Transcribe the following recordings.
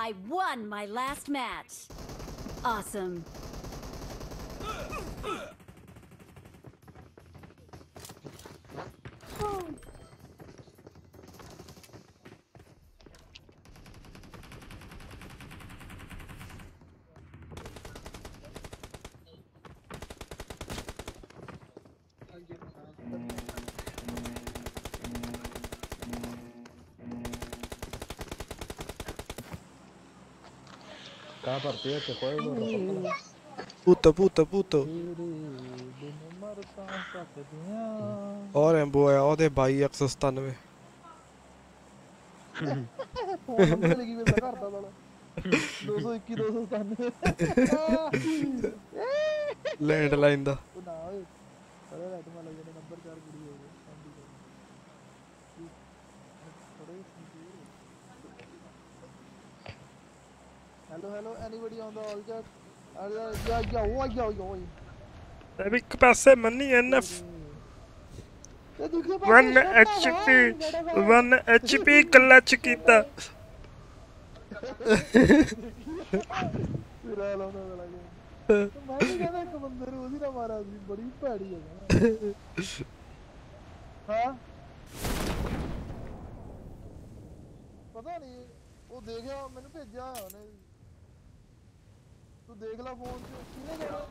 I won my last match. Awesome. cada partida de este juego. Mm. Puto, puto, puto. और एम्बो है और दे भाई 197 लैंडलाइन ਦਾ ਯਾ ਇਹ ਵੀ ਇੱਕ ਪਾਸੇ ਮੰਨੀ ਐਨਐਫ। ਤੇ ਦੂਜੇ 1 ਐਚਪੀ 1 ਐਚਪੀ ਕਲਚ ਕੀਤਾ। ਤੇਰਾ ਲਾਉਣਾ ਵਾਲਾ ਮੈਂ ਕਹਿੰਦਾ ਇੱਕ ਬੰਦੇ ਨੂੰ ਉਹਦੀ ਨਾ ਮਾਰਾ ਸੀ ਬੜੀ ਭੈੜੀ ਹੈ ਹਾਂ। ਪਤਾ ਨਹੀਂ ਉਹ ਦੇਖਿਆ ਮੈਨੂੰ ਭੇਜਿਆ ਉਹਨੇ। ਤੂੰ ਦੇਖ ਲੈ ਫੋਨ 'ਚ। ਕਿਹਨੇ ਜਾਣਾ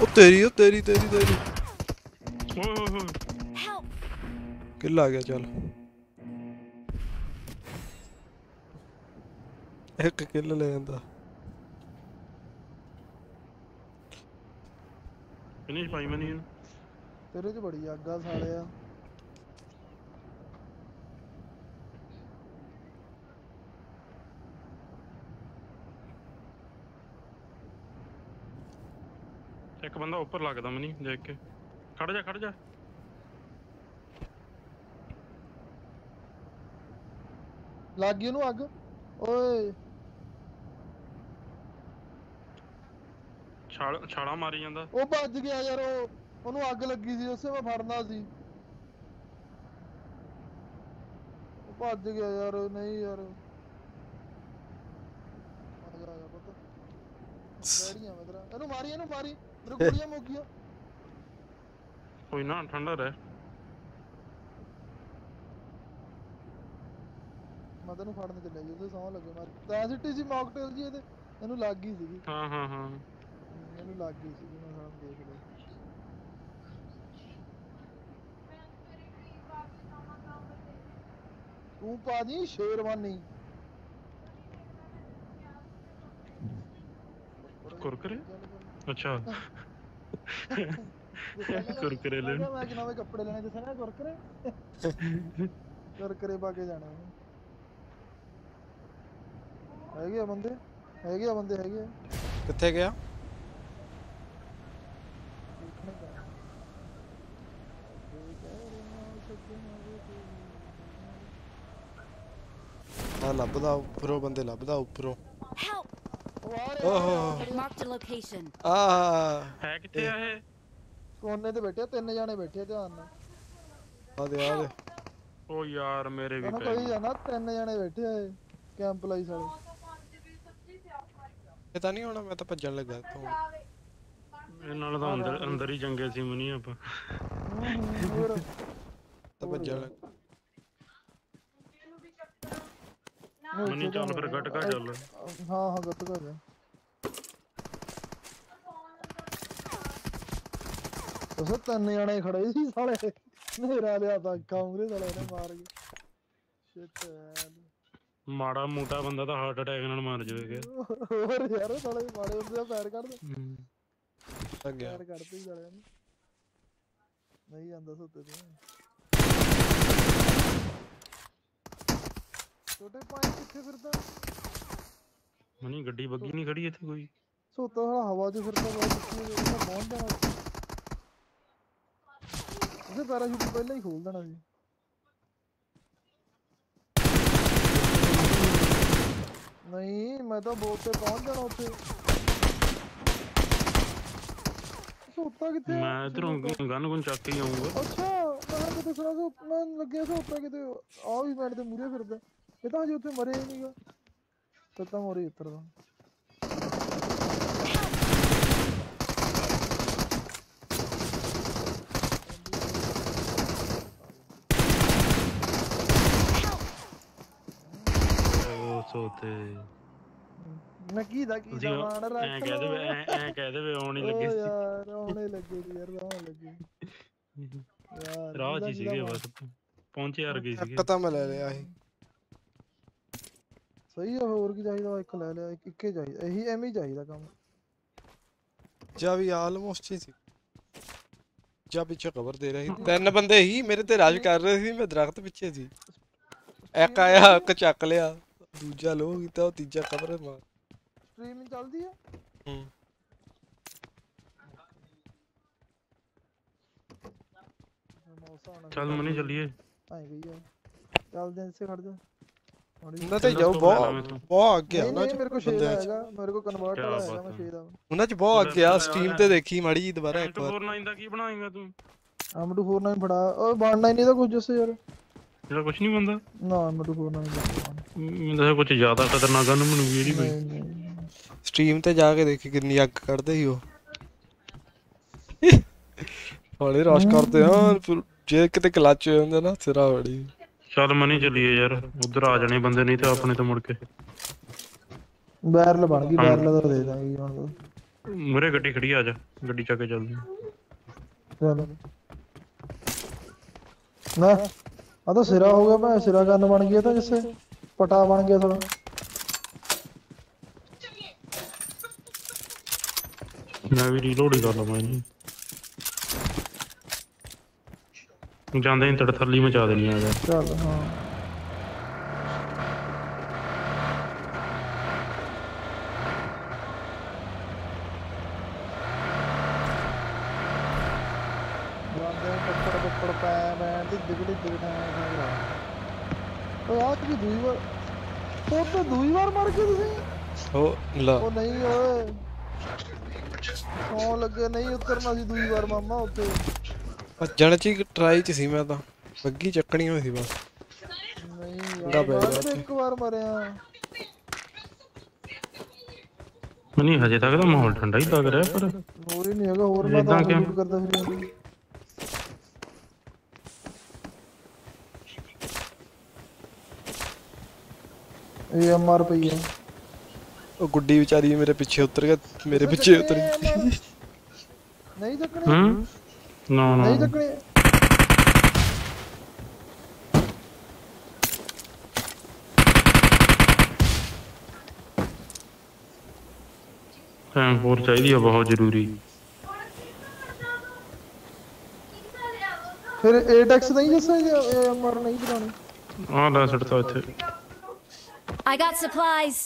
ਉਹ ਤੇਰੀ ਉਹ ਤੇਰੀ ਤੇਰੀ ਤੇਰੀ। ਓਏ ਹੋਏ ਹੋਏ Help! ਕਿੱਲ ਆ ਗਿਆ ਚੱਲ। ਇੱਕ ਕਿੱਲ ਲੈ ਜਾਂਦਾ। ਫਿਨਿਸ਼ ਪਾਈ ਮਨੀ ਇਹਨੂੰ। ਤੇਰੇ 'ਚ ਬੜੀ ਅੱਗ ਆ ਸਾਲਿਆ। ਇੱਕ ਬੰਦਾ ਉੱਪਰ ਲੱਗਦਾ ਮਨੀ ਦੇਖ ਕੇ। ਖੜ ਜਾ ਖੜ ਜਾ। ਲੱਗ ਗਈ ਉਹਨੂੰ ਅੱਗ? ਓਏ। ਛਾਲ ਛਾਲਾ ਮਾਰੀ ਜਾਂਦਾ। ਉਹ ਭੱਜ ਗਿਆ ਯਾਰ ਉਹ। ਉਹਨੂੰ ਅੱਗ ਲੱਗੀ ਸੀ ਉਸੇ ਮੈਂ ਫੜਨਾ ਸੀ। ਉਹ ਭੱਜ ਗਿਆ ਯਾਰ ਨਹੀਂ ਯਾਰ। ਆ ਜਾ ਆ ਜਾ ਪੁੱਤ। ਡੈਡੀਆਂ ਮੈਂ ਤੇਰਾ। ਇਹਨੂੰ ਮਾਰੀ ਇਹਨੂੰ ਮਾਰੀ। ਮੇਰੇ ਗੋਲੀਆਂ ਮੁੱਕ ਗਈਆਂ ਕੋਈ ਨਾ ਠੰਡਾ ਰਹਿ। ਮੈਂ ਤੈਨੂੰ ਫੜਨ ਚੱਲਿਆ ਜੀ ਉਹਦੇ ਸੌਂ ਲੱਗੇ ਮਾਰ। ਤੈਂ ਸਿੱਟੀ ਸੀ ਮੌਕਟੇਲ ਜੀ ਇਹਦੇ। ਇਹਨੂੰ ਲੱਗ ਗਈ ਸੀਗੀ। ਹਾਂ ਹਾਂ। ਹਾਂ ਇਹਨੂੰ ਲੱਗ ਗਈ ਸੀਗੀ। ਤੂੰ ਪਾ ਦੀ ਸ਼ੇਰਵਾਨੀ ਕੁਰਕਰੇ ਅੱਛਾ ਕੁਰਕਰੇ ਲੈਣ। ਮੈਂ ਕਿਹਾ ਮੈਂ ਕਿ ਨਵੇਂ ਕੱਪੜੇ ਲੈਣੇ ਦੱਸਿਆ ਨਾ ਕੁਰਕਰੇ ਕੁਰਕਰੇ ਪਾ ਕੇ ਜਾਣਾ ਉਹਨੇ। ਹੈਗੇ ਆ ਬੰਦੇ ਹੈਗੇ ਆ ਬੰਦੇ ਹੈਗੇ ਆ ਕਿੱਥੇ ਗਿਆ ਆ ਲੱਭਦਾ ਉੱਪਰੋਂ ਬੰਦੇ ਲੱਭਦਾ ਉੱਪਰੋਂ Help! ਉਹ ਆ ਰਿਹਾ ਓਹੋ Marked a location. ਆ ਹੈ ਕਿੱਥੇ ਆ ਇਹ ਕੋਨੇ ਤੇ ਬੈਠੇ ਆ, ਤਿੰਨ ਜਾਣੇ ਬੈਠੇ ਆ ਧਿਆਨ ਨਾਲ ਆ ਦੇ ਆ ਦੇ ਓ ਯਾਰ ਮੇਰੇ ਵੀ ਤੈਨੂੰ ਪੈ ਕਹੀ ਜਾਣਾ ਤਿੰਨ ਜਾਣੇ ਬੈਠੇ ਆ ਇਹ ਕੈਂਪ ਲਾਈ ਸਾਲੇ ਇਹ ਤਾਂ ਨਹੀਂ ਹੋਣਾ ਮੈਂ ਤਾਂ ਭੱਜਣ ਲੱਗਾ ਤੋਂ ਇਹ ਨਾਲ ਤਾਂ ਅੰਦਰ ਅੰਦਰ ਹੀ ਚੰਗੇ ਸੀ ਮਨੀ ਆਪਾਂ ਹੂੰ, ਹੋਰ ਤਾਂ ਭੱਜਣ ਮਨੀ ਚੱਲ ਫਿਰ ਘਟ ਘਟ ਚੱਲ ਹਾਂ ਹਾਂ ਗੱਤ ਕਰ ਜਾ ਉਸ ਤਿੰਨ ਜਣੇ ਖੜੇ ਸੀ ਸਾਲੇ ਨੇਰਾ ਲਿਆ ਤਾਂ ਕਾਂਗਰੇ ਸਾਲੇ ਨੇ ਮਾਰ ਕੇ ਸ਼ਿਟ ਮਾੜਾ ਮੋਟਾ ਬੰਦਾ ਤਾਂ ਹਾਰਟ ਅਟੈਕ ਨਾਲ ਮਰ ਜਾਵੇਗਾ ਹੋਰ ਯਾਰ ਸਾਲੇ ਮਾੜੇ ਹੁੰਦੇ ਦਾ ਪੈਰ ਕੱਢ ਦੇ ਲੱਗ ਗਿਆ ਪੈਰ ਕੱਢਦੇ ਹੀ ਸਾਲਿਆਂ ਨੇ ਨਹੀਂ ਜਾਂਦਾ ਸੁੱਤੇ ਤੇ ਛੋਟੇ ਪਾਣੀ ਕਿੱਥੇ ਫਿਰਦਾ ਮਨੀ ਗੱਡੀ ਬੱਗੀ ਨਹੀਂ ਖੜੀ ਇੱਥੇ ਕੋਈ ਸੋਤਾ ਸਾਲਾ ਹਵਾ 'ਚ ਫਿਰਦਾ ਬਹੁਤ ਕਿੱਥੇ ਉਹਨੇ ਪਹੁੰਚ ਜਾਣਾ ਉਹਦੇ ਪੈਰਾਸ਼ੂਟ ਪਹਿਲਾਂ ਹੀ ਖੋਲ ਦੇਣਾ ਸੀ ਨਹੀਂ ਮੈਂ ਤਾਂ ਬੋਟ ਤੇ ਪਹੁੰਚ ਜਾਣਾ ਉੱਥੇ ਸੋਤਾ ਕਿੱਥੇ ਆ? ਮੈਂ ਇਧਰੋਂ ਗਨ ਗੁਨ ਚੱਕ ਕੇ ਹੀ ਆਉਂਗਾ ਅੱਛਾ ਮੈਂ ਕਿਤੇ ਸੁਣਾ ਸੋ ਮੈਂ ਲੱਗਿਆ ਸੋਤਾ ਕਿਤੇ ਆ ਵੀ ਮੈਟ ਦੇ ਮੂਰੇ ਫਿਰਦਾ ਇਹ ਤਾਂ ਹਜੇ ਉੱਥੇ ਮਰੇ ਹੀ ਨਹੀਂਗਾ ਫਿਰ ਤਾਂ ਮੋਰੇ ਉਤਰਦਾ ਉਹ ਸੋਤੇ ਮੈਂ ਕੀ ਦਾ ਕੀ ਤੁਸੀਂ ਦਾ ਮਾਣ ਰੱਖ ਐ ਕਹਿ ਦੇ ਐ ਐ ਕਹਿ ਦੇ ਆਉਣ ਹੀ ਓ ਲੱਗੇ ਸੀ ਯਾਰ ਆਉਣੇ ਲੱਗੇ ਸੀ ਯਾਰ ਆਉਣ ਲੱਗੇ ਯਾਰ ਰਾਹ 'ਚ ਜਿਹਦਾ ਹੀ ਸੀਗੇ ਜਿਹਦਾ ਬਸ ਪਹੁੰਚੇ ਯਾਰ ਗਏ ਸੀਗੇ ਇੱਕ ਤਾਂ ਮੈਂ ਲੈ ਲਿਆ ਸੀ ਸਹੀ ਆ ਹੋਰ ਕੀ ਚਾਹੀਦਾ ਇੱਕ ਲੈ ਲਿਆ ਇੱਕ ਇੱਕੇ ਚਾਹੀਦਾ ਇਹੀ ਐਵੇਂ ਹੀ ਚਾਹੀਦਾ ਕੰਮ ਜਾਂ ਵੀ ਆਲਮੋਸਟ ਹੀ ਸੀ ਜਾਂ ਪਿੱਛੇ ਖਬਰ ਦੇ ਰਹੇ ਸੀ ਤਿੰਨ ਬੰਦੇ ਹੀ ਮੇਰੇ ਤੇ ਰਾਜ ਕਰ ਰਹੇ ਸੀ ਮੈਂ ਦਰਖਤ ਪਿੱਛੇ ਸੀ ਇੱਕ ਆਇਆ ਇੱਕ ਚੱਕ ਲਿਆ ਦੂਜਾ ਲੋ ਕੀਤਾ ਉਹ ਤੀਜਾ ਕਬਰ ਮਾਰ ਸਟ੍ਰੀਮਿੰਗ ਚੱਲਦੀ ਆ ਹੂੰ ਚੱਲ ਮਨੀ ਚੱਲੀਏ ਆਈ ਗਈ ਆ ਚੱਲਦੇ ਆਂ ਇਸੇ ਖੜ ਜਾ ਹੌਲੀ- ਉਹਨਾਂ ਤੇ ਜਾਓ ਬਹੁਤ? ਬਹੁਤ ਅੱਗੇ ਆ ਉਹਨਾਂ ਚ ਮੇਰੇ ਕੋਲ 6 ਦਾ ਬੰਦਿਆਂ ਚ। ਹੈਗਾ। ਮੇਰੇ ਕੋਲ ਕਨਵਰਟ ਬਾਤ ਮੈਂ ਆ। 6 ਦਾ ਉਹਨਾਂ ਚ ਬਹੁਤ ਅੱਗੇ ਆ ਸਟ੍ਰੀਮ ਤੇ ਦੇਖੀ ਮਾੜੀ ਜੀ ਦੁਬਾਰਾ ਇੱਕ ਵਾਰ। 249 ਦਾ ਕੀ ਬਣਾਏਗਾ ਤੂੰ? M2 49 ਫੜਾ। ਓਏ ਬਣਨਾ ਹੀ ਨਹੀਂ ਤਾਂ ਕੁਝ ਜੱਸੇ ਯਾਰ। ਜਿਹੜਾ ਕੁਝ ਨਹੀਂ ਬੰਦਾ ਨਾ M2 49 ਦਾ ਮੈਨੂੰ ਤਾਂ ਕੁਝ ਜ਼ਿਆਦਾ ਖਤਰਨਾਕ ਗਨ ਬਣੂਗੀ ਜਿਹੜੀ ਕੋਈ। ਸਟ੍ਰੀਮ ਤੇ ਜਾ ਕੇ ਦੇਖੀ ਕਿੰਨੀ ਅੱਗ ਕੱਢਦੇ ਸੀ ਉਹ। ਹਾਲੇ ਰਸ਼ ਕਰਦੇ ਆ ਫਿਰ ਜੇ ਕਿਤੇ ਕਲੱਚ ਹੋ ਜਾਂਦਾ ਨਾ ਸਿਰਾ ਬੜੀ। ਚੱਲ ਮਨੀ ਚੱਲੀਏ ਯਾਰ ਉਧਰ ਆ ਜਾਣੇ ਬੰਦੇ ਨਹੀਂ ਤੇ ਆਪਣੇ ਤੋਂ ਮੁੜ ਕੇ ਬੈਰਲ ਬਣ ਗਈ ਬੈਰਲ ਦਾ ਦੇ ਦਾਂਗੇ ਹੁਣ ਮੁਰੇ ਗੱਡੀ ਖੜੀ ਆ ਜਾ ਗੱਡੀ ਚੱਕ ਕੇ ਚੱਲਦੇ ਹਾਂ। ਚਲ ਨਾ ਆ ਤਾਂ ਸਿਰਾ ਹੋ ਗਿਆ ਮੈਂ ਸਿਰਾ ਕਰਨ ਬਣ ਗਿਆ ਤਾਂ ਜਿਸੇ ਪਟਾ ਬਣ ਗਿਆ ਸਾਲਾ ਮੈਂ ਵੀ ਰੀਲੋਡ ਹੀ ਕਰ ਲਵਾਂ ਇਹਨੂੰ ਜਾਂਦੇ ਹੀ ਤੜ ਥੱਲੀ ਮਚਾ ਦੇਣੀ ਆ ਜਾ ਚੱਲ ਹਾਂ ਜਾਂਦੇ ਪੱਪੜ ਪੱਪੜ ਪੈ ਮੈਂ ਦੀ ਦਿਗੜੀ ਦਿਗੜਾ ਓਏ ਆ ਕੀ ਦੂਈ ਵਾਰ ਉਹ ਤਾਂ ਦੂਈ ਵਾਰ ਮਰ ਗਏ ਤੁਸੀਂ ਉਹ ਲਾ ਉਹ ਨਹੀਂ ਓਏ ਸੌ ਲੱਗੇ ਨਹੀਂ ਉਤਰਨਾ ਸੀ ਦੂਈ ਵਾਰ ਮਾਮਾ ਉੱਤੇ ਭੱਜਣ ਚ ਹੀ ਟਰਾਈ ਚ ਸੀ ਮੈਂ ਤਾਂ ਬੱਗੀ ਚੱਕਣੀ ਹੋਈ ਸੀ ਬਸ ਨਹੀਂ ਠੰਡਾ ਯਾਰ ਪੈ ਮੈਂ ਗਿਆ ਤਾਂ ਇੱਕ ਵਾਰ ਮਰਿਆ ਮਨੀ ਹਜੇ ਤੱਕ ਤਾਂ ਮਾਹੌਲ ਠੰਡਾ ਹੀ ਲੱਗ ਰਿਹਾ ਪਰ ਹੋਰ ਹੀ ਨਹੀਂ ਹੈਗਾ ਹੋਰ ਮੈਂ ਤਾਂ ਏਦਾਂ ਕਿਉਂ? ਸ਼ੂਟ ਕਰਦਾ ਫਿਰ ਇਹ ਐਮਆਰ ਪਈ ਹੈ ਉਹ ਗੁੱਡੀ ਵਿਚਾਰੀ ਮੇਰੇ ਪਿੱਛੇ ਉਤਰ ਗਿਆ ਮੇਰੇ ਪਿੱਛੇ ਉਤਰ ਗਈ ਨਹੀਂ ਚੱਕਣੇ ਹੂੰ ਨਾ ਨਾ ਨਹੀਂ ਚੱਕਣੇ ਟਾਈਮ ਹੋਰ ਚਾਹੀਦੀ ਆ ਬਹੁਤ ਜ਼ਰੂਰੀ ਫਿਰ ਏਟੈਕਸ ਨਹੀਂ ਦੱਸਾਂਗੇ ਐਮਆਰ ਨਹੀਂ ਚਲਾਉਣੀ ਆਹ ਲੈ ਸੜਤਾ ਇੱਥੇ I got supplies.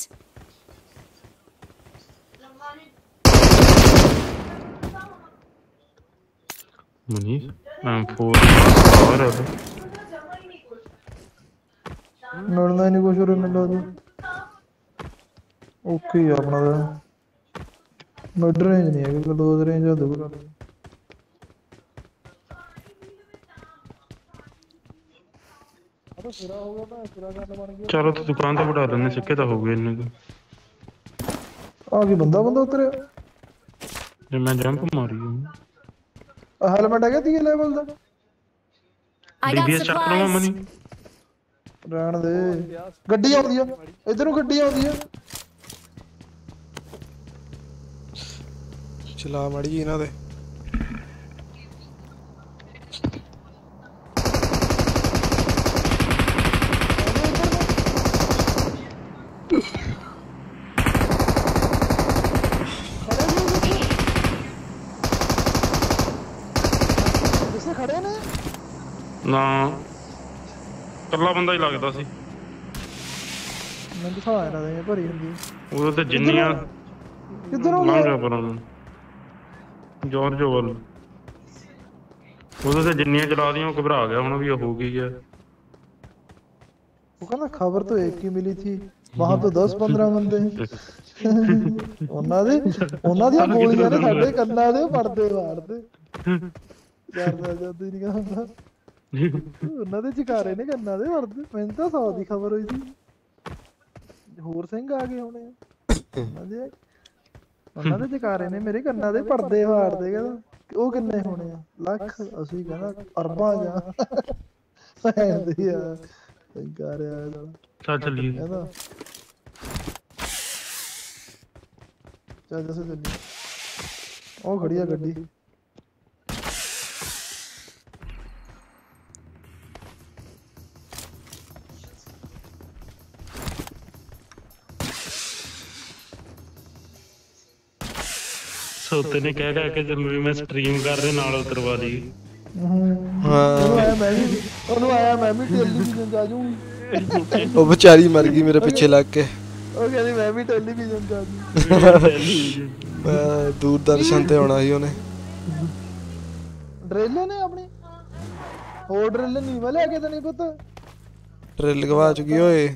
मुनीर? हाँ, मैम फोर और अब। नड़ना नहीं कुछ और मिला दो ओके अपना तो। मिड रेंज नहीं है क्योंकि क्लोज रेंज है दूर चलो तो दुकान तो बढ़ा लेने सिक्के तो हो गए इन्हें तो। आगे बंदा बंदा उतरे। मैं जंप मारी हूँ। ਹੈਲਮਟ ਹੈਗਾ ਤੀਏ ਲੈਵਲ ਦਾ? ਚੱਕ ਲਵਾਂ supplies. ਮਨੀ ਰਹਿਣ ਦੇ। ਗੱਡੀ ਆਉਂਦੀ ਆ। ਇਧਰ ਨੂੰ ਗੱਡੀ ਆਉਂਦੀ ਆ। ਚਲਾ ਮੜੀ ਜੀ ਇਹਨਾਂ ਦੇ ਜਿਸੇ ਖੜੇ ਨੇ ਨਾ ਕੱਲਾ ਬੰਦਾ ਹੀ ਲੱਗਦਾ ਸੀ ਮੈਨੂੰ ਦਿਖਾ ਇਹਨਾਂ ਦੇ ਭਰੀ ਹੁੰਦੀ ਆ। ਉਹਦੇ ਤੇ ਜਿੰਨੀਆਂ ਕਿੱਧਰ ਹੋ ਲੰਘ ਗਿਆ ਗਿਆ ਪਰਾਂ ਨੂੰ ਜੋਰਜੋ ਵੱਲ ਉਹਦੇ ਤੇ ਜਿੰਨੀਆਂ ਚਲਾ ਦੀਆਂ ਉਹ ਘਬਰਾ ਗਿਆ ਹੁਣ ਵੀ ਉਹ ਹੋ ਗਈ ਆ वो कहना खबर तो एक ही मिली थी वहां तो 10 15 ਬੰਦੇ ਉਹਨਾਂ ਦੇ ਉਹਨਾਂ ਦੀਆਂ ਗੋਲੀਆਂ ਨੇ ਸਾਡੇ ਕੰਨਾਂ ਦੇ ਪੜਦੇ ਵਾੜਦੇ ਕਰਦਾ ਜਦ ਹੀ ਨਹੀਂ ਕਹਿੰਦਾ ਉਹਨਾਂ ਦੇ ਚਿਕਾਰੇ ਨੇ ਕੰਨਾਂ ਦੇ ਵੜਦੇ ਮੈਨੂੰ ਤਾਂ 100 ਦੀ ਖਬਰ ਹੋਈ ਸੀ। ਹੋਰ ਸਿੰਘ ਆ ਗਏ ਹੋਣੇ। ਉਹਨਾਂ ਦੇ ਉਹਨਾਂ ਦੇ ਚਿਕਾਰੇ ਨੇ ਮੇਰੇ ਕੰਨਾਂ ਦੇ ਪਰਦੇ ਵਾੜਦੇ ਕਹਿੰਦਾ ਉਹ ਕਿੰਨੇ ਹੋਣੇ ਆ? ਲੱਖ ਅਸੀਂ ਕਹਿੰਦਾ ਅਰਬਾਂ ਜਾਂ। ਭੈਣ ਦੀ ਆ। ਚਿਕਾਰੇ ਆ ਇਹਦਾ। ਚੱਲ ਚੱਲੀਏ। ਕਹਿੰਦਾ। ਚੱਲ ਦੱਸੋ ਚੱਲੀ ਉਹ ਖੜੀ ਆ ਗੱਡੀ। ਸੋਤੇ ਨੇ ਕਹਿ ਕਹਿ ਕੇ ਜਦ ਵੀ ਮੈਂ ਸਟ੍ਰੀਮ ਕਰ ਰਿਹਾ ਨਾਲ ਉਤਰਵਾ ਦੀ। ਹਾਂ ਆਇਆ ਮੈਂ ਵੀ ਉਹਨੂੰ ਆਇਆ ਮੈਂ ਵੀ ਟੈਲੀਵਿਜ਼ਨ ਜਾ ਜੂੰਗੀ ਉਹ ਵਿਚਾਰੀ ਮਰ ਗਈ ਮੇਰੇ ਪਿੱਛੇ ਲੱਗ ਕੇ। ਉਹ ਕਹਿੰਦੀ ਮੈਂ ਵੀ ਟੈਲੀਵਿਜ਼ਨ ਜਾ ਜੂੰਗੀ ਮੈਂ ਦੂਰਦਰਸ਼ਨ ਤੇ ਆਉਣਾ ਸੀ ਉਹਨੇ। ਡਰਿੱਲ ਨੇ ਆਪਣੀ? ਹੋਰ ਡਰਿੱਲ ਨਹੀਂ ਮੈਂ ਲਿਆ ਕੇ ਤਾਂ ਨਹੀਂ ਪੁੱਤ। ਡਰਿਲ ਗਵਾ ਚੁੱਕੀ ਓਏ।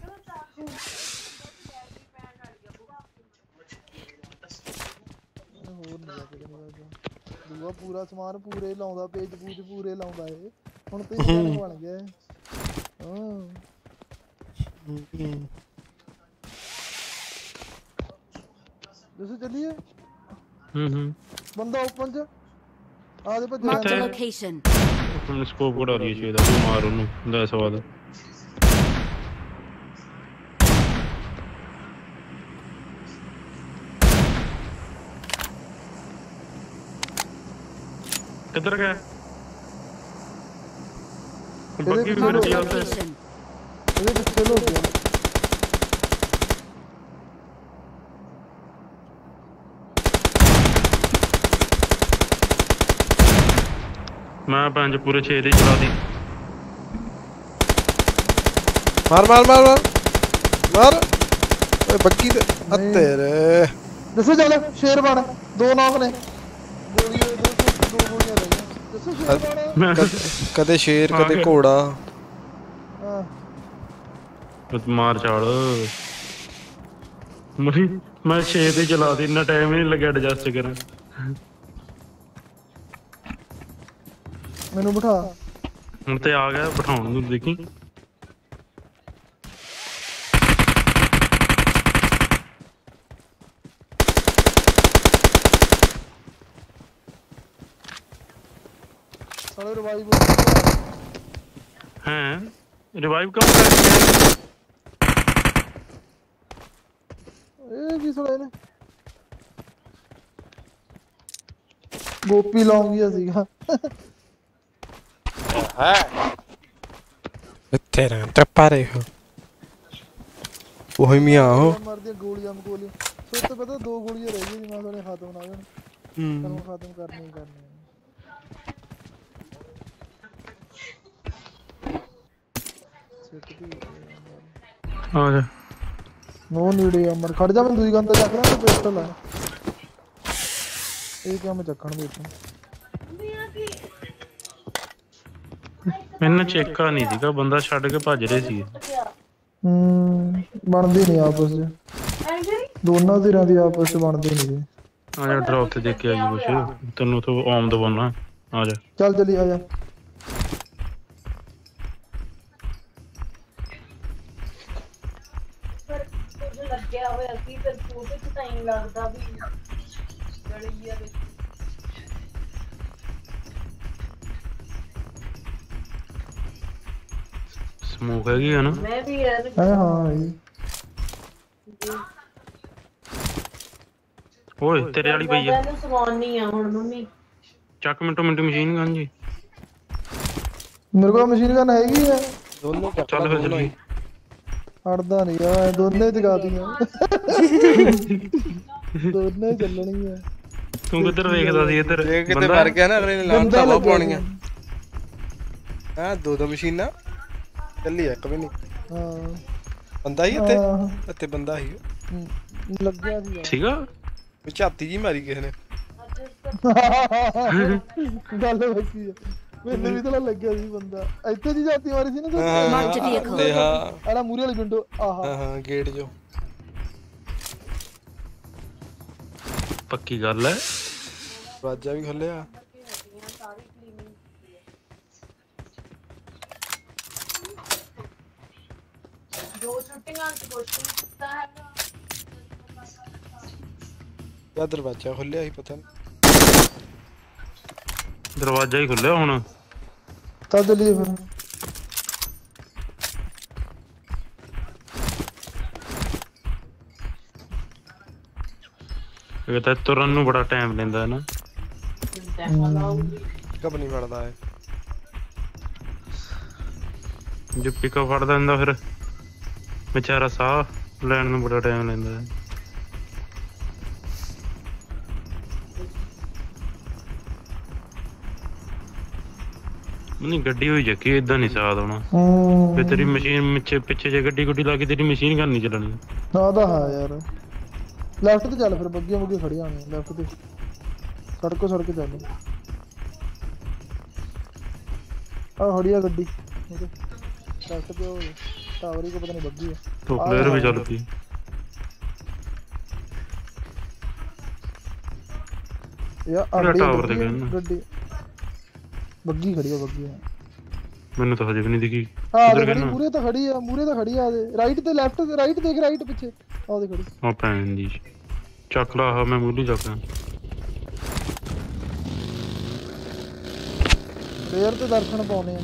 ਦੂਆ ਪੂਰਾ ਸਮਾਨ ਪੂਰੇ ਲਾਉਂਦਾ ਪੇਜ ਪੂਜ ਪੂਰੇ ਲਾਉਂਦਾ ਏ ਹੁਣ ਤੇ ਜਨ ਬਣ ਗਿਆ ਏ। ਹਾਂ ਦੱਸੋ ਚੱਲੀਏ ਹੂੰ ਹੂੰ ਬੰਦਾ ਓਪਨ ਚ ਆ ਦੇ ਭੱਜਿਆ Marked a ਜਾਂਦਾ। location. ਹੁਣ ਸਕੋਪ ਕਢਾ ਲਈਏ ਛੇ ਦਾ ਤੂੰ ਮਾਰ ਉਹਨੂੰ ਲੈ ਸਵਾਦ ਕਿੱਧਰ ਗਿਆ ਬੱਗੀ ਵੀ ਆ ਉੱਥੇ। location. ਇਹਦੇ ਪਿੱਛੇ ਲੋ ਗਿਆ ਮੈਂ ਪੰਜ ਪੂਰੇ 6 ਦੇ ਚਲਾ ਦੀ। ਮਾਰ ਮਾਰ ਮਾਰ ਮਾਰ। ਮਾਰ। ਓਏ ਬੱਕੀ ਤੇ ਆ ਤੇਰੇ। ਦੱਸੋ ਚੱਲ ਸ਼ੇਰ ਬਣ। ਦੋ ਨੌਕ ਨੇ। ਗੋਲੀ ਦੋ ਦੋ ਗੋਲੀਆਂ ਰਹਿ ਗਈਆਂ ਦੱਸੋ ਸ਼ੇਰ ਬਣ ਮੈਂ ਕਦ- ਸ਼ੇਰ ਕਦੇ। ਘੋੜਾ। ਹਾਂ ਮਾਰ ਚਾਲ। ਮਰੀ ਮੈਂ 6 ਦੇ ਚਲਾ ਦੀ ਇੰਨਾ ਟਾਈਮ ਹੀ ਨਹੀਂ ਲੱਗਿਆ ਐਡਜਸਟ ਕਰਨ। ਮੈਨੂੰ ਬਿਠਾ। ਹੁਣ ਤੇ ਆ ਗਿਆ ਬਿਠਾਉਣ ਨੂੰ ਦੇਖੀ। रिवाइव हैं कर ए भी साले ने गोपी लाऊँगी सीगा है। तेरा ट्रपा तो रहे हो। वही मियाँ हो। मार दिया गोलियाँ गोलियाँ। सोच तो पता दो गोलियाँ रह गई मैं तो सारे खत्म ना हम्म। खत्म करनी करनी। ਆ ਜਾ। ਨੋ ਨੀੜੇ ਅਮਰ ਖੜ ਜਾ ਮੈਂ ਦੂਜੀ ਗੰਨ ਤੇ ਚੱਕ ਲਾਂ ਤੇ ਪਿਸਟਲ ਆ ਇਹ ਕੰਮ ਚੱਕਣ ਦੇ ਇੱਥੋਂ? ਮੈਨੂੰ ਚੇਕਾ ਨਹੀਂ ਸੀਗਾ ਬੰਦਾ ਛੱਡ ਕੇ ਭੱਜ ਰਹੇ ਸੀ। ਹੂੰ ਬਣਦੀ ਨਹੀਂ ਆਪਸ ਚ। ਦੋਨਾਂ ਧਿਰਾਂ ਦੀ ਆਪਸ ਚ ਬਣਦੀ ਨਹੀਂ ਆ ਜਾ ਡਰੌਪ ਤੇ ਦੇਖ ਕੇ ਆਈ ਕੁਛ। ਤੈਨੂੰ ਤੋਂ ਆਮ ਦਵਾਉਣਾ ਆ ਜਾ। ਚੱਲ ਚਲੀ ਆ ਜਾ। ਟਾਈਮ ਲੱਗਦਾ ਵੀ ਜੜੀ ਆ ਵਿੱਚ। ਸਮੂਕ ਹੈਗੀ ਆ ਨਾ? ਮੈਂ ਵੀ ਯਾਰ ਹੈ ਹਾਂ ਜੀ ਓਏ ਤੇਰੇ ਵਾਲੀ ਪਈ ਆ। ਨੂੰ ਸਵਾਉਣੀ ਆ ਹੁਣ ਮੰਮੀ। ਚੱਕ ਮਿੰਟੋ ਮਿੰਟ ਮਸ਼ੀਨ ਗਨ ਜੀ ਮੇਰੇ ਕੋਲ ਮਸ਼ੀਨ ਗਨ ਹੈਗੀ ਆ। ਦੋਨੋਂ ਚੱਲ ਫਿਰ ਚੱਲੀ ਹਟਦਾ ਨਹੀਂ ਆ ਦੋਨੇ ਜਗਾਤੀਆਂ ਦੋਨੇ ਚੱਲਣਗੀਆਂ ਤੂੰ ਕਿੱਧਰ ਵੇਖਦਾ ਸੀ ਇੱਧਰ ਜੇ ਕਿਤੇ ਬੰਦਾ ਮਰ ਗਿਆ ਨਾ ਅਗਲੇ ਨੇ ਲਾਂ ਬੰਦਾ ਤਾਂ ਲੱਗਿਆ ਪਾਉਣੀਆਂ ਹਾਂ ਦੋ ਦੋ ਮਸ਼ੀਨਾਂ ਚੱਲੀ ਇੱਕ ਵੀ ਨਹੀਂ ਹਾਂ ਬੰਦਾ ਹੀ ਇੱਥੇ ਹਾਂ, ਇੱਥੇ ਬੰਦਾ ਹੀ ਹਮ, ਲੱਗਿਆ ਸੀ ਸੀਗਾ ਉਹ ਝਾਤੀ ਜੀ ਮਾਰੀ ਕਿਸੇ ਨੇ ਗੱਲ ਬੱਕੀ ਆ ਮੈਨੂੰ ਵੀ ਤਾਂ ਲੱਗਿਆ ਸੀ ਬੰਦਾ ਇੱਥੇ ਜੀ ਜਾਤੀ ਮਾਰੀ ਸੀ ਨਾ ਮਾਰਚ vehicle ਤੇ ਹਾਂ ਆਲਾ ਮੂਰੀ ਵਾਲੀ ਵਿੰਡੋ ਆਹਾ ਹਾਂ ਗੇਟ ਜੋ ਪੱਕੀ ਗੱਲ ਹੈ ਵਾਜਾ ਵੀ ਖੱਲਿਆ ਜੋ ਛੁੱਟੀਆਂ ਚ ਕੁਝ ਕੀਤਾ ਹੈ ਯਾ ਦਰਵਾਜ਼ਾ ਖੁੱਲਿਆ ਸੀ ਪਤਾ ਨਹੀਂ ਦਰਵਾਜ਼ਾ ਹੀ ਖੁੱਲਿਆ ਹੁਣ ਤਾਂ ਚੱਲੀਏ ਫਿਰ ਇਹ ਤਾਂ ਤੁਰਨ ਨੂੰ ਬੜਾ ਟਾਈਮ ਲੈਂਦਾ ਹੈ ਨਾ ਟਾਈਮ ਲਾਉਗੀ ਕਬ ਨਹੀਂ ਵੜਦਾ ਹੈ ਜੇ ਪਿਕਅਪ ਫੜਦਾ ਹੁੰਦਾ ਫਿਰ ਵਿਚਾਰਾ ਸਾਹ ਲੈਣ ਨੂੰ ਬੜਾ ਟਾਈਮ ਲੈਂਦਾ ਹੈ ਨਹੀਂ ਗੱਡੀ ਹੋਈ ਜੱਕੀ ਇਦਾਂ ਨਹੀਂ ਸਾਥ ਆਉਣਾ ਹੂੰ ਫੇ ਤੇਰੀ ਮਸ਼ੀਨ ਪਿੱਛੇ ਪਿੱਛੇ ਜੇ ਗੱਡੀ ਗੁੱਡੀ ਲਾ ਕੇ ਤੇਰੀ ਮਸ਼ੀਨ ਕਰਨੀ ਚੱਲਣੀ ਨਾ ਤਾਂ ਹਾਂ ਯਾਰ ਲੈਫਟ ਤੇ ਚੱਲ ਫਿਰ ਬੱਗੀਆਂ ਬੱਗੀਆਂ ਖੜੀਆਂ ਹੋਣੀਆਂ ਲੈਫਟ ਤੇ ਸੜਕੋ ਸੜਕ ਚੱਲ ਆ ਖੜੀ ਆ ਗੱਡੀ ਲੈਫਟ ਤੇ ਉਹ ਟਾਵਰ ਹੀ ਕੋ ਪਤਾ ਨਹੀਂ ਬੱਗੀ ਆ ਤੋ ਪਲੇਅਰ ਵੀ ਚੱਲ ਪਈ ਯਾ ਕਿਹੜਾ ਅੱਡੇ tower ਤੇ ਬੱਗੀ ਆ, ਗਏ ਨਾ? ਗੱਡੀ ਬੱਗੀ ਖੜੀ ਆ ਬੱਗੀ ਆ। ਮੈਨੂੰ ਤਾਂ ਹਜੇ ਵੀ ਨਹੀਂ ਦਿਖੀ। ਕਿੱਧਰ ਦੇ ਖੜੀ? ਮੂਰੇ ਤਾਂ ਖੜੀ ਆ ਮੂਰੇ ਤਾਂ ਖੜੀ ਆ ਦੇ ਰਾਈਟ ਤੇ ਲੈਫਟ ਤੇ ਰਾਈਟ ਦੇਖ ਰਾਈਟ ਪਿੱਛੇ। ਆ ਦੇ ਖੜੀ। ਆ ਭੈਣ ਦੀ। ਚੱਕ ਲਾ ਆਹ ਮੈਂ ਮੂਲੀ ਚੱਕਾਂ ਫੇਰ ਤੇ ਦਰਸ਼ਨ ਪਾਉਣੇ ਆ।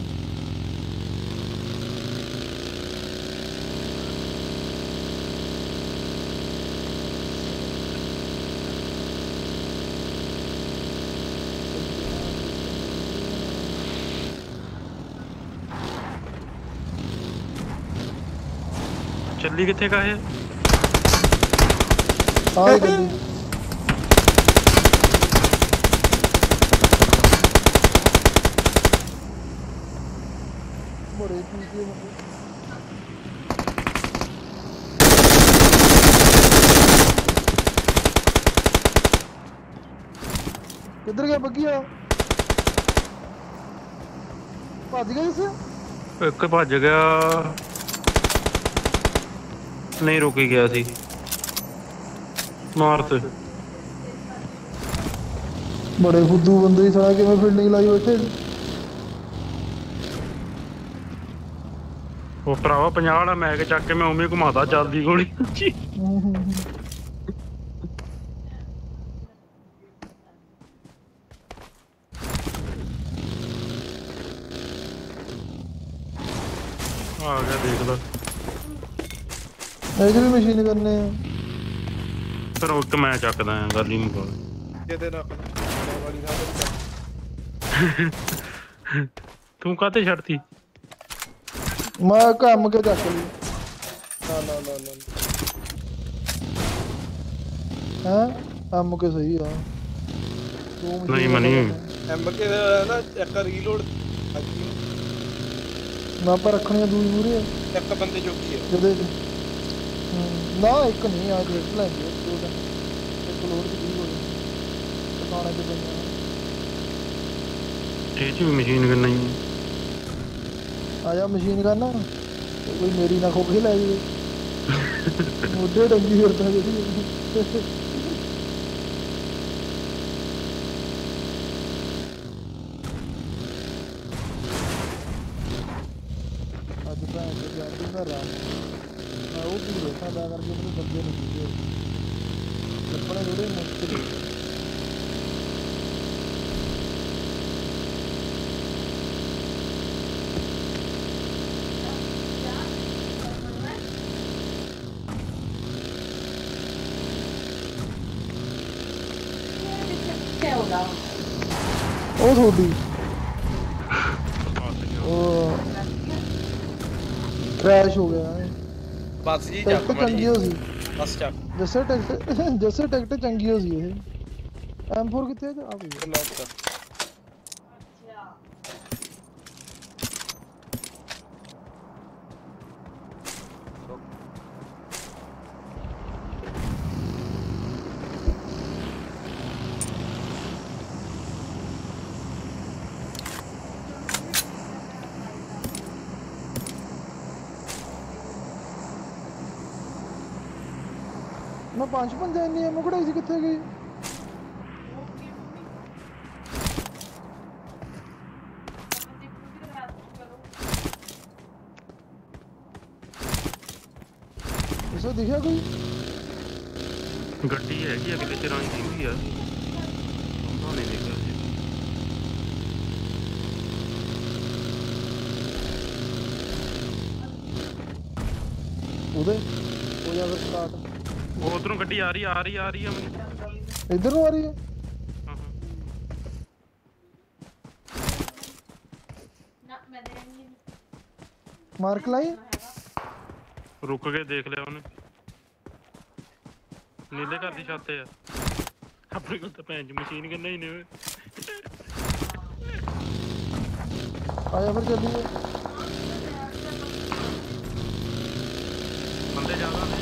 ਚੱਲੀ ਕਿੱਥੇ ਕਾ ਇਹ ਆ ਦੇ ਗੱਡੀ ਬੜੇ ਪੀਕੇ ਹੁੰਦੇ ਕਿੱਧਰ ਗਿਆ ਬੱਗੀਆ ਭੱਜ ਗਿਆ ਇਸ ਇੱਕ ਭੱਜ ਗਿਆ ਨਹੀਂ ਰੁਕ ਗਿਆ ਸੀ। ਮਾਰ ਤੇ। ਬੜੇ ਫੁੱਦੂ ਬੰਦੇ ਹੀ ਸਾਲਾ ਕਿਵੇਂ ਫੀਲਡਿੰਗ ਲਾਈ ਬੈਠੇ ਉਹ ਭਰਾਵਾ 50 ਵਾਲਾ ਮੈਗ ਚੱਕ ਕੇ ਮੈਂ ਉਵੇਂ ਹੀ ਘੁਮਾਦਾ ਚੱਲਦੀ ਗੋਲੀ। ਇਹ ਵੀ ਮਸ਼ੀਨ ਕਰਨੇ ਆ ਫਿਰ ਉਹ ਇੱਕ ਮੈਂ ਚੱਕਦਾ ਆ ਗੱਲ ਹੀ ਮੁਕਾ ਕਿਤੇ ਰੱਖ ਵਾਲੀ ਥਾਂ ਤੇ ਚੱਕ। ਤੂੰ ਕਾਤੇ ਛੱਡਤੀ ਮੈਂ ਕੰਮ ਕੇ ਚੱਕ ਲਈ ਨਾ ਨਾ ਨਾ ਨਾ ਹੈ ਕੰਮ ਕੇ ਸਹੀ ਆ ਤੂੰ ਮਸ਼ੀਨ ਨਹੀਂ ਮਨੀ। ਐਮ ਕੇ ਦਾ ਨਾ ਇੱਕ ਰੀਲੋਡ ਨਾ ਪਰ ਰੱਖਣੀ ਆ ਦੂਈ ਮੂਰੇ ਇੱਕ ਬੰਦੇ ਜੋਗੀ ਹੈ ਜਿਹਦੇ ਚ ਹੂੰ, ਨਾ ਇੱਕ ਨਹੀਂ ਆ ਗ੍ਰੇਟ ਲੈਂਦੇ ਦੋ ਦਿਨ। ਇੱਕ ਲੋਡ ਦੀ ਹੋ ਗਈ ਟਿਕਾਣੇ ਤੇ ਪਈਆਂ ਇਹ ਚ ਵੀ ਮਸ਼ੀਨ ਕਰਨਾ ਹੀ ਆ। ਜਾ ਮਸ਼ੀਨ ਕਰਨਾ। ਕੋਈ ਮੇਰੀ ਨਾ ਖੋ ਕੇ ਲੈ ਜਾਵੇ। ਮੋਢੇ ਡੰਗੀ ਫਿਰਦਾ ਜਿਹੜੀ। बहुत होती। be? क्रैश हो गया। बस ये जा तो चंगी हो सी बस जा। जैसे टैक्टर जैसे टैक्टर चंगी हो सी एम4 कितने आ आप लॉक कर। ਮੈਂ 5 5 ਇੰਨੀ ਐਮੋ ਕਢਾਈ ਸੀ ਕਿੱਥੇ ਗਈ ਇਸੋ ਦਿਖਿਆ ਕੋਈ ਗੱਡੀ ਹੈਗੀ ਅਗਲੇ ਚ ਰੰਗ ਦੀ ਹੁੰਦੀ ਆ गाड़ी आ रही आ रही आ रही है इधर आ रही है मार्क लाई रुक के देख लिया उन्हें नीले कर दी छाते है अपने को तो पेंच मशीन करना ही नहीं आया फिर चलिए बंदे ज़्यादा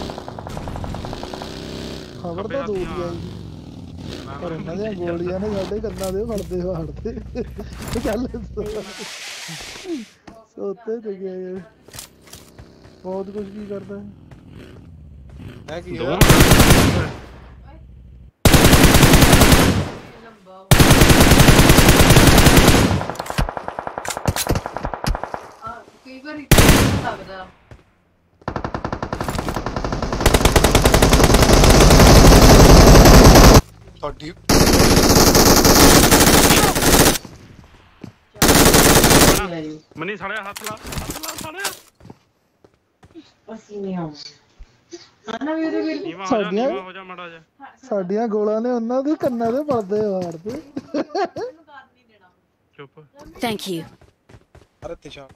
ਖਬਰ ਤਾਂ ਦੂਰ ਦੀ ਆਈ ਪਰ ਇਹਨਾਂ ਦੀਆਂ ਗੋਲੀਆਂ ਨੇ ਸਾਡੇ ਕੰਨਾਂ ਦੇ ਫੜਦੇ ਫੜਦੇ ਚੱਲ ਸੋਤੇ ਤੇ ਗਏ ਬਹੁਤ ਕੁਝ ਕੀ ਕਰਦਾ ਹੈ ਹੈ ਕੀ ਦੋ ਹੋਇਆ ਲੰਬਾ ਆ ਕਈ ਵਾਰੀ ਲੱਗਦਾ ਤੁਹਾਡੀ ਮਨੀ ਸਾਲਿਆ ਹੱਥ ਲਾ ਹੱਥ ਲਾ ਸਾਲਿਆ ਅਸੀਂ ਨਹੀਂ ਆਉਂਦੇ ਆਨਾ ਵੀ ਉਹਦੇ ਵੀਰ ਨੀਵਾ ਹੋ ਜਾ ਸਾਡੀਆਂ- ਨੀਵਾ ਹੋ ਜਾ ਮੜਾ ਜਾ ਸਾਡੀਆਂ ਗੋਲਾਂ ਨੇ ਉਹਨਾਂ ਦੇ ਕੰਨਾਂ ਦੇ ਫੜਦੇ ਵਾੜਦੇ ਨੂੰ ਕਰ ਨਹੀਂ ਦੇਣਾ ਚੁੱਪ Thank you. ਅਰੇ ਤਿਸ਼ਾ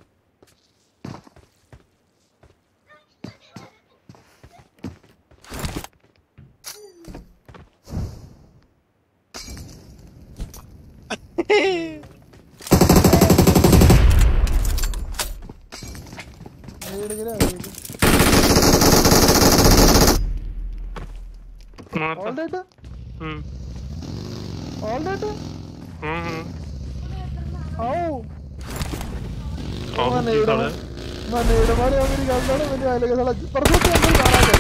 All that? Hmm. All that? Hmm. How? How? मैं नेड मारे मैं नेड मारे और मेरी गाल डाले मैंने आइले के साला परसों के अंदर गाना कर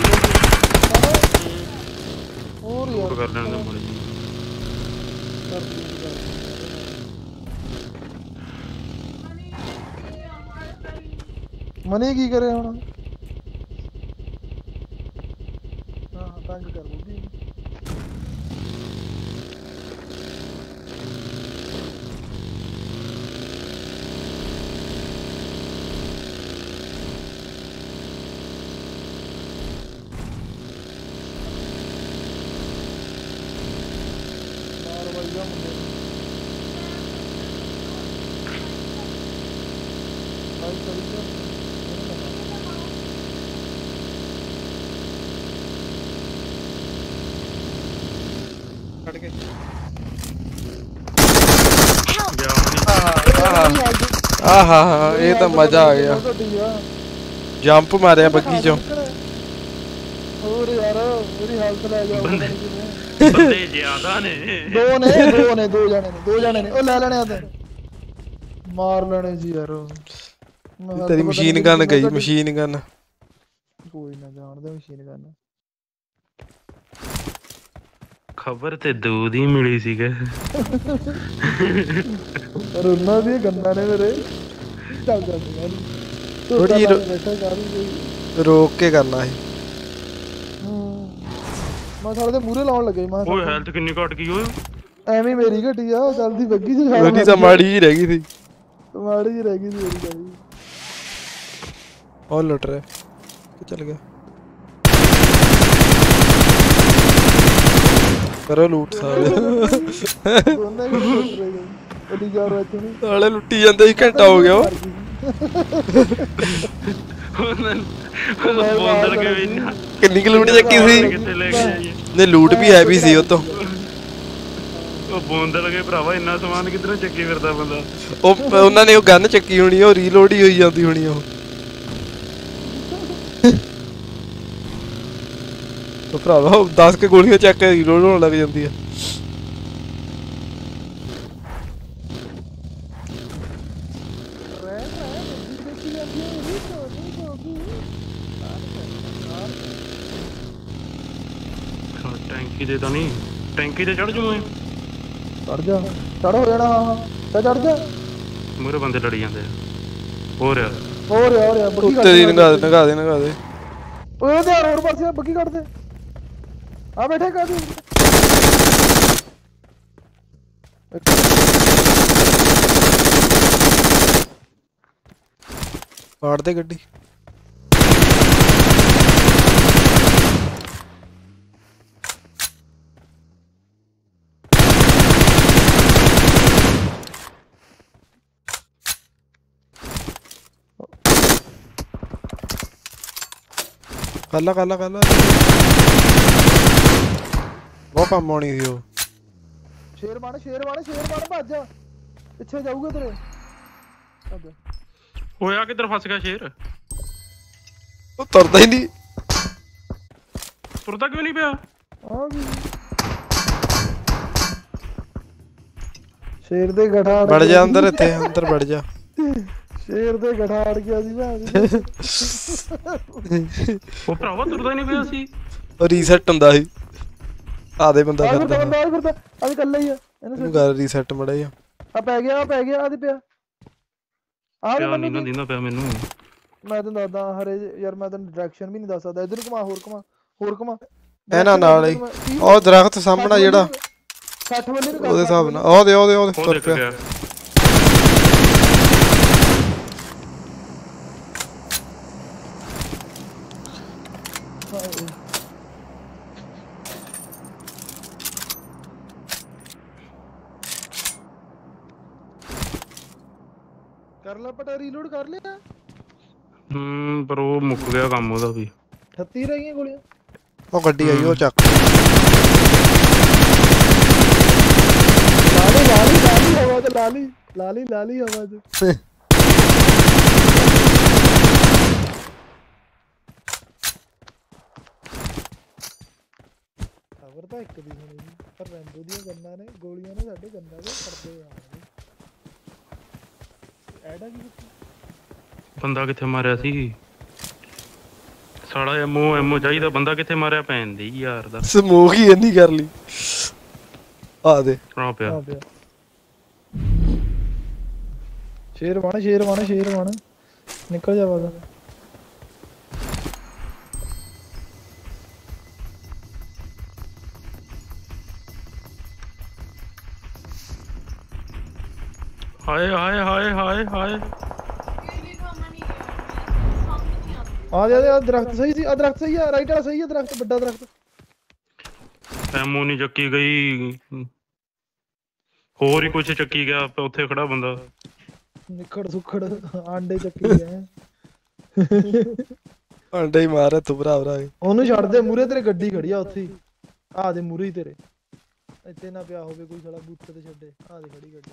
और यार कर लेने दे मुझे कर ਮਨੀ ਕੀ ਕਰੇ ਹੁਣ ਹਾਂ ਹਾਂ, ਤੰਗ ਕਰ ਬੁੱਢੀ ਮਾਰ ਵਈਆ ਮੁੰਡੇ ਨੂੰ ਭਾਈ ਕਰੀ ਜਾ ਮੈਨੂੰ ਪਤਾ। ਕੱਢ ਕੇ ਜਾ ਮਨੀ ਆਹਾ ਹਾ ਇਹ ਤਾਂ ਮਜ਼ਾ ਆ ਗਿਆ। ਜੰਪ ਮਾਰਿਆ ਬੱਗੀ ਚੋਂ। ਹੋਰ ਯਾਰ ਮੇਰੀ ਹਾਲਤ ਲੈ ਜਾ ਬੰਦੇ- ਜ਼ਿਆਦਾ ਨੇ। ਦੋ ਨੇ ਦੋ ਨੇ ਦੋ ਜਣੇ ਨੇ ਦੋ ਜਣੇ ਨੇ। ਉਹ ਲੈ ਲੈਣੇ ਆ ਤੇ ਮਾਰ ਲੈਣੇ ਸੀ ਯਾਰ। ਤੇਰੀ ਮਸ਼ੀਨ ਗਨ ਗਈ ਮਸ਼ੀਨ ਗਨ। ਕੋਈ ਨਾ ਜਾਣਦੇ ਮਸ਼ੀਨ ਗਨ। ਖਬਰ ਤੇ ਦੋ ਦੀ ਮਿਲੀ ਸੀਗਾ। ਪਰ ਉਹਨਾਂ ਦੀ ਗੰਨਾਂ ਨੇ ਮੇਰੇ। ਚੱਲ ਜਾਂਦੇ ਯਾਰ ਥੋੜ੍ਹੀ ਰੋ- ਬੈਠਾ ਕਰ ਕੋਈ ਰੋਕ ਕੇ ਕਰਨਾ ਸੀ ਹੂੰ ਮੈਂ ਸਾਡੇ ਦੇ ਮੂਰੇ ਲਾਉਣ ਲੱਗੇ ਮੈਂ ਓਏ ਹੈਲਥ ਕਿੰਨੀ ਘਟ ਗਈ ਓਏ ਐਵੇਂ ਹੀ ਮੇਰੀ ਘਟੀ ਆ ਜਲਦੀ ਬੱਗੀ ਚ ਛਾਲ ਉਹਦੀ ਤਾਂ ਮਾੜੀ ਹੀ ਰਹਿ ਗਈ ਸੀ ਮਾੜੀ ਜਿਹੀ ਰਹਿ ਗਈ ਸੀ ਮੇਰੀ ਗਾੜੀ ਉਹ ਲੁੱਟ ਰਿਹਾ ਕਿ ਚੱਲ ਗਿਆ ਕਰੋ ਲੂਟ ਸਾਰੇ ਦੋਨੇ ਹੀ ਲੁੱਟ ਰਹੇ ਗਏ ਗੱਡੀ ਜਾ ਰਿਹਾ ਇੱਥੇ ਨੂੰ ਸਾਲੇ ਲੁੱਟੀ ਜਾਂਦੇ ਸੀ ਘੰਟਾ ਹੋ ਗਿਆ ਉਹ। ਬੋਂਦਲ ਕੇ ਵੀ ਇੰਨਾ। ਕਿੰਨੀ ਕੁ ਲੂਟ ਚੱਕੀ ਸੀ? ਨੇ ਲੂਟ ਵੀ ਹੈਵੀ ਸੀ ਉਹ ਤੋਂ। ਉਹ ਬੋਂਦਲ ਕੇ ਭਰਾਵਾ ਇੰਨਾ ਸਮਾਨ ਕਿੱਧਰੋਂ ਚੱਕੀ ਫਿਰਦਾ ਬੰਦਾ? ਉਹ ਉਹਨਾਂ ਨੇ ਉਹ ਗਨ ਚੱਕੀ ਹੋਣੀ ਉਹ ਰੀਲੋਡ ਹੀ ਹੋਈ ਜਾਂਦੀ ਹੋਣੀ ਉਹ। ਉਹ ਭਰਾਵਾ ਉਹ 10 ਕੇ ਗੋਲੀਆਂ ਚੱਕ ਕੇ ਰੀਲੋਡ ਹੋਣ ਲੱਗ ਜਾਂਦੀ ਆ। ਟੈਂਕੀ ਦੇ ਤਾਂ ਨਹੀਂ ਟੈਂਕੀ ਤੇ ਚੜ ਜੂ ਮੈਂ ਚੜ ਜਾ ਚੜ ਹੋ ਜਾਣਾ ਹਾਂ ਹਾਂ ਚੜ ਜਾ ਮੂਰੇ ਬੰਦੇ ਲੜੀ ਜਾਂਦੇ ਆ ਹੋਰ ਹੋਰ ਯਾਰ ਯਾਰ ਬੜੀ ਉੱਤੇ ਦੀ ਨਗਾ ਦੇ ਨਗਾ ਦੇ ਨਗਾ ਦੇ ਓਏ ਉਹਦੇ ਹੋਰ ਪਾਸੇ ਆ, ਬੱਗੀ ਕੱਢ ਦੇ ਆ ਬੈਠੇ ਕਾਦੀ ਫਾੜ ਦੇ ਗੱਡੀ कल कल कल वो होनी थी वो। शेर मार शेर मार शेर मार भज पीछे जाऊगा तेरे। होया किधर फंस गया शेर। तो तरदा ही नहीं। तुरदा क्यों नहीं पिया आ शेर दे गठा। बढ़ जा अंदर इतने अंदर बढ़ जा। ਸ਼ੇਰ ਦੇ ਗਠਾ ਅੜ ਗਿਆ ਸੀ ਦੀ। ਉਹ ਭਰਾਵਾ ਤੁਰਦਾ ਨਹੀਂ ਪਿਆ ਸੀ। ਉਹ ਰੀਸੈਟ ਹੁੰਦਾ ਸੀ। ਆ ਦੇ ਬੰਦਾ ਕਰਦਾ ਬੰਦਾ ਆ ਫਿਰਦਾ ਆ ਵੀ ਇਕੱਲਾ ਹੀ ਆ। ਇਹਨੂੰ ਕਰ ਰੀਸੈਟ ਮੜਾ ਜਾ ਆ ਪੈ ਗਿਆ ਆ ਪੈ ਗਿਆ ਆ ਦੇ ਪਿਆ। ਆ ਪਿਆ ਨਹੀਂ ਨਾ ਦਿੰਦਾ ਪਿਆ ਮੈਨੂੰ ਮੈਂ ਤੈਨੂੰ ਦੱਸਦਾ ਹਰੇ ਯਾਰ ਮੈਂ ਤੈਨੂੰ ਡਾਇਰੈਕਸ਼ਨ ਵੀ ਨਹੀਂ ਦੱਸ ਸਕਦਾ। ਇਧਰ ਘੁਮਾ ਹੋਰ ਘੁਮਾ ਹੋਰ ਘੁਮਾ। ਇਹਨਾਂ ਨਾਲ ਹੀ। ਉਹ ਦਰਖਤ ਸਾਹਮਣਾ ਜਿਹੜਾ। 60 ਵੱਲੇ ਨੂੰ ਉਹਦੇ ਹਿਸਾਬ ਨਾਲ। ਉਹਦੇ ਉਹਦੇ ਉਹਦੇ ਉਹ ਤੁਰ ਪਿਆ। ਰੀਲੋਡ ਕਰ ਲਿਆ ਹੂੰ ਪਰ ਉਹ ਮੁੱਕ ਗਿਆ ਕੰਮ ਉਹਦਾ ਵੀ 38 ਰਹਿ ਗਈਆਂ ਗੋਲੀਆਂ ਉਹ ਗੱਡੀ ਆਈ ਉਹ ਚੱਕ ਲਾਲੀ ਲਾਲੀ ਲਾਲੀ ਹਵਾ ਤੇ ਲਾਲੀ ਲਾਲੀ ਲਾਲੀ ਹਵਾ ਤੇ ਖਬਰ ਤਾਂ ਇੱਕ ਦੀ ਹੋਣੀ ਸੀ ਪਰ ਰੈਂਬੋ ਦੀਆਂ ਗੰਨਾਂ ਨੇ ਗੋਲੀਆਂ ਨੇ ਸਾਡੇ ਗੰਨਾਂ ਦੇ ਪਰਦੇ ਆ ਗਏ ਐਡਾ ਕੀ ਕੀਤੀ? ਬੰਦਾ ਕਿੱਥੇ ਮਾਰਿਆ ਸੀ? ਸਾਲਾ ਐਮਓ ਐਮਓ ਚਾਹੀਦਾ ਬੰਦਾ ਕਿੱਥੇ ਮਾਰਿਆ? ਭੈਣ ਦੀ ਯਾਰ ਦਾ। ਸਮੋਕ ਹੀ ਇੰਨੀ ਕਰ ਲਈ। ਆ ਦੇ। ਆ ਪਿਆ। ਆ ਪਿਆ। ਸ਼ੇਰ ਬਣ ਸ਼ੇਰ ਬਣ ਸ਼ੇਰ ਬਣ। ਨਿਕਲ ਜਾ ਬਾਗਾ ਹਾਏ ਹਾਏ ਹਾਏ ਹਾਏ ਹਾਏ ਕਿਹੜੀ ਕੰਮ ਨਹੀਂ ਸਮਝ ਨਹੀਂ ਆਉਂਦੀ ਆ ਜਾ ਆ ਦਰਖਤ ਸਹੀ ਸੀ ਆ ਦਰਖਤ ਸਹੀ ਆ ਰਾਈਟ ਵਾਲਾ ਸਹੀ ਆ ਦਰਖਤ ਵੱਡਾ ਦਰਖਤ ਐਮਓ ਨਹੀਂ ਚੱਕੀ ਗਈ ਹੋਰ ਹੀ ਕੁਝ ਚੱਕੀ ਗਿਆ ਪ- ਉੱਥੇ ਖੜਾ ਬੰਦਾ ਨਿਖੜ ਸੁਖੜ ਆਂਡੇ ਚੱਕੀ ਗਏ ਅੰਡੇ ਹੀ ਮਾਰ ਤੂੰ ਭਰਾ ਭਰਾ ਕੇ। ਉਹਨੂੰ ਛੱਡ ਦੇ ਮੂਰੇ ਤੇਰੇ ਗੱਡੀ ਖੜੀ ਆ ਉੱਥੇ ਹੀ ਆ ਦੇ ਮੂਰੇ ਹੀ ਤੇਰੇ ਇੱਥੇ ਨਾ ਪਿਆ ਹੋਵੇ ਕੋਈ ਸਾਲਾ ਬੂਟੇ ਤੇ ਛੱਡੇ ਆ ਦੇ ਖੜੀ ਗੱਡੀ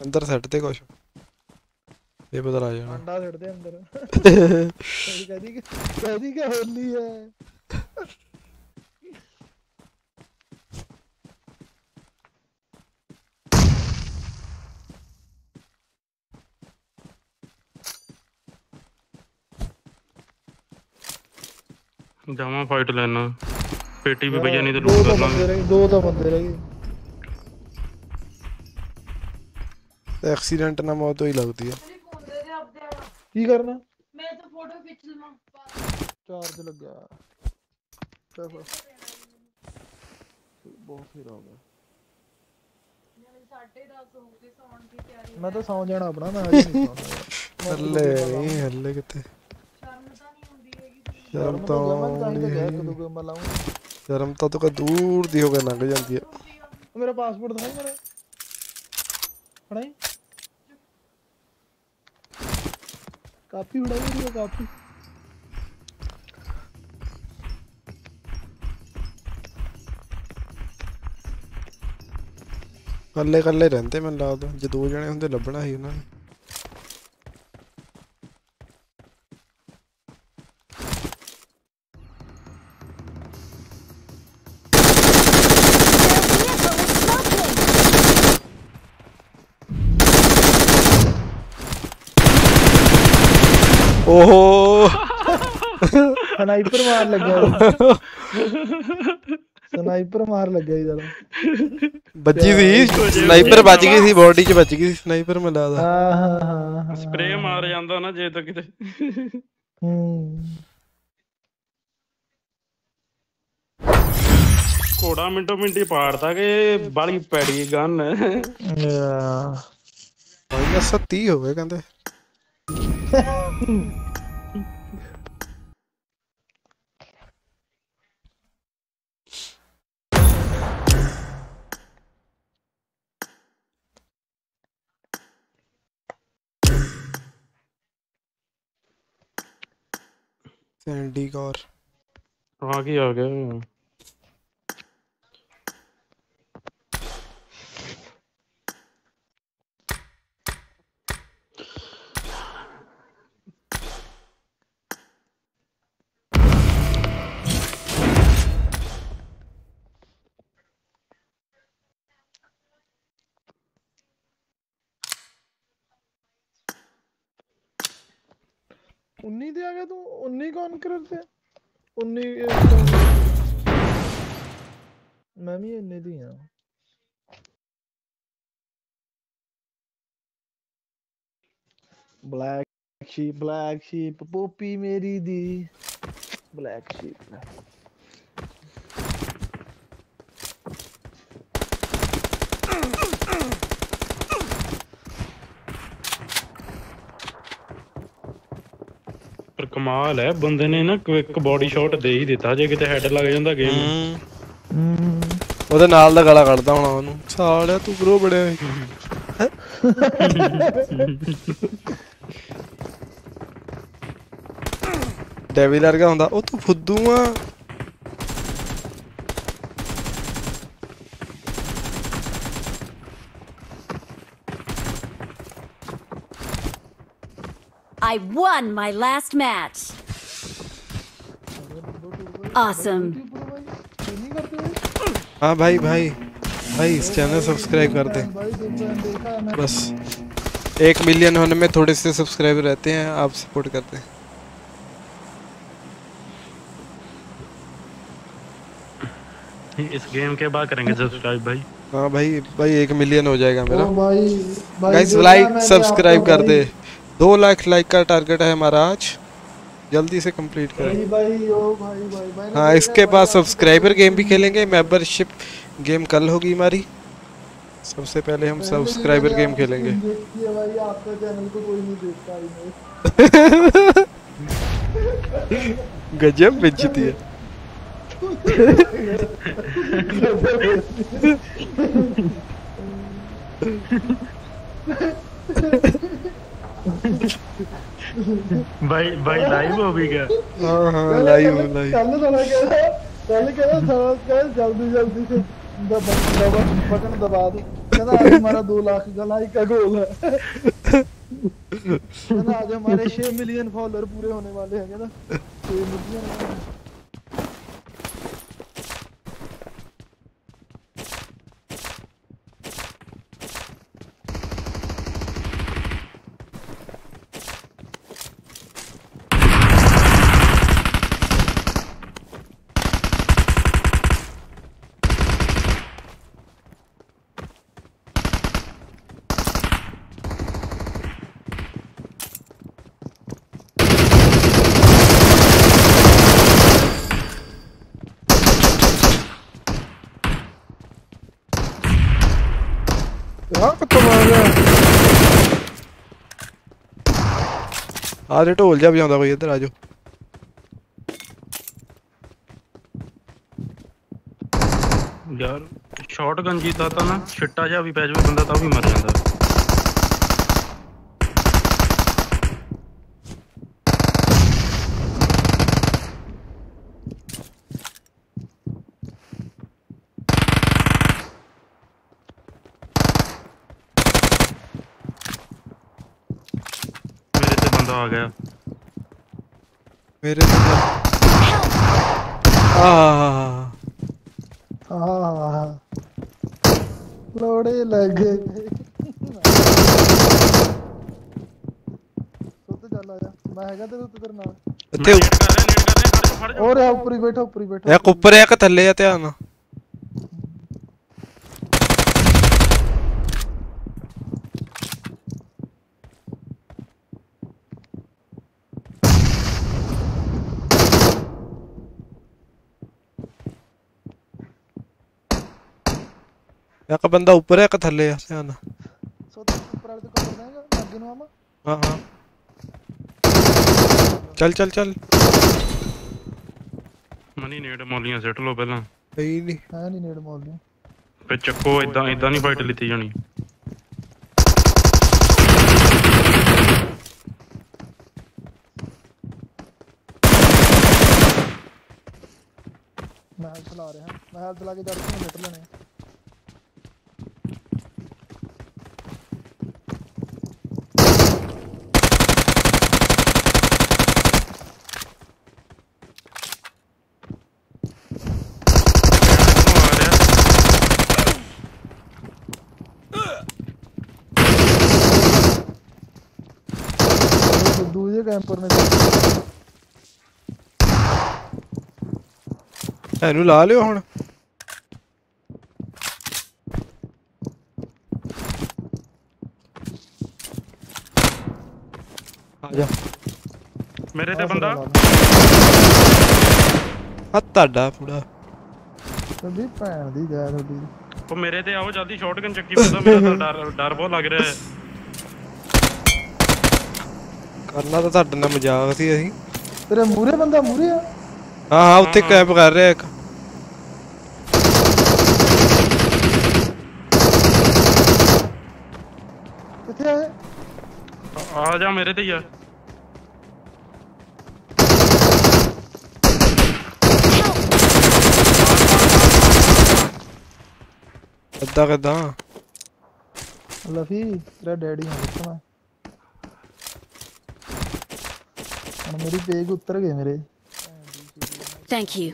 ਅੰਦਰ ਸੈੱਟ ਤੇ ਕੁਛ। ਇਹ ਪਤਾ ਲੱਗ ਜਾਣਾ। ਆਂਡਾ ਛੱਡ ਦੇ ਅੰਦਰ। ਕਹਦੀ ਕਹਦੀ ਕਹਦੀ ਕਿ ਹੋਲੀ ਹੈ। ਜਾਵਾਂ ਫਾਈਟ ਲੈਣਾ। ਪੇਟੀ ਵੀ ਪਈਆ ਨਹੀਂ ਤੇ ਦੋ ਲੂਟ ਕਰ ਲਾਂਗੇ। ਦੋ ਤਾਂ ਬੰਦੇ ਰਹਿ ਗਏ। ਐਕਸੀਡੈਂਟ ਨਾ ਮੌਤ ਹੋਈ ਲੱਗਦੀ ਹੈ ਕੀ ਕਰਨਾ? ਮੈਂ ਤਾਂ ਫੋਟੋ ਖਿੱਚ ਲਵਾਂ। ਚਾਰਜ ਲੱਗਾ ਬਹੁਤ ਹੀ ਰੋਗ ਮੈਂ ਤਾਂ ਸੌਂ ਜਾਣਾ ਆਪਣਾ ਮੈਂ ਹਜੇ ਨਹੀਂ ਸੌਂਦਾ ਹੱਲੇ ਹੱਲੇ ਕਿਤੇ ਸ਼ਰਮ ਤਾਂ ਆਉਂਦੀ ਹੈ ਸ਼ਰਮ ਤਾਂ ਤੋਂ ਦੂਰ ਦੀ ਹੋ ਕੇ ਲੰਘ ਜਾਂਦੀ ਆ। ਮੇਰਾ ਪਾਸਪੋਰਟ ਦਿਖਾਈ ਮੇਰਾ। ਫੜਾਈ। ਕਾਪੀ ਫੜਾਈ ਮੇਰੀ ਉਹ ਕਾਪੀ ਕੱਲੇ ਕੱਲੇ ਰਹਿੰਦੇ ਮੈਨੂੰ ਲੱਗਦਾ ਜੇ ਦੋ ਜਣੇ ਹੁੰਦੇ ਲੱਭਣਾ ਸੀ ਉਹਨਾਂ ਨੇ ਓਹੋ ਸਨਾਈਪਰ ਮਾਰ ਲੱਗਿਆ ਸਨਾਈਪਰ ਮਾਰ ਲੱਗਿਆ ਜੀ ਜਰਾ ਵੱਜੀ ਸੀ ਸਨਾਈਪਰ ਵੱਜ ਗਈ ਸੀ ਬੋਡੀ 'ਚ ਵੱਜ ਗਈ ਸੀ ਸਨਾਈਪਰ ਮੈਨੂੰ ਲੱਗਦਾ ਹਾਂ ਹਾਂ ਹਾਂ ਹਾਂ ਸਪਰੇ ਮਾਰ ਜਾਂਦਾ ਨਾ ਜੇ ਤਾਂ ਕਿਤੇ ਹੂੰ ਘੋੜਾ ਮਿੰਟੋ ਮਿੰਟੀ ਪਾੜਦਾ ਕਿ ਬਾਲੀ ਪੈੜੀ ਗਨ ਯਾ ਮਾਈਨਸ 30 ਹੋ ਗਏ ਕਹਿੰਦੇ सैंडी और वहाँ की आ गया। उन्नी दे गया तू? उन्नी कौन कर थे उन्नी मैं भी इन्नी दी हाँ। ब्लैक शीप ब्लैक शीप पोपी मेरी दी। ब्लैक शीप ਕਮਾਲ ਹੈ ਬੰਦੇ ਨੇ ਨਾ ਇੱਕ ਬੋਡੀ ਸ਼ਾਟ ਦੇ ਹੀ ਦਿੱਤਾ ਜੇ ਕਿਤੇ ਹੈਡ ਲੱਗ ਜਾਂਦਾ ਗੇਮ ਹੂੰ। ਉਹਦੇ ਨਾਲ ਦਾ ਗਲਾ ਕੱਢਦਾ ਹੋਣਾ ਉਹਨੂੰ। ਸਾਲਿਆ ਤੂੰ ਬਰੋ ਬੜਿਆ ਹੈ ਡੈਵਿਲ ਵਰਗਾ ਹੁੰਦਾ ਉਹ ਤੂੰ ਫੁੱਦੂ ਆ। I won my last match. Awesome. हाँ भाई भाई भाई इस चैनल सब्सक्राइब कर दे। बस। एक मिलियन होने में थोड़े से सब्सक्राइबर रहते हैं आप सपोर्ट करते हैं इस गेम के बाद करेंगे सब्सक्राइब भाई। हाँ भाई भाई एक मिलियन हो जाएगा मेरा। गाइस लाइक सब्सक्राइब कर भाई- दे। दो लाख लाइक का टारगेट है हमारा आज। जल्दी से कंप्लीट करें। भाई भाई भाई भाई हाँ इसके बाद सब्सक्राइबर गेम भी खेलेंगे। मेंबरशिप गेम कल होगी हमारी। सबसे पहले हम सब्सक्राइबर गेम खेलेंगे। नहीं गजब बेइज्जती है। भाई भाई लाइव हो भी गया। हाँ हाँ लाइव लाइव कल थोड़ा कह रहा कल कह रहा थोड़ा कह जल्दी जल्दी से दबा दबा बटन दबा दो। कहना आज हमारा दो लाख का लाइक का गोल है। कहना आज हमारे छह मिलियन फॉलोअर पूरे होने वाले हैं। कहना छह मिलियन ਆ ਜੇ ਢੋਲ ਜਾ ਵਜਾਉਂਦਾ ਕੋਈ ਇੱਧਰ ਆ ਜਾਓ। ਯਾਰ ਸ਼ਾਟਗਨ ਜੀਤਾ ਤਾਂ ਨਾ, ਛਿੱਟਾ ਜਾ ਵੀ ਪੈ ਜਾਵੇ, ਬੰਦਾ ਤਾਂ ਵੀ ਮਰ ਜਾਂਦਾ। ਮੇਰੇ ਤੇ ਬੰਦਾ ਆ ਗਿਆ ਮੇਰੇ ਤੇ ਆ हाँ लोड़े लगे सुत चल आजा मैं हैगा तेरे उत्ते तेरे नाल ਇੱਥੇ ਨੇੜ ਕਰ ਰਿਹਾ ਨੇੜ ਕਰ ਰਿਹਾ ਖੜ ਜਾ ਖੜ ਜਾ और है ऊपर ही बैठा ऊपर ही बैठा ਇੱਕ ਉੱਪਰ ਇੱਕ ਥੱਲੇ ਆ ਧਿਆਨ ਨਾਲ ਇੱਕ ਬੰਦਾ ਉੱਪਰ ਹੈ ਇੱਕ ਥੱਲੇ ਆ ਧਿਆਨ ਨਾਲ। ਸੋ ਤੂੰ ਉੱਪਰ ਵਾਲੇ ਤੋਂ ਕਰ ਦਾਂਗਾ ਮੈਂ ਅੱਗੇ ਨੂੰ ਆਵਾਂ ਹਾਂ ਹਾਂ ਚੱਲ ਚੱਲ ਚੱਲ ਮਨੀ ਨੇੜ ਮੌਲੀਆਂ ਸਿੱਟ ਲਓ ਪਹਿਲਾਂ ਸਹੀ ਨਹੀਂ ਹੈ ਨਹੀਂ ਨੇੜ ਮੋਲ ਨਹੀਂ ਫੇ ਚੱਕੋ ਇਦਾਂ ਇਦਾਂ ਨਹੀਂ ਫਾਈਟ ਲਿੱਤੀ ਜਾਣੀ ਮੈਂ ਹੈਲਥ ਲਾ ਰਿਹਾ ਮੈਂ ਹੈਲਥ ਲਾ ਕੇ ਜੜ ਤੋਂ ਮਿਟ ਲੈਣੇ ਦੂਜੇ ਕੈਂਪਰ ਨੇ ਇਹਨੂੰ ਲਾ ਲਿਓ ਹੁਣ ਆ ਜਾ ਮੇਰੇ ਤੇ ਬੰਦਾ ਆ ਤੁਹਾਡਾ ਪੂਰਾ ਵੀ ਭੈਣ ਦੀ ਜੈ ਤੁਹਾਡੀ ਉਹ ਮੇਰੇ ਤੇ ਆਓ ਜਲਦੀ ਸ਼ਾਟਗਨ ਚੱਕੀ ਪਤਾ ਮੇਰਾ ਤਾਂ ਡਰ ਡਰ ਬਹੁਤ ਲੱਗ ਰਿਹਾ ਹੈ ਕਰਨਾ ਤਾਂ ਤੁਹਾਡੇ ਨਾਲ ਮਜ਼ਾਕ ਸੀ ਅਸੀਂ ਤੇਰੇ ਮੂਰੇ ਬੰਦਾ ਮੂਰੇ ਆ ਹਾਂ ਹਾਂ ਉੱਥੇ ਕੈਂਪ ਕਰ ਰਿਹਾ ਇੱਕ ਕਿੱਥੇ ਆ ਇਹ? ਆ- ਆ ਜਾ ਮੇਰੇ ਤੇ ਹੀ ਆ ਅੱਧਾ ਕਿਦਾਂ ਲਫੀ ਤੇਰਾ ਡੈਡੀ ਹਾਂ ਦੇਖੋ ਮੈਂ ਹੁਣ ਮੇਰੀ ਪੇਗ ਉੱਤਰ ਗਏ ਮੇਰੇ। Thank you.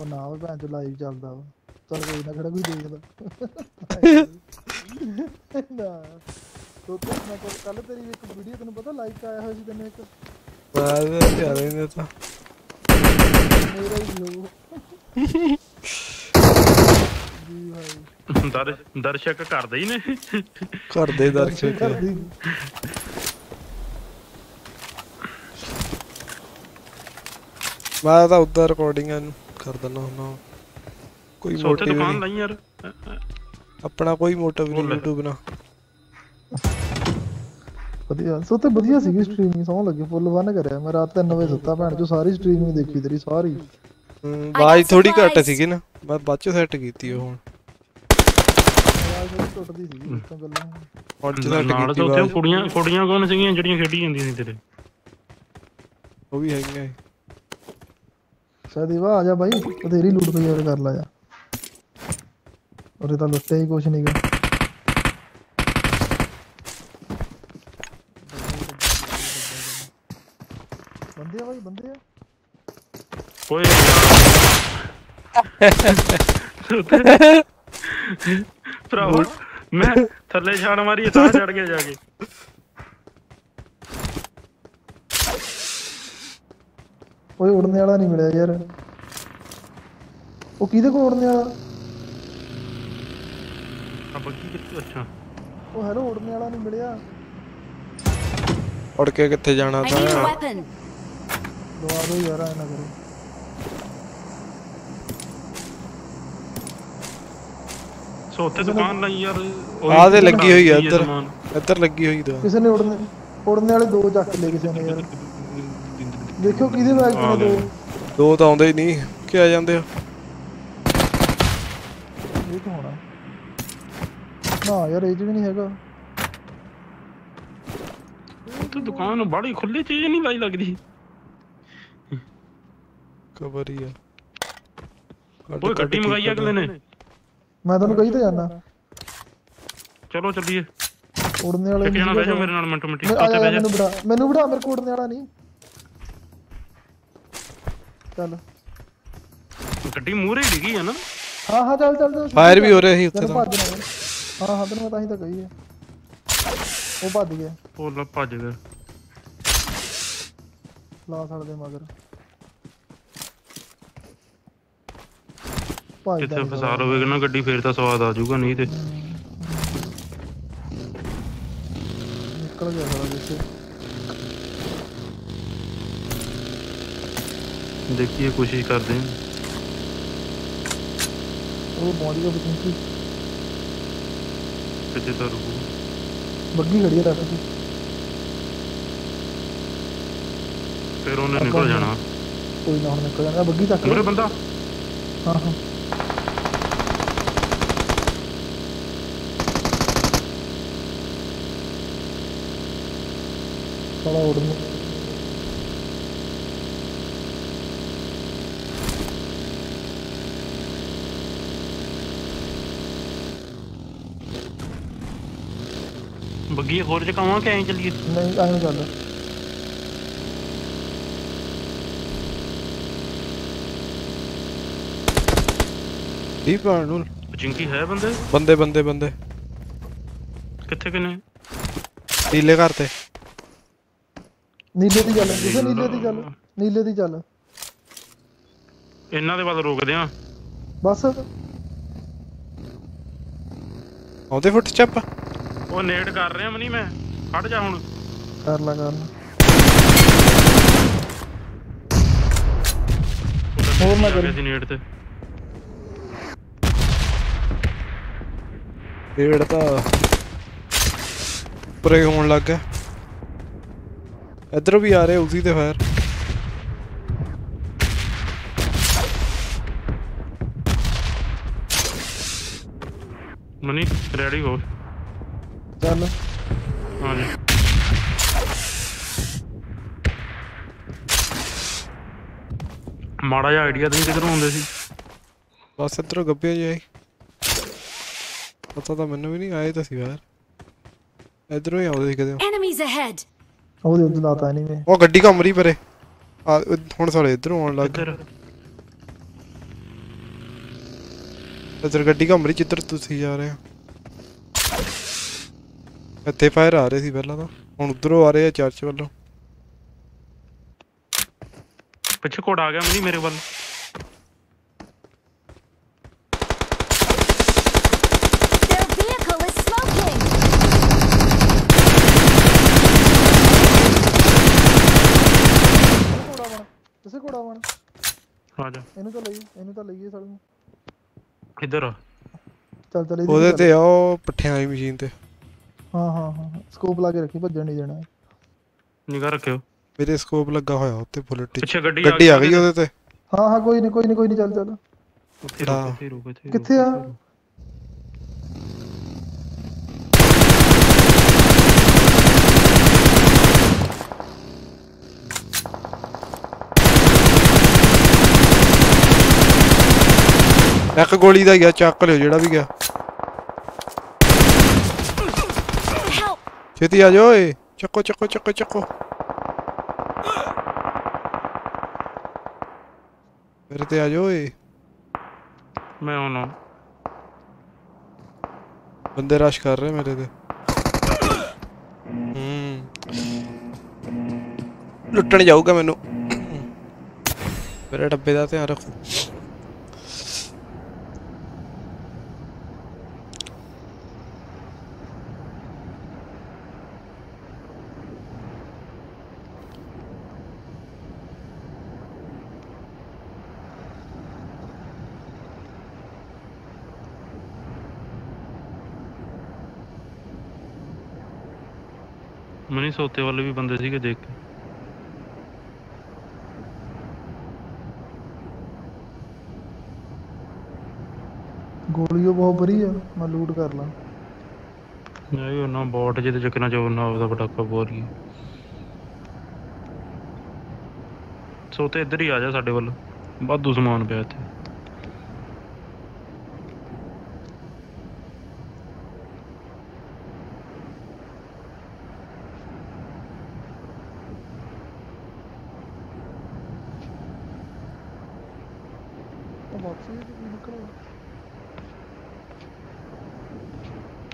ਉਹ ਨਾ ਉਹ ਭੈਣ ਚ ਲਾਈਵ ਚੱਲਦਾ ਵਾ। ਚੱਲ ਕੋਈ ਨਾ ਕਿਹੜਾ ਕੋਈ ਦੇਖਦਾ ਨਾ। ਤੋ ਤੇ ਮੈਂ ਕੱਲ ਤੇਰੀ ਇੱਕ ਵੀਡੀਓ ਤੈਨੂੰ ਪਤਾ ਲਾਈਕ ਆਇਆ ਹੋਇਆ ਸੀ ਤੈਨੂੰ ਇੱਕ। ਮੈਂ ਤਾਂ ਧਿਆਨ ਹੀ ਨਹੀਂ ਦਿੱਤਾ ਮੇਰਾ ਹੀ ਲੋ ਜੀ ਭਾਈ ਦਰ ਦਰਸ਼ਕ ਕਰਦੇ ਹੀ ਨੇ। ਘਰ ਦੇ ਦਰਸ਼ਕ ਮੈਂ ਤਾਂ ਉਦਾਂ ਰਿਕਾਰਡਿੰਗਾਂ ਨੂੰ ਕਰ ਦਿੰਦਾ ਹੁੰਦਾ। ਕੋਈ ਮੋਟਿਵ ਨਹੀਂ। ਲਈ ਯਾਰ। ਆਪਣਾ ਕੋਈ ਮੋਟਿਵ ਨਹੀਂ। YouTube ਨਾਲ। ਵਧੀਆ। ਸੋ ਤੇ ਵਧੀਆ ਸੀਗੀ ਸਟ੍ਰੀਮਿੰਗ ਸੌਂ ਲੱਗੇ। ਫੁੱਲ ਵਨ ਕਰਿਆ ਮੈਂ। ਰਾਤ 3 ਵਜੇ ਸੁੱਤਾ ਭੈਣ ਚੋ ਸਾਰੀ ਸਟ੍ਰੀਮਿੰਗ ਦੇਖੀ ਤੇਰੀ ਸਾਰੀ। ਆਵਾਜ਼ ਥੋੜੀ ਘੱਟ. ਸੀਗੀ ਨਾ। ਮੈਂ ਬਾਅਦ ਚ ਸੈੱਟ ਕੀਤੀ ਉਹ ਹੁਣ। ਆਵਾਜ਼ ਥੋੜੀ ਟੁੱਟਦੀ ਸੀਗੀ ਉਸ ਤੋਂ ਗੱਲਾਂ। ਹੁਣ ਚ ਸੈੱਟ ਨਾਲ ਕੀਤੀ ਤਾਂ ਉੱਥੇ ਆਵਾਜ਼। ਕੁੜੀਆਂ ਕੁੜੀਆਂ ਕੌਣ ਸੀਗੀਆਂ ਜਿਹੜੀਆਂ ਖੇਡੀ ਜਾਂਦੀਆਂ ਸੀ ਤੇਰੇ? ਉਹ ਵੀ ਹੈਗੀਆਂ। ਸੀ। ਸਦੀਵਾ ਆ ਜਾ ਬਾਈ ਬਥੇਰੀ ਲੂਟ ਪਈ ਔਰ ਕਰ ਲਾ ਜਾ ਔਰੇ ਤਾਂ ਲੁੱਟਿਆ ਹੀ ਕੁਛ ਨਹੀਂਗਾ ਬੰਦੇ ਆ ਬਾਈ ਬੰਦੇ ਆ ਓਏ ਭਰਾਵਾ ਮੈਂ ਥੱਲੇ ਛਾੜ ਮਾਰੀ ਤਾਂ ਚੜ ਗਿਆ ਜਾ ਕੇ ਓਏ ਉੜਨੇ ਵਾਲਾ ਨਹੀਂ ਮਿਲਿਆ ਯਾਰ ਉਹ ਕਿਹਦੇ ਕੋਲ ਉੜਨੇ ਵਾਲਾ ਆ ਬੱਗੀ ਕਿੱਥੇ ਅੱਛਾ ਉਹ ਹੈਲੋ ਉੜਨੇ ਵਾਲਾ ਨਹੀਂ ਮਿਲਿਆ ਉੜ ਕੇ ਕਿੱਥੇ ਜਾਣਾ I need a ਤਾਂ weapon. ਦਵਾ ਦੋ ਯਾਰ ਐ ਨਾ ਕਰੋ ਸੋ ਉੱਥੇ ਦੁਕਾਨ ਲਈ ਯਾਰ ਆਹ ਤੇ ਲੱਗੀ ਹੋਈ ਆ ਇਹ ਇੱਧਰ ਸਮਾਨ। ਇੱਧਰ ਲੱਗੀ ਹੋਈ ਦਾ ਕਿਸੇ ਨੇ ਉੜਨੇ ਉੜਨੇ ਵਾਲੇ ਦੋ ਚੱਕ ਲਏ ਕਿਸੇ ਨੇ ਯਾਰ ਦੇਖਿਓ ਕਿਹਦੇ ਬੈਗ ਨੇ ਦੋ। ਦੋ ਤਾਂ ਆਉਂਦੇ ਹੀ ਨਹੀਂ। ਕਿ ਆ ਜਾਂਦੇ ਆ? ਇਹ ਤਾਂ ਹੋਣਾ। ਨਾ ਯਾਰ ਇਹ ਵੀ ਨਹੀਂ ਹੈਗਾ। ਉੱਥੇ ਦੁਕਾਨ ਬੜੀ ਖੁੱਲੀ ਚੀਜ਼ ਨਹੀਂ ਲਾਈ ਲੱਗਦੀ। ਕਵਰ ਹੀ ਆ ਓਏ ਗੱਡੀ ਮੰਗਾਈ ਆ। ਅਗਲੇ ਨੇ। ਮੈਂ ਤੁਹਾਨੂੰ ਕਹੀ ਤਾਂ ਜਾਣਾ ਚਲੋ ਚੱਲੀਏ। ਉੜਨੇ ਵਾਲੇ ਬਹਿ ਜਾ ਮੇਰੇ ਨਾਲ ਮਿੰਟੋ ਮਿੰਟੀ। ਬੜਾ ਮੈਨੂੰ ਬੜਾ ਮੇਰੇ ਕੋਲ ਉੜਨੇ ਵਾਲਾ ਨਹੀਂ। ਚੱਲ ਗੱਡੀ ਮੂਹਰੇ ਡਿੱਗੀ ਆ ਨਾ ਹਾਂ ਹਾਂ ਚੱਲ ਚੱਲ ਚੱਲ ਫਾਇਰ ਵੀ ਹੋ ਰਿਹਾ ਸੀ ਉੱਥੇ ਤੈਨੂੰ ਤਾਂ ਭੱਜ ਨਾ ਹਾਂ ਹਾਂ ਤੈਨੂੰ ਮੈਂ ਤਾਂ ਹੀ ਤਾਂ ਕਹੀ ਹੈ ਉਹ ਭੱਜ ਗਿਆ ਉਹ ਲੈ ਭੱਜ ਗਿਆ ਲਾ ਸਕਦੇ ਮਗਰ ਭੱਜਦਾ ਕਿੱਥੇ ਨੀ ਫਸਾਰ ਹੋਵੇਗਾ ਨਾ ਗੱਡੀ ਫੇਰ ਤਾਂ ਸਵਾਦ ਆ ਜਾਊਗਾ ਨਹੀਂ ਤੇ ਨਿਕਲ ਗਿਆ ਸਾਲਾ देखिए कोशिश कर दें। वो बॉडी का बच्ची कितने तो रुको। बग्गी खड़ी है रास्ते पे फिर उन्हें निकल जाना। कोई ना निकल जाना। बग्गी तक मेरे बंदा। हाँ हाँ। थोड़ा उड़ ਹੋਰ ਚਕਾਵਾਂ ਕਿ ਐਂ ਚੱਲੀਏ? ਨਹੀਂ ਆਇਆ ਚੱਲ। ਦੀਪ ਨੂੰ? ਚਿੰਕੀ ਹੈ ਬੰਦੇ? ਬੰਦੇ ਬੰਦੇ ਬੰਦੇ। ਕਿੱਥੇ ਕਿਨੇ? ਨੀਲੇ ਘਰ ਤੇ। ਨੀਲੇ ਦੀ ਚੱਲ ਕਿਸੇ ਨੀਲੇ ਦੀ ਚੱਲ ਨੀਲੇ ਦੀ ਚੱਲ ਇਹਨਾਂ ਦੇ ਵੱਲ ਰੋਕਦੇ ਆ। ਬਸ। ਆਉਂਦੇ ਫੁੱਟ ਚੱਪ ਉਹ ਨੇੜ ਕਰ ਰਿਹਾ ਮਨੀ ਮੈਂ ਖੜ ਜਾ ਹੁਣ ਕਰ ਲਾ ਕਰ ਲਾ ਹੋਰ ਨਾ ਕਰੀ। ਸੀ ਨੇੜ ਤੇ ਰੇੜ ਤਾਂ ਪਰੇ ਹੋਣ ਲੱਗ ਗਿਆ ਇਧਰੋਂ ਵੀ ਆ ਰਹੇ ਉਸੀ ਤੇ ਫਾਇਰ ਮਨੀ ਰੈਡੀ ਹੋ ਚੱਲ ਹਾਂ ਜੀ ਮਾੜਾ ਜਿਹਾ ਆਈਡੀਆ ਤੁਸੀਂ ਕਿਧਰੋਂ ਆਉਂਦੇ ਸੀ ਬਸ ਇਧਰੋਂ ਗੱਬੇ ਜਾਈ ਪਤਾ ਤਾਂ ਮੈਨੂੰ ਵੀ ਨਹੀਂ ਆਏ ਤਾਂ ਸੀ ਫਾਇਰ ਇਧਰੋਂ ਹੀ ਆਉਂਦੇ ਸੀ ਕਦੇ Enemies ahead! ਉਹਦੇ ਉੱਤੇ ਲਾਤਾ ਨਹੀਂ ਮੈਂ ਉਹ ਗੱਡੀ ਘੁੰਮ ਰਹੀ ਪਰੇ ਆ ਹੁਣ ਸਾਲੇ ਇਧਰੋਂ ਆਉਣ ਲੱਗ ਗਏ ਇੱਧਰ ਇੱਧਰ ਗੱਡੀ ਘੁੰਮ ਰਹੀ ਜਿੱਧਰ ਤੁਸੀਂ ਜਾ ਰਹੇ ਹੋ ਇੱਥੇ ਫਾਇਰ ਆ ਰਹੇ ਸੀ ਪਹਿਲਾਂ ਤਾਂ। ਹੁਣ ਉਧਰੋਂ ਆ ਰਹੇ ਆ ਚਰਚ ਵੱਲੋਂ। ਪਿੱਛੇ ਕੋੜ ਆ ਗਿਆ ਮਨੀ ਮੇਰੇ ਵੱਲ। Their vehicle is smoking! ਕੋੜਾ ਬਣ ਕਿਸੇ ਕੋੜਾ ਬਣ ਆ ਜਾ। ਇਹਨੂੰ ਤਾਂ ਲਈ ਇਹਨੂੰ ਤਾਂ ਲਈਏ ਸਾਨੂੰ ਇੱਧਰ ਆ। ਚੱਲ ਚੱਲ ਇਹਦੀ ਉਹਦੇ ਚੱਲ। ਤੇ ਆ ਉਹ ਪੱਠਿਆਂ ਵਾਲੀ ਮਸ਼ੀਨ ਤੇ। ਹਾਂ ਹਾਂ ਹਾਂ ਸਕੋਪ ਲਾ ਕੇ ਰੱਖੀ ਭੱਜਣ ਨਹੀਂ ਦੇਣਾ ਨਿਗਾਹ ਰੱਖਿਓ ਮੇਰੇ ਸਕੋਪ ਲੱਗਾ ਹੋਇਆ ਉੱਤੇ ਬੁਲਟ ਪਿੱਛੇ ਗੱਡੀ ਗੱਡੀ ਆ ਗਈ ਉਹਦੇ ਤੇ ਹਾਂ ਹਾਂ ਕੋਈ ਨਹੀਂ ਕੋਈ ਨਹੀਂ ਕੋਈ ਨਹੀਂ ਚੱਲ ਚੱਲ ਉੱਥੇ ਰੁਕ ਇੱਥੇ ਰੁਕ ਇੱਥੇ ਰੁਕ, ਕਿੱਥੇ ਆ? ਇੱਥੇ ਰੁਕ। ਇੱਕ ਗੋਲੀ ਦਾ ਗਿਆ ਚੱਕ ਲਿਓ ਜਿਹੜਾ ਵੀ ਗਿਆ Cheti, allá, eh. Chaco, chaco, chaco, chaco. Verte allá, eh. मैं हूँ ना बंदे रश कर रहे मेरे ते लुटने जाऊगा मैनू मेरे डब्बे का ध्यान रखो ਸੋਤੇ ਵੱਲ ਵੀ ਬੰਦੇ ਸੀਗੇ ਦੇਖ ਕੇ। ਗੋਲੀ ਉਹ ਬਹੁਤ ਬਰੀ ਆ ਮੈਂ ਲੂਟ ਕਰ ਲਾਂ। ਨਹੀਂ ਉਹਨਾਂ ਬੋਟ ਜਿਹਦੇ ਚੱਕਣਾ ਚ ਉਹਨਾਂ ਉਹਦਾ ਪਟਾਕਾ ਬੋਲ ਰਹੀ ਸੋਤੇ ਇੱਧਰ ਹੀ ਆ ਜਾ ਸਾਡੇ ਵੱਲ। ਵਾਧੂ ਸਮਾਨ ਪਿਆ ਇੱਥੇ।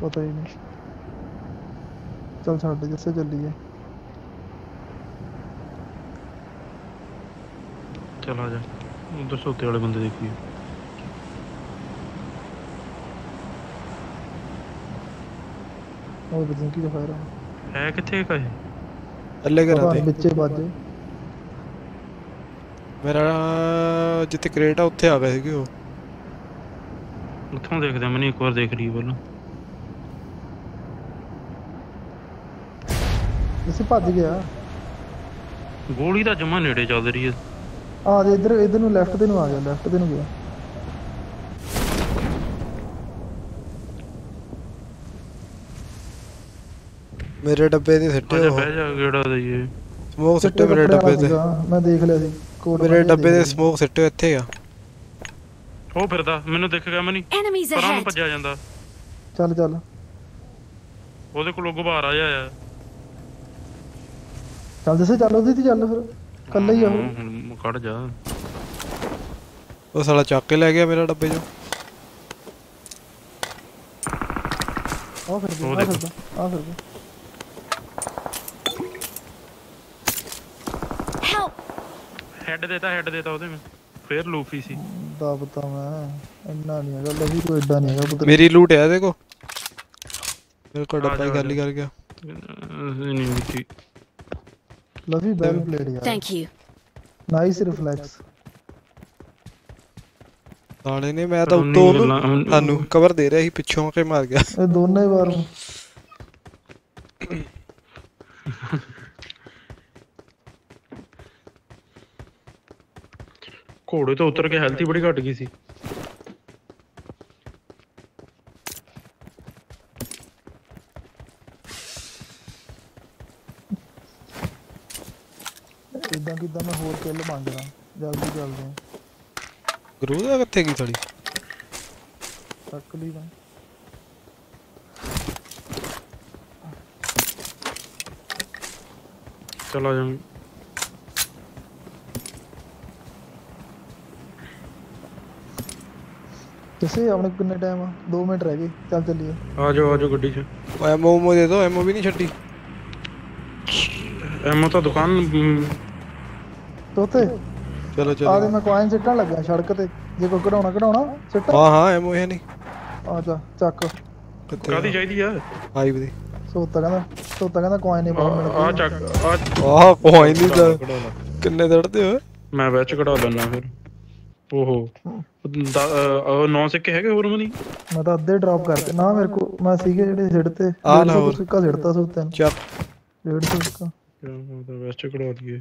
ਪਤਾ ਹੀ ਨਹੀਂ ਚੱਲ ਛੱਡ ਜਿੱਥੇ ਚੱਲੀਏ ਚਲ ਆ ਜਾ ਉਧਰ ਸੋਤੇ ਵਾਲੇ ਬੰਦੇ ਦੇਖੀਏ ਉਹ ਬਜਿੰਕੀ ਦਾ ਫਾਇਰ ਆ ਹੈ ਕਿੱਥੇ ਕਹੇ ਅੱਲੇ ਪਤਾ ਕਰਾਂ ਨਹੀਂ ਤੇ ਵਿੱਚੇ ਵੱਜੇ ਮੇਰਾ ਜਿੱਥੇ ਕ੍ਰੇਟ ਆ ਉੱਥੇ ਆ ਗਏ ਸੀਗੇ ਉਹ ਉੱਥੋਂ ਦੇਖਦੇ ਮਨੀ ਇੱਕ ਵਾਰ ਦੇਖ ਲਈ ਪਹਿਲਾਂ ਇਸੇ ਭੱਜ ਗਿਆ ਗੋਲੀ ਤਾਂ ਜਮਾ ਨੇੜੇ ਚੱਲ ਰਹੀ ਹੈ। ਆ ਦੇ ਇੱਧਰ ਇੱਧਰ ਨੂੰ ਲੈਫਟ ਤੇ ਨੂੰ ਆ ਗਿਆ ਲੈਫਟ ਤੇ ਨੂੰ ਗਿਆ। ਮੇਰੇ ਡੱਬੇ ਦੇ ਸਿੱਟੇ ਉਹ। ਬਹਿ ਜਾ ਗੇੜਾ ਦਈਏ ਸਮੋਕ ਸਿੱਟੇ ਮੇਰੇ ਡੱਬੇ ਤੇ। ਮੈਂ ਦੇਖ ਲਿਆ ਸੀ ਕੋਟ ਮੇਰੇ ਡੱਬੇ ਲਿਆ। ਸਮੋਕ ਸਿੱਟੇ ਇੱਥੇ ਆ। ਉਹ ਫਿਰਦਾ ਮੈਨੂੰ ਦਿਖ ਗਿਆ ਮਨੀ ਪਰਾਂ ਨੂੰ. ਭੱਜਿਆ ਜਾਂਦਾ। ਚੱਲ ਚੱਲ। ਉਹਦੇ ਕੋਲੋਂ ਗੁਬਾਰਾ ਜਿਹਾ ਆ ਚੱਲ ਜਸੇ ਚੱਲ ਉਹਦੀ ਤੇ ਚੱਲ ਫਿਰ ਕੱਲਾ ਹੀ ਆ ਉਹ ਹੁਣ ਕੱਢ ਜਾ ਉਹ ਸਾਲਾ ਚੱਕ ਕੇ ਲੈ ਗਿਆ ਮੇਰਾ ਡੱਬੇ ਚੋਂ ਆ ਫਿਰ ਉਹ ਆ ਦੇਖੋ। ਫਿਰ ਆ ਫਿਰ Help! ਹੈੱਡ ਦੇਤਾ ਹੈੱਡ ਦੇਤਾ ਉਹਦੇ ਮੈਂ ਫੇਰ ਲੂਫੀ ਸੀ ਦਾ ਪਤਾ ਮੈਂ ਇੰਨਾ ਨਹੀਂ ਹੈਗਾ ਲਵੀ ਕੋਈ ਐਡਾ ਨਹੀਂ ਹੈਗਾ ਪੁੱਤਰ ਮੇਰੀ ਲੂਟ ਹੈ ਇਹਦੇ ਕੋ ਮੇਰੇ ਕੋਲ ਆ ਡੱਬਾ ਹੀ ਜਾ, ਆ ਖਾਲੀ ਜਾ। ਕਰ ਗਿਆ ਅਹ ਨਹੀਂ ਦਿੱਤੀ ਲਵੀ ਵੈਲ ਪਲੇਡ ਯਾਰ Thank you. ਨਾਈਸ ਰਿਫਲੈਕਸ ਸਾਲੇ ਨੇ ਮੈਂ ਤਾਂ ਉਨੀ ਉੱਤੋਂ ਗੱਲਾਂ- ਉਹਨੂੰ ਹੁਣ- ਸਾਨੂੰ ਕਵਰ ਦੇ ਰਿਹਾ ਸੀ ਪਿੱਛੋਂ ਆ ਕੇ ਮਾਰ ਗਿਆ ਇਹ ਦੋਨੇ ਵਾਰ ਘੋੜੇ ਤੋਂ ਉਤਰ ਕੇ ਹੈਲਥ ਹੀ ਬੜੀ ਘਟ ਗਈ ਸੀ ਇਦਾਂ ਕਿਦਾਂ ਮੈਂ ਹੋਰ ਕਿੱਲ ਮੰਗਦਾ ਜਲਦੀ ਚੱਲਦੇ ਹਾਂ ਗੁਰੂ ਦਾ ਕਿੱਥੇ ਗਈ ਸਾਲੀ ਚੱਕ ਲਈ ਮੈਂ ਚਲਾ ਜਾ ਕਿਸੇ ਆਪਣੇ ਕੋਲ ਕਿੰਨੇ ਟਾਈਮ ਆ 2 ਮਿੰਟ ਰਹਿ ਗਏ ਚੱਲ ਚੱਲੀਏ ਆ ਜਾਓ ਆ ਜਾਓ ਗੱਡੀ 'ਚ ਐਮੋ ਉਮੋ ਦੇ ਦੋ ਐਮੋ ਵੀ ਨਹੀਂ ਛੱਡੀ ਐਮੋ ਤਾਂ ਦੁਕਾਨ ਅਮ, ਤੋਤੇ ਚਲੋ ਦੇ ਚਲੋ ਮੈਂ ਕੋਇਨ ਸਿੱਟਣ ਲੱਗਾ ਸੜਕ ਤੇ। ਜੇ ਕੋਈ ਕਢਾਉਣਾ ਕਢਾਉਣਾ ਸਿੱਟ। ਹਾਂ ਹਾਂ ਐਮੋ ਇਹ ਨਹੀਂ। ਆ ਜਾ ਚੱਕ। ਕਾਹਦੀ ਚਾਹੀਦੀ ਆ? ਫਾਈਵ ਦੀ। ਸੋਤਾ ਕਹਿੰਦਾ ਸੋਤਾ ਕਹਿੰਦਾ ਕੋਇਨ ਨਹੀਂ ਬਹੁਤ ਮਿਲ ਆ ਚੱਕ ਆ ਆਹ ਕੋਈ ਨਹੀਂ ਲਾ। ਕਿੰਨੇ ਦੜਦੇ ਹੋ ਮੈਂ ਵਿੱਚ ਕਢਾ ਦਿੰਦਾ ਫਿਰ। ਓਹੋ। ਦਾ- ਉਹ ਨੌ ਸਿੱਕੇ ਹੈਗੇ ਹੋਰ ਮਨੀ? ਮੈਂ ਤਾਂ ਅੱਧੇ ਡ੍ਰੌਪ ਕਰਤੇ ਨਾ ਮੇਰੇ ਕੋ ਮੈਂ ਸੀਗੇ ਜਿਹੜੇ ਸਿੱਟ ਤੇ। ਆ ਲੈ ਹੋਰ। ਸਿੱਕਾ ਸਿੱਟਤਾ ਸੋਤੇ ਨੂੰ। ਚੱਕ। 150 ਸਿੱਕਾ। ਉਹ ਤਾਂ ਵਿੱਚ ਕਢਾ ਦਈਏ।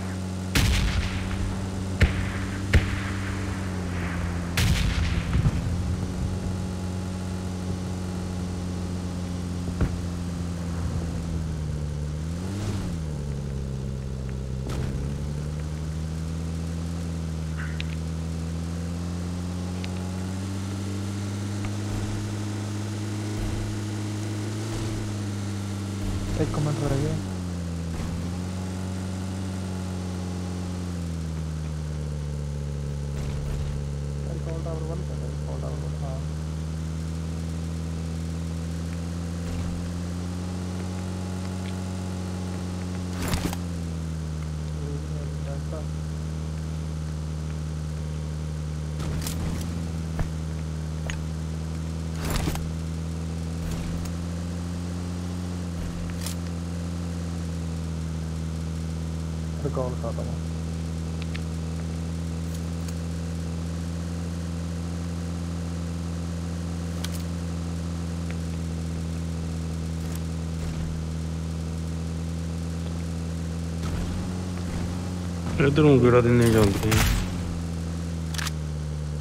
ਇਧਰੋਂ ਕਿਹੜਾ ਦਿਨੇ ਜਾਂਦੇ ਆ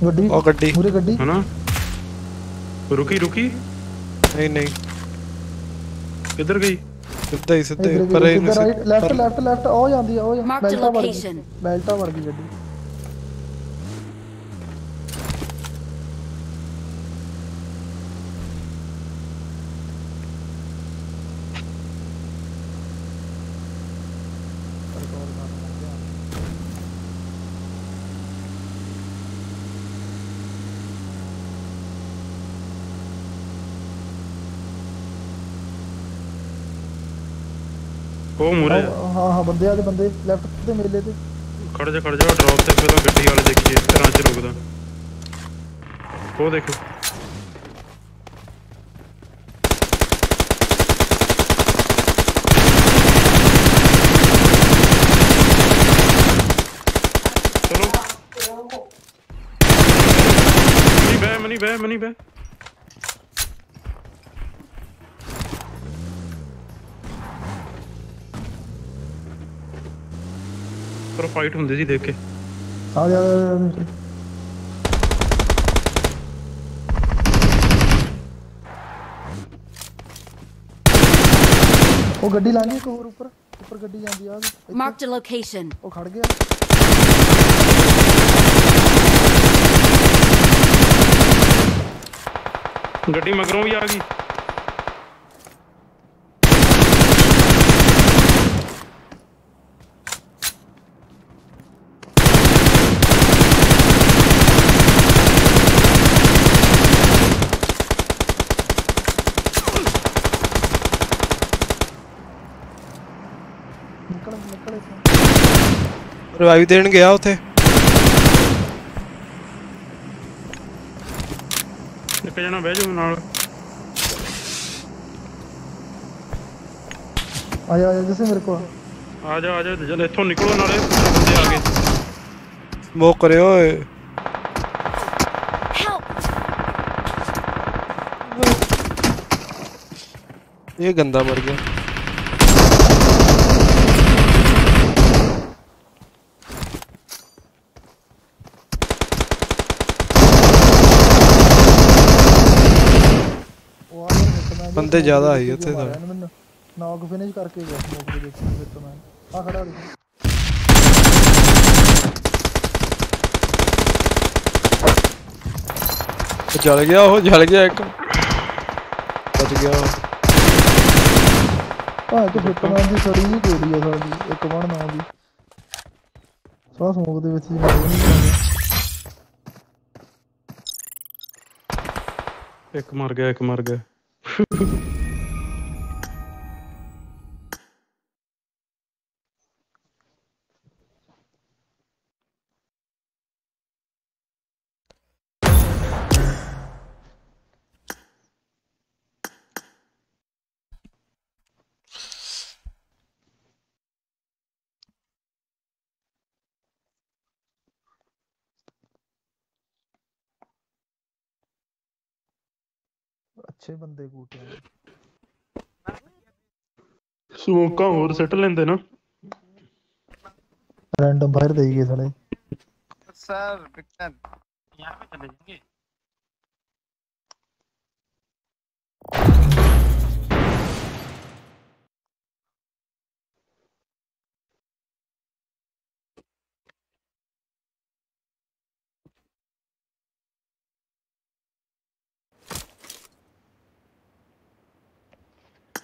ਗੱਡੀ ਉਹ ਗੱਡੀ ਮੂਰੇ ਗੱਡੀ ਹਨਾ ਰੁਕੀ ਰੁਕੀ ਨਹੀਂ ਨਹੀਂ ਕਿੱਧਰ ਗਈ ਸਿੱਧਾ ਹੀ ਸਿੱਧਾ ਹੀ ਇੱਧਰ ਪਰ ਗਈ ਇਹਨੂੰ ਰਾਈਟ ਲੈਫਟ ਲੈਫਟ ਲੈਫਟ ਉਹ ਜਾਂਦੀ ਆ ਉਹ Mark the ਬੈਲਟਾ ਵੜ ਗਈ location. ਬੈਲਟਾ ਵੜ ਗਈ ਗੱਡੀ ਉਹ ਮੂਰੇ ਹਾਂ ਹਾਂ ਬੰਦੇ ਆ ਦੇ ਬੰਦੇ ਲੈਫਟ ਤੇ ਮੇਲੇ ਤੇ ਖੜ ਜਾ ਖੜ ਜਾ ਡ੍ਰੌਪ ਤੇ ਪਹਿਲਾਂ ਗੱਡੀ ਵਾਲੇ ਦੇਖੀਏ ਘਰਾਂ 'ਚ ਰੁਕਦਾ ਉਹ ਦੇਖੋ ਚਲੋ ਮਨੀ ਬੈ ਮਨੀ ਬੈ ਮਨੀ ਬੈ ਪਰ ਫਾਈਟ ਹੁੰਦੀ ਸੀ ਦੇਖ ਕੇ ਆ ਜਾ ਆ ਜਾ, ਆ ਜਾ ਉਹ ਗੱਡੀ ਲਾਣੀ ਇੱਕ ਹੋਰ ਉੱਪਰ ਉੱਪਰ ਗੱਡੀ ਜਾਂਦੀ ਆ ਇੱਥੇ। Marked a location. ਉਹ ਖੜ ਗਿਆ ਗੱਡੀ ਮਗਰੋਂ ਵੀ ਆ ਗਈ ਰਿਵਾਈਵ ਦੇਣ ਗਿਆ ਉੱਥੇ ਇੱਕ ਜਣਾ ਬਹਿ ਜਾਓ ਨਾਲ ਆ ਜਾ ਆ ਜਾ ਜਿਸੇ ਮੇਰੇ ਕੋਲ ਆ ਜਾ ਆ ਜਾ ਜਦ ਇੱਥੋਂ ਨਿਕਲੋ ਨਾਲੇ ਬੰਦੇ ਆ ਗਏ ਸਮੋਕ ਕਰਿਓ ਓਏ Help! ਇਹ ਗੰਦਾ ਮਰ ਗਿਆ ਬੰਦੇ ਜ਼ਿਆਦਾ ਆਏ ਉੱਥੇ ਤਾਂ। ਨੌਕ ਫਿਨਿਸ਼ ਕਰਕੇ ਗਿਆ। ਸਮੋਕ ਦੇ ਵਿੱਚ ਫਿਰ ਤੋਂ ਮੈਂ। ਆ ਖੜਾ ਉਹ ਜਲ ਗਿਆ ਉਹ ਜਲ ਗਿਆ ਇੱਕ। ਬਚ ਗਿਆ ਉਹ। ਆ ਕਿ ਫਿੱਟਮੈਨ ਦੀ ਸੜੀ ਜੀ ਗੋਲੀ ਆ ਸਾਡੀ ਇੱਕ ਬਣ ਨਾ ਦੀ। ਸਾਹ ਸਮੋਕ ਦੇ ਵਿੱਚ ਹੀ ਮਾਰ ਨਹੀਂ ਇੱਕ ਮਰ ਗਿਆ ਇੱਕ ਮਰ ਗਿਆ। Yeah. अच्छे बंदे कूटे हैं स्मोका और सट लेंदे ना रैंडम बाहर दे गए साले सर विक्टर यहाँ पे चले जाएँगे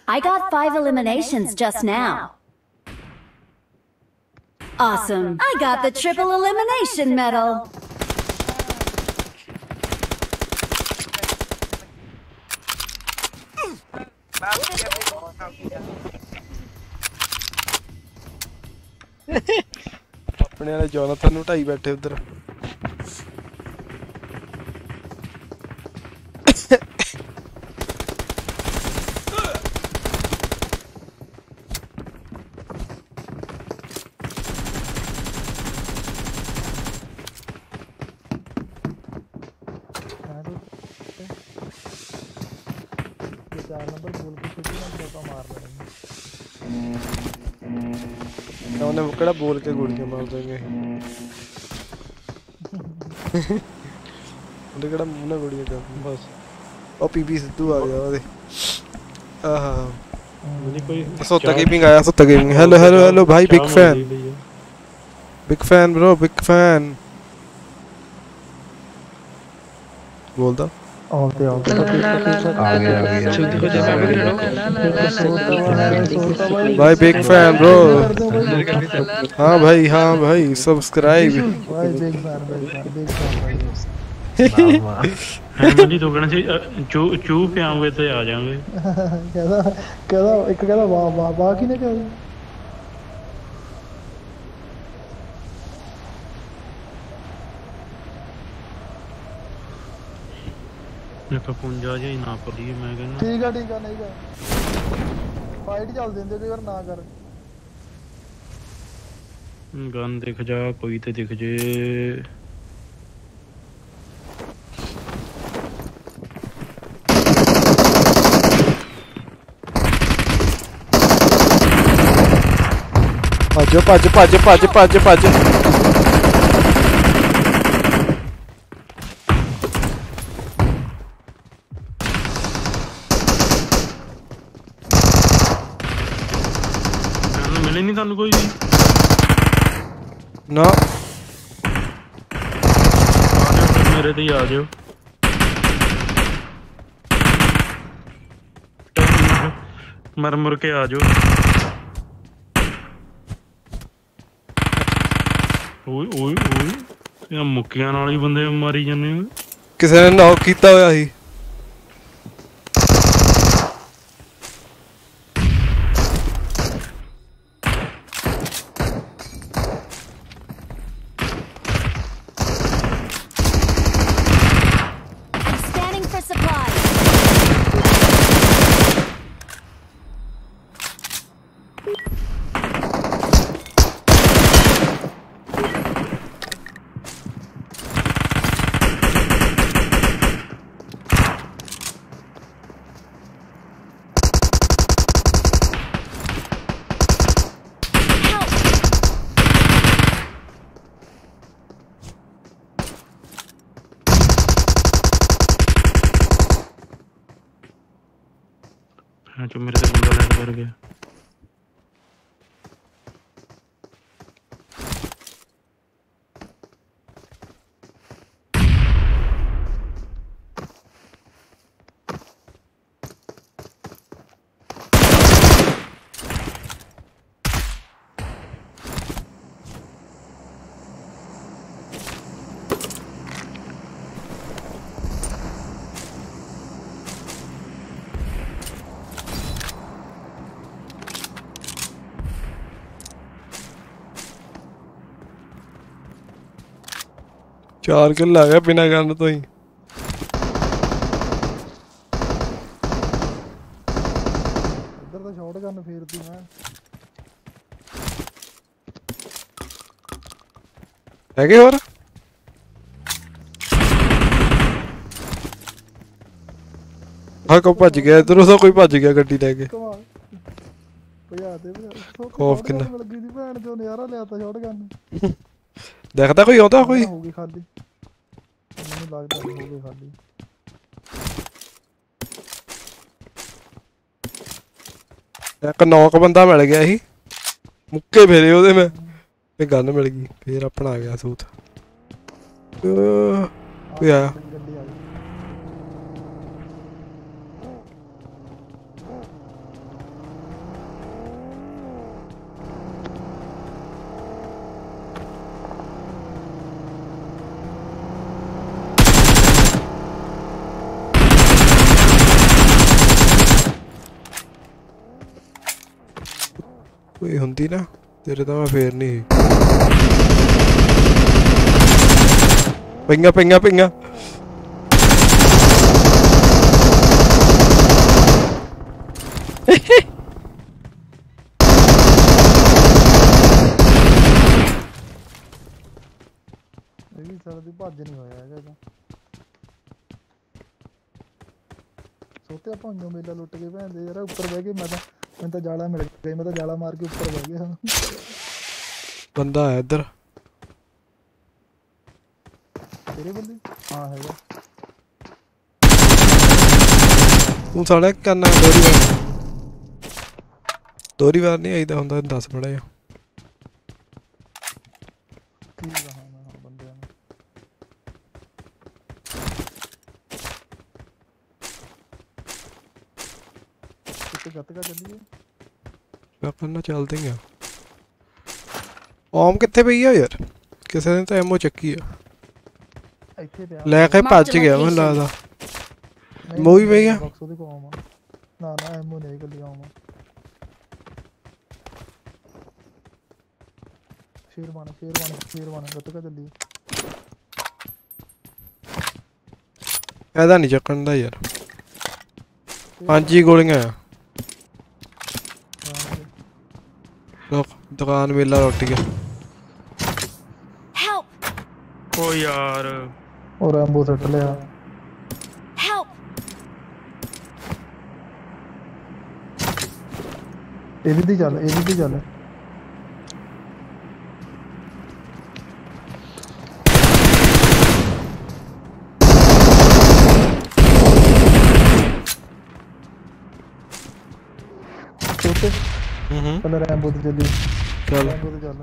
I got five eliminations just now. Awesome. I got the triple elimination medal. ਆਪਣੇ ਵਾਲੇ ਜੋਨਾਥਨ ਨੂੰ ਢਾਈ ਬੈਠੇ ਉਧਰ पकड़ा बोल के गुड़ मार देंगे। उनकड़ा मुँह ना गुड़िया का बस। और पीपी सिद्धू आ गया अरे आहा। सोता गेमिंग आया सोता गेमिंग हेलो हेलो हेलो भाई big fan big fan bro big fan बोल आगे आगे आगे आगे भाई बिग फ़ैन ब्रो हाँ भाई हाँ भाई सब्सक्राइब तो करना चाहिए चू चू पे आओगे तो आ जाओगे कहता कहता एक कहता वाह वाह वाह की ने कहता ਕਹਿੰਦਾ ਇੱਕ ਕਹਿੰਦਾ ਵਾਹ ਵਾਹ ਵਾਹ ਕਿਨੇ ਕਿਹਾ ਇੱਕ ਪੁੰਜਾ ਜਿਹਾ ਹੀ ਨਾ ਪੜੀਏ ਮੈਂ ਕਹਿੰਦਾ ਠੀਕ ਆ ਠੀਕ ਆ ਨਹੀਂ ਗਾ ਫਾਈਟ ਚੱਲ ਦਿੰਦੇ ਕਈ ਵਾਰ ਨਾ ਕਰ ਗਨ ਦਿਖ ਜਾ ਕੋਈ ਤੇ ਦਿਖ ਜੇ ਭੱਜ ਭੱਜ ਭੱਜ ਭੱਜ ਭੱਜ ਭੱਜ ਗਨ ਮਿਲੀ ਨਹੀਂ ਤੁਹਾਨੂੰ ਕੋਈ ਵੀ ਨਾ ਆ ਜਾਓ ਫਿਰ ਮੇਰੇ ਤੇ ਹੀ ਆ ਜਾਓ ਮਰ ਮੁਰ ਕੇ ਆ ਜਾਓ ਓਏ ਓਏ ਓਏ ਇਹ ਮੁੱਕੀਆਂ ਨਾਲ ਹੀ ਬੰਦੇ ਮਾਰੀ ਜਾਂਦੇ ਆ ਕਿਸੇ ਨੇ ਨੌਕ ਕੀਤਾ ਹੋਇਆ ਸੀ ਚਾਰ ਕਿੱਲ ਆ ਗਿਆ ਬਿਨਾ ਗਨ ਤੋਂ ਹੀ ਇੱਧਰ ਤਾਂ ਸ਼ਾਟ ਕਰਨ ਫੇਰਦੀ ਮੈਂ ਹੈਗੇ ਹੋਰ ਹਾਂ ਕੋ ਭੱਜ ਗਿਆ ਇਧਰੋਂ ਤਾਂ ਕੋਈ ਭੱਜ ਗਿਆ ਗੱਡੀ ਲੈ ਕੇ ਕਮਾਲ ਭਜਾ ਦੇ ਭਜਾ ਖੌਫ ਕਿੰਨਾ? ਲੱਗੀ ਦੀ ਭੈਣ ਚੋਂ ਨਜ਼ਾਰਾ ਲਿਆ ਤਾ ਸ਼ਾਟ ਕਰਨ ਦੇਖਦਾ ਕੋਈ ਆਉਂਦਾ ਕੋਈ ਹੋ ਗਈ ਖਾਲੀ ਮੈਨੂੰ ਲੱਗਦਾ ਹੋ ਗਈ ਖਾਲੀ ਇੱਕ ਨੌਕ ਬੰਦਾ ਮਿਲ ਗਿਆ ਸੀ ਮੁੱਕੇ ਫੇਰੇ ਉਹਦੇ ਮੈਂ ਤੇ ਗਨ ਮਿਲ ਗਈ ਫੇਰ ਆਪਣਾ ਆ ਗਿਆ ਸੂਤ ਕੋਈ ਆ ਕੋਈ ਹੁੰਦੀ ਨਾ ਤੇਰੇ ਤਾਂ ਮੈਂ ਫੇਰ ਨਹੀਂ ਪਈਆਂ ਪਈਆਂ ਪਈਆਂ ਇਹ ਵੀ ਸਰ ਦੀ ਭੱਜ ਨਹੀਂ ਹੋਇਆ ਹੈਗਾ ਇਹਦਾ ਸੋਤੇ ਆਪਾਂ ਨੂੰ ਮੇਲਾ ਲੁੱਟ ਕੇ ਭੈਣ ਦੇ ਯਾਰ ਉੱਪਰ ਬਹਿ ਕੇ ਮੈਂ ਤਾਂ ਮੈਨੂੰ ਤਾਂ ਜਾਲਾ ਮਿਲ ਗਿਆ ਮੈਂ ਤਾਂ ਜਾਲਾ ਮਾਰ ਕੇ ਉੱਪਰ ਬਹਿ ਗਿਆ ਬੰਦਾ ਹੈ ਇੱਧਰ ਤੇਰੇ ਬੰਦੇ ਹਾਂ ਹੈਗਾ ਤੂੰ ਸਾਲਾ ਕੀ ਕਰਨਾ ਦੋਰੀ ਵਾਰ ਦੋਰੀ ਵਾਰ ਨਹੀਂ ਆਈਦਾ ਹੁੰਦਾ ਦੱਸ ਬੜਾ ਜਿਹਾ ਆਪਾਂ ਨਾ ਚੱਲਦੇ ਆ ਓਮ ਕਿੱਥੇ ਪਈ ਆ ਯਾਰ ਕਿਸੇ ਨੇ ਤਾਂ ਐਮੋ ਚੱਕੀ ਆ ਇੱਥੇ ਪਿਆ ਲੈ ਕੇ ਭੱਜ ਗਿਆ ਮੈਨੂੰ ਲੱਗਦਾ ਮੂਵੀ ਪਈ ਆ ਬਾਕਸ ਉਹਦੇ ਕੋਲ ਆਵਾਂ ਨਾ ਨਾ ਐਮੋ ਨਹੀਂ ਗੱਲੀ ਆਵਾਂ ਸ਼ੇਰਵਾਨ ਸ਼ੇਰਵਾਨ ਸ਼ੇਰਵਾਨ ਗੱਤਕਾ ਚੱਲੀਏ ਇਹਦਾ ਨਹੀਂ ਚੱਕਣ ਦਾ ਯਾਰ ਪੰਜ ਹੀ ਗੋਲੀਆਂ ਆ दुकान मिला रोटी का हेल्प ओ यार और एम्बो सट ले यार हेल्प ये चल ये चल ਹੂੰ ਹੂੰ ਪਹਿਲਾਂ ਰੈਂਬੋ ਤੇ ਚੱਲੀ ਚੱਲ ਰੈਂਬੋ ਤੇ ਚੱਲ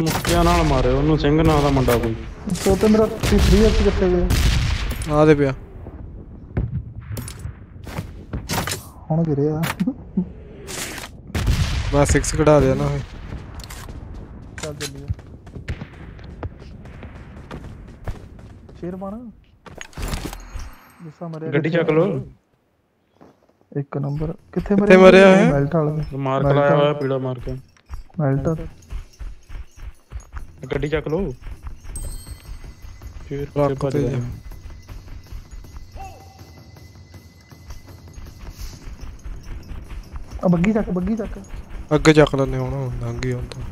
ਮੁੱਕਿਆਂ ਨਾਲ ਮਾਰੇ ਉਹਨੂੰ ਸਿੰਘ ਨਾਂ ਦਾ ਮੁੰਡਾ ਕੋਈ ਉੱਤੇ ਮੇਰਾ 3 ਐਕਸ ਕਿੱਥੇ ਗਏ ਆ ਦੇ ਪਿਆ ਹੁਣ ਗਿਰਿਆ ਮੈਂ 6 ਕਢਾ ਲਿਆ ਨਾ ਫੇ ਚੱਲ ਚੱਲੀਏ ਸ਼ੇਰ ਬਣ ਜਿਸਾ ਮਰਿਆ ਗੱਡੀ ਕਿੱਥੇ? ਚੱਕ ਲੋ ਇੱਕ ਨੰਬਰ ਕਿੱਥੇ ਕਿੱਥੇ ਮਰਿਆ ਹੈ? ਮੈਲਟ ਵਾਲਾ ਮਾਰਕ ਲਾਇਆ ਹੋਇਆ ਪੀੜਾ ਮਾਰ ਕੇ ਮੈਲਟ ਗੱਡੀ ਚੱਕ ਲੋ ਫਿਰ ਰੱਖ ਫਿਰ ਭੱਜ ਤੇ ਗਿਆ। ਜਾ। ਆ ਬੱਗੀ ਚੱਕ ਬੱਗੀ ਚੱਕ ਅੱਗੇ ਚੱਕ ਲੈਨੇ ਹੁਣ ਲੰਘ ਹੀ ਹੁਣ ਤਾਂ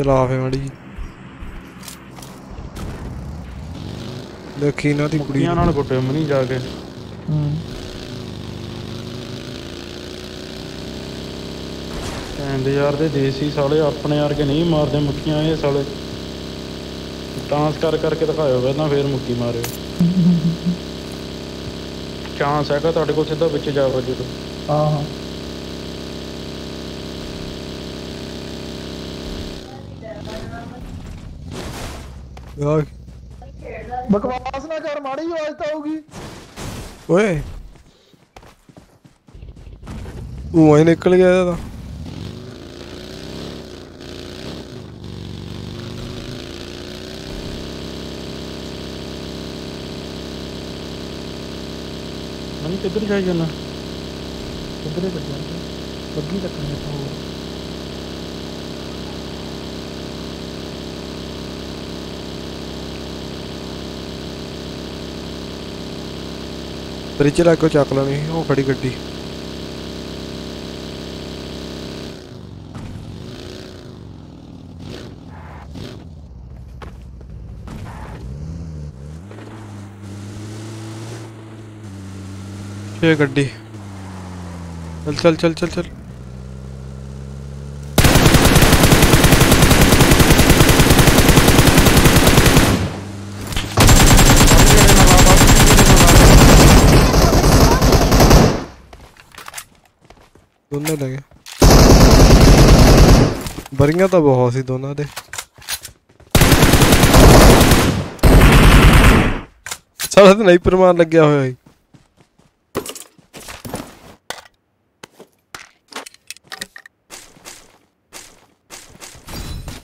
ਚਲਾ ਫੇ ਮੜੀ ਦੇਖੀ ਨਾ ਦੀ ਕੁੜੀ ਨਾਲ ਕੁੱਟੇ ਮਨੀ ਜਾ ਕੇ। ਹੂੰ। ਕਹਿੰਦੇ ਯਾਰ ਦੇ ਦੇਸੀ ਸਾਲੇ ਆਪਣੇ ਵਰਗੇ ਨਹੀਂ ਮਾਰਦੇ ਮੁੱਕੀਆਂ ਇਹ ਸਾਲੇ। ਡਾਂਸ ਕਰ ਕਰਕੇ ਦਿਖਾਇਓ ਪਹਿਲਾਂ ਫੇਰ ਮੁੱਕੀ ਮਾਰਿਓ। ਚਾਂਸ ਹੈਗਾ ਤੁਹਾਡੇ ਕੋਲ ਸਿੱਧਾ ਵਿੱਚ ਜਾ ਵਜੇ ਤੋਂ ਹਾਂ ਹਾਂ बकवास ना कर माड़ी आवाज़ आऊगी तो ओए। तू निकल गया था। किधर जाएगा ना। किधर जाएगा बग्गी तक करना था परिचे लाके चाकला नहीं वो खड़ी गड्डी गड्डी चल चल चल चल चल μπαρνιάτα που έχω συντονάτε. सारा दिन हाइपर मार लग गया भाई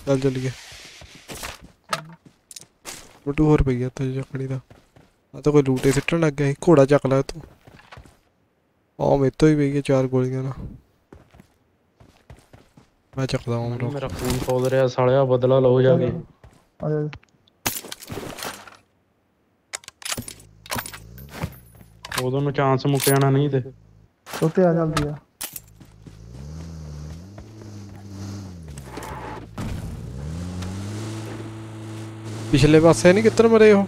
चल चल गया। मोटू और भैया तो जकड़ी था हाँ तो कोई लूटे सिटन लग गया घोड़ा चक ला तू। हाँ मेरे तो ही भैया चार गोलियाँ ना ਮੈਂ ਚੱਕਦਾ ਹਾਂ ਬ్రో ਮੇਰਾ ਫੋਨ ਖੋਲ ਰਿਹਾ ਸਾਲਿਆ ਬਦਲਾ ਲਓ ਜਾ ਕੇ। ਆ ਜਾ। ਉਦੋਂ ਨੂੰ ਚਾਂਸ ਮੁੱਕ ਜਾਣਾ ਨਹੀਂ ਤੇ। ਉੱਤੇ ਆ ਜਲਦੀ ਆ। ਪਿਛਲੇ ਪਾਸੇ ਨਹੀਂ ਕਿੱਧਰ ਮਰੇ ਉਹ?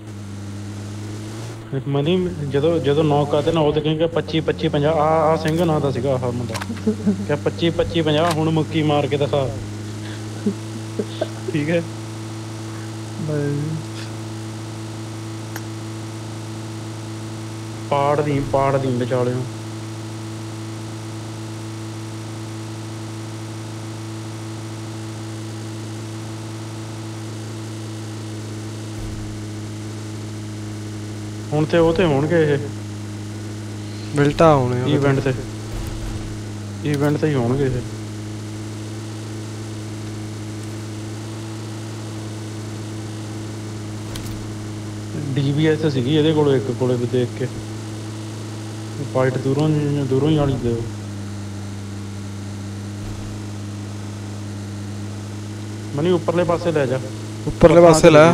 ਮਨੀ ਜਦੋਂ ਜਦੋਂ ਨੌਕ ਕਰਦੇ ਨਾ ਉਹ ਤੇ ਕਹਿੰਗੇ 25 25 50 ਆ ਆ ਸਿੰਘ ਨਾਂ ਦਾ ਸੀਗਾ ਆਹ ਮੁੰਡਾ। ਕਿ 25 25 50 ਹੁਣ ਮੁੱਕੀ ਮਾਰ ਕੇ ਦਿਖਾ। ਠੀਕ ਹੈ। ਪਾੜ ਦੀ ਪਾੜ ਦੀ ਵਿਚਾਲਿਓ। ਹੁਣ ਤੇ ਉਹ ਤੇ ਹੋਣਗੇ ਇਹ। ਮਿਲਟਾ ਹੋਣੇ ਆ। ਇਵੈਂਟ ਤੇ। ਇਵੈਂਟ ਤੇ ਹੀ ਹੋਣਗੇ ਇਹ। ਡੀਬੀਐਸ ਸੀਗੀ ਇਹਦੇ ਕੋਲ ਇੱਕ ਕੋਲੇ ਵੀ ਦੇਖ ਕੇ। ਫਾਈਟ ਦੂਰੋਂ ਦੂਰੋਂ ਹੀ ਵਾਲੀ ਦਿਓ ਮਨੀ ਉੱਪਰਲੇ ਪਾਸੇ ਲੈ ਜਾ। ਉੱਪਰਲੇ ਪਾਸੇ ਲੈ।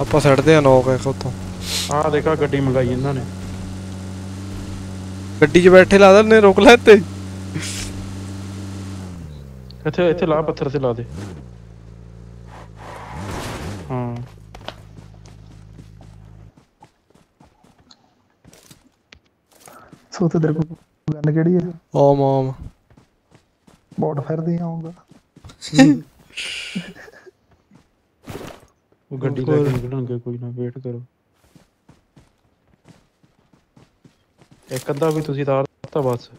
ਆਪਾਂ ਸੱਟਦੇ ਆ ਨੌਕ ਇੱਕ ਉੱਥੋਂ। ਆਹ ਦੇਖਾ ਗੱਡੀ ਮੰਗਾਈ ਇਹਨਾਂ ਨੇ ਗੱਡੀ 'ਚ ਬੈਠੇ ਲਾ ਦਿੰਦੇ ਰੋਕ ਲੈ ਤੇ ਇੱਥੇ ਇੱਥੇ ਲਾ ਪੱਥਰ ਤੇ ਲਾ ਦੇ ਹਾਂ ਸੋ ਤੇ ਤੇਰੇ ਕੋਲ ਗਨ ਕਿਹੜੀ ਹੈ ਓਮ ਓਮ ਬੋਟ ਫਿਰਦੀ ਆਉਂਗਾ ਉਹ ਗੱਡੀ ਲੈ ਕੇ ਨਿਕਲਣਗੇ ਕੋਈ ਨਾ ਵੇਟ ਕਰੋ ਇੱਕ ਅੱਧਾ ਵੀ ਤੁਸੀਂ ਤਾਰ ਦਿੱਤਾ ਬਸ।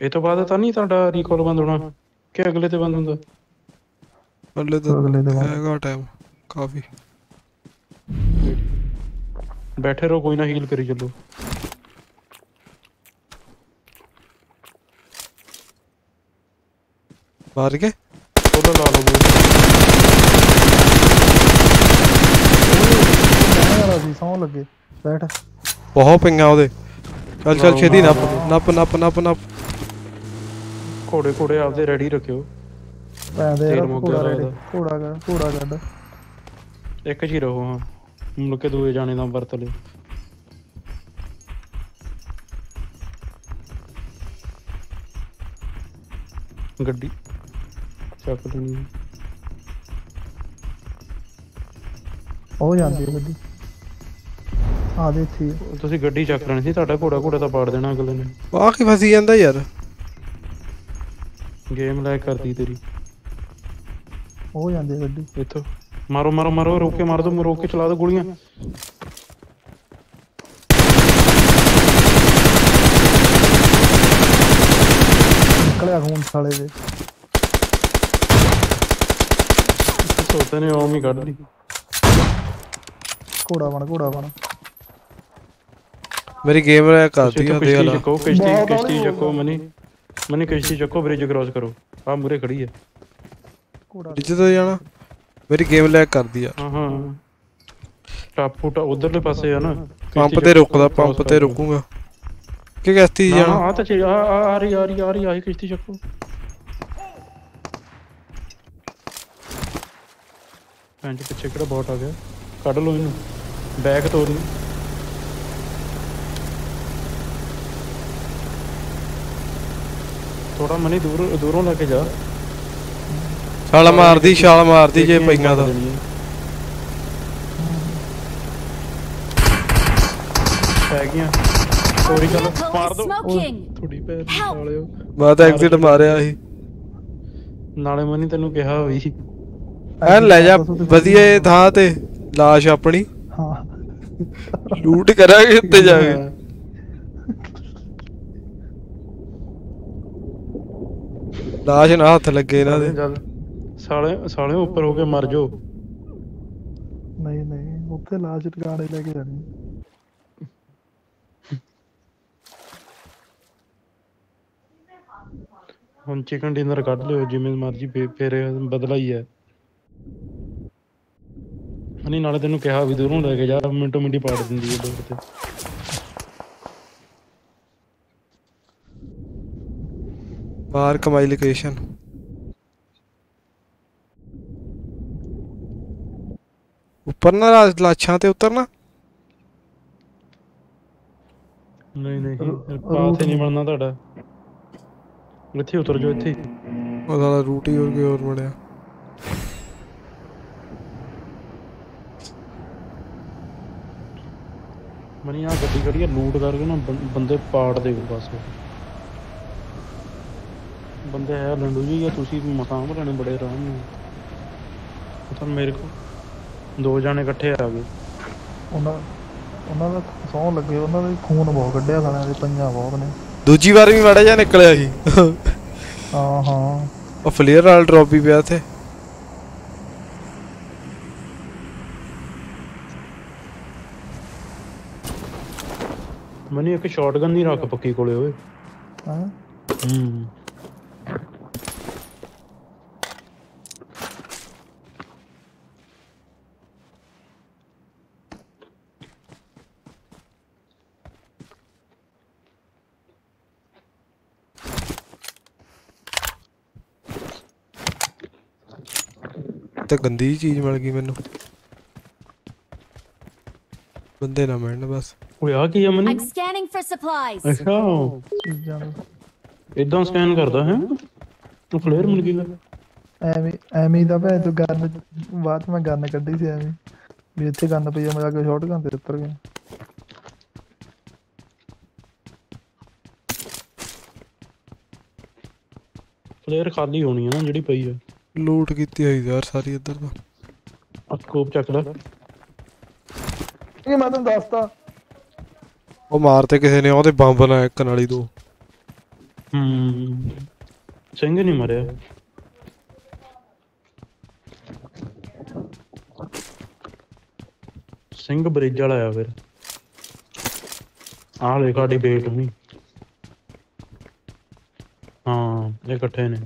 ਇਹ ਤੋਂ ਬਾਅਦ ਤਾਂ ਨਹੀਂ ਤੁਹਾਡਾ ਰੀਕਾਲ ਬੰਦ ਹੋਣਾ ਕਿ ਅਗਲੇ ਤੇ ਬੰਦ ਹੁੰਦਾ? ਅਗਲੇ ਤਾਂ ਅਗਲੇ ਦੇ ਬਾਅਦ ਹੈਗਾ ਟਾਈਮ ਕਾਫੀ। ਬੈਠੇ ਰਹੋ ਕੋਈ ਨਾ ਹੀਲ ਕਰੀ ਚੱਲੋ। ਮਾਰ ਕੇ ਉਹਦਾ ਲਾ ਲਓ। ਸੀ ਸੌਂ ਲੱਗੇ ਬੈਠ ਬਹੁਤ ਪਈਆਂ ਉਹਦੇ ਚੱਲ ਚੱਲ ਛੇਤੀ ਨੱਪ ਨੱਪ ਨੱਪ ਨੱਪ ਨੱਪ ਘੋੜੇ ਘੋੜੇ ਆਪਦੇ ਰੈਡੀ ਰੱਖਿਓ ਪੈਂਦੇ ਤੇਲ ਯਾਰ ਮੁੱਕ ਘੋੜਾ ਗਿਆ ਰੇੜੇ ਲੱਗਦਾ। ਘੋੜਾ ਕਰ ਘੋੜਾ ਕੱਢ ਇੱਕ ਚ ਹੀ ਰਹੋ ਹਾਂ ਮੁੜ ਕੇ ਦੂਏ ਜਾਣੇ ਦਾ ਵਰਤ ਲਿਓ ਗੱਡੀ ਚੱਕ ਲੈਣੀ ਹੈ। ਉਹ ਜਾਂਦੀ ਹੈ ਗੱਡੀ ਆ ਦੇ ਇੱਥੇ ਹੀ। ਉਹ ਤੁਸੀਂ ਗੱਡੀ ਚੱਕ ਲੈਣੀ ਸੀ ਤੁਹਾਡਾ ਘੋੜਾ ਘੋੜਾ ਤਾਂ ਪਾੜ ਦੇਣਾ ਅਗਲੇ ਨੇ ਆਹ ਕੀ ਫਸੀ ਜਾਂਦਾ ਯਾਰ ਗੇਮ ਲਾਇਕ ਕਰਦੀ ਤੇਰੀ ਉਹ ਜਾਂਦੀ ਹੈ ਗੱਡੀ ਇੱਥੋਂ ਮਾਰੋ ਮਾਰੋ ਮਾਰੋ ਰੋਕ ਕੇ ਮਾਰ ਦੋ ਰੋਕ ਕੇ ਚਲਾ ਦੋ ਗੋਲੀਆਂ ਨਿਕਲਿਆ ਖੂਨ ਸਾਲੇ ਦੇ ਸੋਤੇ ਨੇ ਓਮ ਹੀ ਕੱਢ ਲਈ ਘੋੜਾ ਬਣ ਘੋੜਾ ਬਣ ਮੇਰੀ ਗੇਮ ਰੈ ਤੁਸੀਂ ਕਰਦੀ ਆ ਇੱਥੋਂ ਦੇਖ ਕਿਸ਼ਤੀ ਲਾ ਚੱਕੋ ਕਿਸ਼ਤੀ ਬਹੁਤ ਕਿਸ਼ਤੀ ਹੌਲੀ ਚੱਕੋ ਮਨੀ ਮਨੀ ਕਿਸ਼ਤੀ ਚੱਕੋ ਬ੍ਰਿਜ ਕ੍ਰਾਸ ਕਰੋ ਆ ਮੂਰੇ ਖੜੀ ਹੈ ਘੋੜਾ ਜਿੱਥੇ ਤੋਂ ਜਾਣਾ ਮੇਰੀ ਗੇਮ ਲੈ ਕਰਦੀ ਆ ਹਾਂ ਹਾਂ ਟਾਪੂ ਟਾ ਉਧਰਲੇ ਪਾਸੇ ਆ ਨਾ ਕਿਸ਼ਤੀ ਪੰਪ ਤੇ ਚੱਕੋ, ਰੁਕਦਾ cross ਪੰਪ ਕਰ ਤੇ ਦਿਓ। ਰੁਕੂਗਾ ਕਿ ਕਿਸ਼ਤੀ 'ਚ ਨਾ ਜਾਣਾ ਆ ਤਾਂ ਚੀਜ਼ ਆ ਆ ਆ ਰਹੀ ਆ ਰਹੀ ਆ ਰਹੀ ਆਹੀ ਕਿਸ਼ਤੀ ਚੱਕੋ ਭੈਣ ਚੋ ਪਿੱਛੇ ਕਿਹੜਾ ਬੋਟ ਆ ਗਿਆ ਕੱਢ ਲਓ ਇਹਨੂੰ ਬੈਕ ਤੋੜ ਨੂੰ ਥੋੜਾ ਮਨੀ ਦੂਰ ਦੂਰੋਂ ਲੈ ਕੇ ਜਾ। ਛਾਲ ਮਾਰਦੀ ਛਾਲ ਮਾਰਦੀ ਜੇ ਪਈਆਂ ਤਾਂ। ਪੈ ਗਈਆਂ। ਸੋਰੀ ਚਲੋ ਮਾਰ ਦੋ. ਥੋੜੀ Help. ਵਾਲਿਓ ਮੈਂ ਤਾਂ ਮਾਰਿਆ ਸੀ। ਨਾਲੇ ਮਨੀ ਤੈਨੂੰ ਕਿਹਾ ਹੋਈ ਐਨ ਲੈ ਜਾ ਵਧੀਆ ਥਾਂ ਤੇ। ਲਾਸ਼ ਆਪਣੀ। ਹਾਂ। ਲੂਟ ਕਰਾਂਗੇ ਉੱਤੇ ਜਾ ਕੇ। ਲਾਸ਼ ਨਾ ਹੱਥ ਲੱਗੇ ਇਹਨਾਂ ਦੇ। ਚੱਲ ਸਾਲੇ ਸਾਲੇ ਉੱਪਰ ਹੋ ਕੇ ਮਰ ਜਾਓ। ਨਹੀਂ ਨਹੀਂ ਉੱਥੇ ਲਾਸ਼ ਟਿਕਾਣੇ ਲੈ ਕੇ ਜਾਣੀ। ਹੁਣ ਚਿਕਨ ਡਿਨਰ ਕੱਢ ਲਿਓ ਜਿਵੇਂ ਮਰਜ਼ੀ ਫਿਰ ਬਦਲਾ ਹੀ। ਹੈ ਨਹੀਂ ਨਾਲੇ ਤੈਨੂੰ ਕਿਹਾ ਵੀ ਦੂਰੋਂ ਲੈ ਕੇ ਜਾ ਮਿੰਟੋ ਮਿੰਟੀ ਪਾੜ ਦਿੰਦੀ ਹੈ ਲੋਕ ਤੇ। ਬਾਹਰ ਕਮਾਈ ਲੋਕੇਸ਼ਨ ਉੱਪਰ ਨਾ ਲਾ- ਲਾਸ਼ਾਂ ਤੇ ਉਤਰਨਾ ਨਹੀਂ ਨਹੀਂ ਰੂ- ਪਾਸ ਹੀ ਨਹੀਂ ਬਣਨਾ ਤੁਹਾਡਾ ਇੱਥੇ ਉਤਰ ਜਾਓ ਇੱਥੇ ਹੀ। ਉਹਦਾ ਰੂਟ ਹੀ ਹੋਰ ਕੋਈ ਹੋਰ ਬਣਿਆ ਮਨੀ ਆ ਗੱਡੀ ਖੜੀ ਆ ਲੂਟ ਕਰਕੇ ਨਾ ਬੰ- ਬੰਦੇ ਪਾੜ ਦੇ ਬਸ ਬੰਦੇ ਹੈ ਲੰਡੂ ਜੀ ਜਾਂ ਤੁਸੀਂ ਮਕਾਮ ਲੈਣੇ ਬੜੇ ਆਰਾਮ ਨਾਲ ਪਤਾ ਮੇਰੇ ਕੋ ਦੋ ਜਾਣੇ ਇਕੱਠੇ ਆ ਗਏ ਉਹਨਾਂ ਉਹਨਾਂ ਦਾ ਸੌਂ ਲੱਗੇ ਉਹਨਾਂ ਦੇ ਖੂਨ ਬਹੁਤ ਕੱਢਿਆ ਸਾਲਿਆਂ ਦੇ ਪੰਜਾਂ ਬਹੁਤ ਨੇ ਦੂਜੀ ਵਾਰ ਵੀ ਮਾੜਾ ਜਿਹਾ ਨਿਕਲਿਆ ਸੀ ਹਾਂ ਹਾਂ ਉਹ ਫਲੇਅਰ ਨਾਲ ਡ੍ਰੌਪ ਵੀ ਪਿਆ ਤੇ ਮਨੀ ਇੱਕ ਸ਼ਾਟਗਨ ਨਹੀਂ ਰੱਖ ਪੱਕੀ ਕੋਲੇ ਓਏ ਹਾਂ ਹੂੰ ਤਾਂ ਗੰਦੀ ਜਿਹੀ ਚੀਜ਼ ਮਿਲ ਗਈ ਮੈਨੂੰ ਬੰਦੇ ਨਾ ਮਿਲਣ ਬਸ ਓਏ ਆ ਕੀ ਆ money I'm scanning for supplies. ਅੱਛਾ ਚੀਜ਼ਾਂ ਨੂੰ ਇਦਾਂ ਸਕੈਨ ਕਰਦਾ ਹੈ ਤੂੰ ਫਲੇਅਰ ਮਿਲ ਗਈ ਲੈ। ਐਵੇਂ ਐਵੇਂ ਹੀ ਦਾ ਭੈ ਤੂੰ ਗਨ ਬਾਅਦ 'ਚ ਮੈਂ ਗਨ ਕੱਢੀ ਸੀ ਐਵੇਂ ਵੀ ਇੱਥੇ ਗਨ ਪਈ ਆ ਮੈਂ ਆ ਕੇ ਸ਼ਾਟ ਗਨ ਤੇ ਉੱਤਰ ਗਿਆ ਫਲੇਅਰ ਖਾਲੀ ਹੋਣੀ ਹੈ ਨਾ ਜਿਹੜੀ ਪਈ ਆ ਲੂਟ ਕੀਤੀ ਹੋਈ ਯਾਰ ਸਾਰੀ ਇੱਧਰ ਤਾਂ ਆ ਸਕੋਪ ਚੱਕ ਲੈ ਇਹ ਮੈਂ ਤੈਨੂੰ ਦੱਸਤਾ ਉਹ ਮਾਰਤੇ ਕਿਸੇ ਨੇ ਉਹਦੇ ਬੰਬ ਨਾਲ ਇੱਕ ਨਾਲੀ ਦੋ ਹੂੰ ਸਿੰਘ ਨਹੀਂ ਮਰਿਆ ਸਿੰਘ ਬ੍ਰਿਜ ਵਾਲਾ ਆ ਫਿਰ ਆਹ ਲੈ ਸਾਡੀ ਬੇਟ ਵੀ ਹਾਂ ਇਹ ਇਕੱਠੇ ਨੇ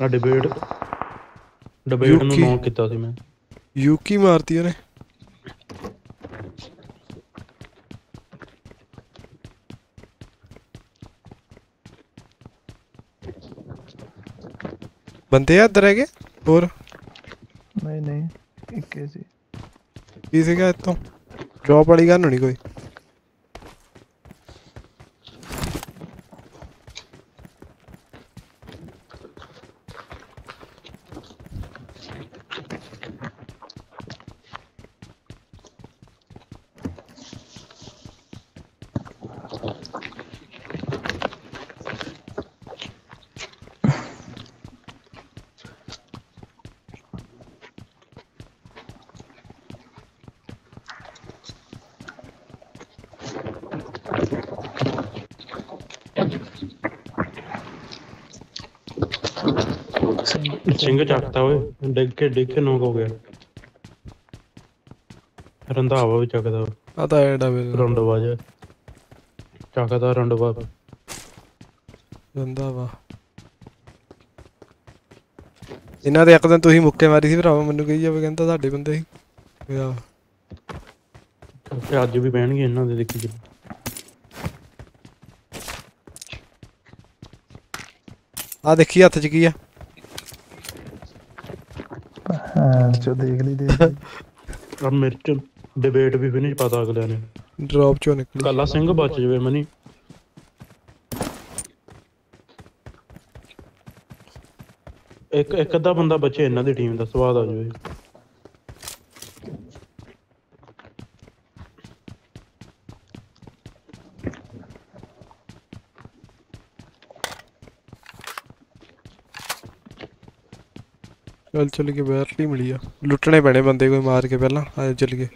ਆ ਡਿਬੇਟ ਡਿਬੇਟ ਨੂੰ ਯੂਕੀ। ਨੌਕ ਕੀਤਾ ਸੀ ਮੈਂ ਯੂਕੀ ਮਾਰਤੀ ਉਹਨੇ ਬੰਦੇ ਆ ਇੱਧਰ ਹੈਗੇ ਹੋਰ ਨਹੀਂ ਨਹੀਂ ਇੱਕੇ ਸੀ ਕੀ ਸੀਗਾ ਇੱਥੋਂ ਡ੍ਰੌਪ ਵਾਲੀ ਗੱਲ ਹੋਣੀ ਕੋਈ ਸਿੰਘ ਚੱਕਤਾ ਓਏ ਡਿੱਗ ਕੇ ਡਿੱਗ ਕੇ ਨੌਕ ਹੋ ਗਿਆ ਰੰਧਾਵਾ ਵੀ ਚੱਕਦਾ ਆ ਤਾਂ ਐਡਾ ਵੇ ਰੰਡਵਾ ਜਾ ਚੱਕਦਾ ਰੰਡਵਾ ਜਾਂਦਾ ਵਾ ਇਹਨਾਂ ਦੇ ਇੱਕ ਦਿਨ ਤੁਸੀਂ ਮੁੱਕੇ ਮਾਰੀ ਸੀ ਭਰਾਵਾ ਮੈਨੂੰ ਕਹੀ ਜਾਵੇ ਕਹਿੰਦਾ ਤੁਹਾਡੇ ਬੰਦੇ ਸੀ ਆ ਤੇ ਅੱਜ ਵੀ ਬਹਿਣਗੇ ਇਹਨਾਂ ਦੇ ਦੇਖੀ ਜੀ ਆ ਦੇਖੀ ਹੱਥ 'ਚ ਕੀ ਆ ਹਾਂ। ਚੋ ਦੇਖ ਲਈ ਦੇਖ ਲਈ। ਆ ਮਿਰਚ ਡਿਬੇਟ ਵੀ ਫਿਨਿਸ਼ ਪਤਾ ਅਗਲਿਆਂ ਨੇ। ਡ੍ਰੌਪ 'ਚੋਂ ਨਿਕਲੀ। ਕੱਲਾ ਸਿੰਘ ਬਚ ਜਵੇ ਮਨੀ। ਇੱਕ ਇੱਕ ਅੱਧਾ ਬੰਦਾ ਬਚੇ ਇਹਨਾਂ ਦੀ ਟੀਮ ਦਾ ਸਵਾਦ ਆ ਜਾਵੇ। ਚੱਲ ਚੱਲ ਕੇ ਬੈਰਲੀ ਮਿਲੀ ਆ ਲੁੱਟਣੇ ਪੈਣੇ ਬੰਦੇ ਕੋਈ ਮਾਰ ਕੇ ਪਹਿਲਾਂ ਆ ਚੱਲ ਗਏ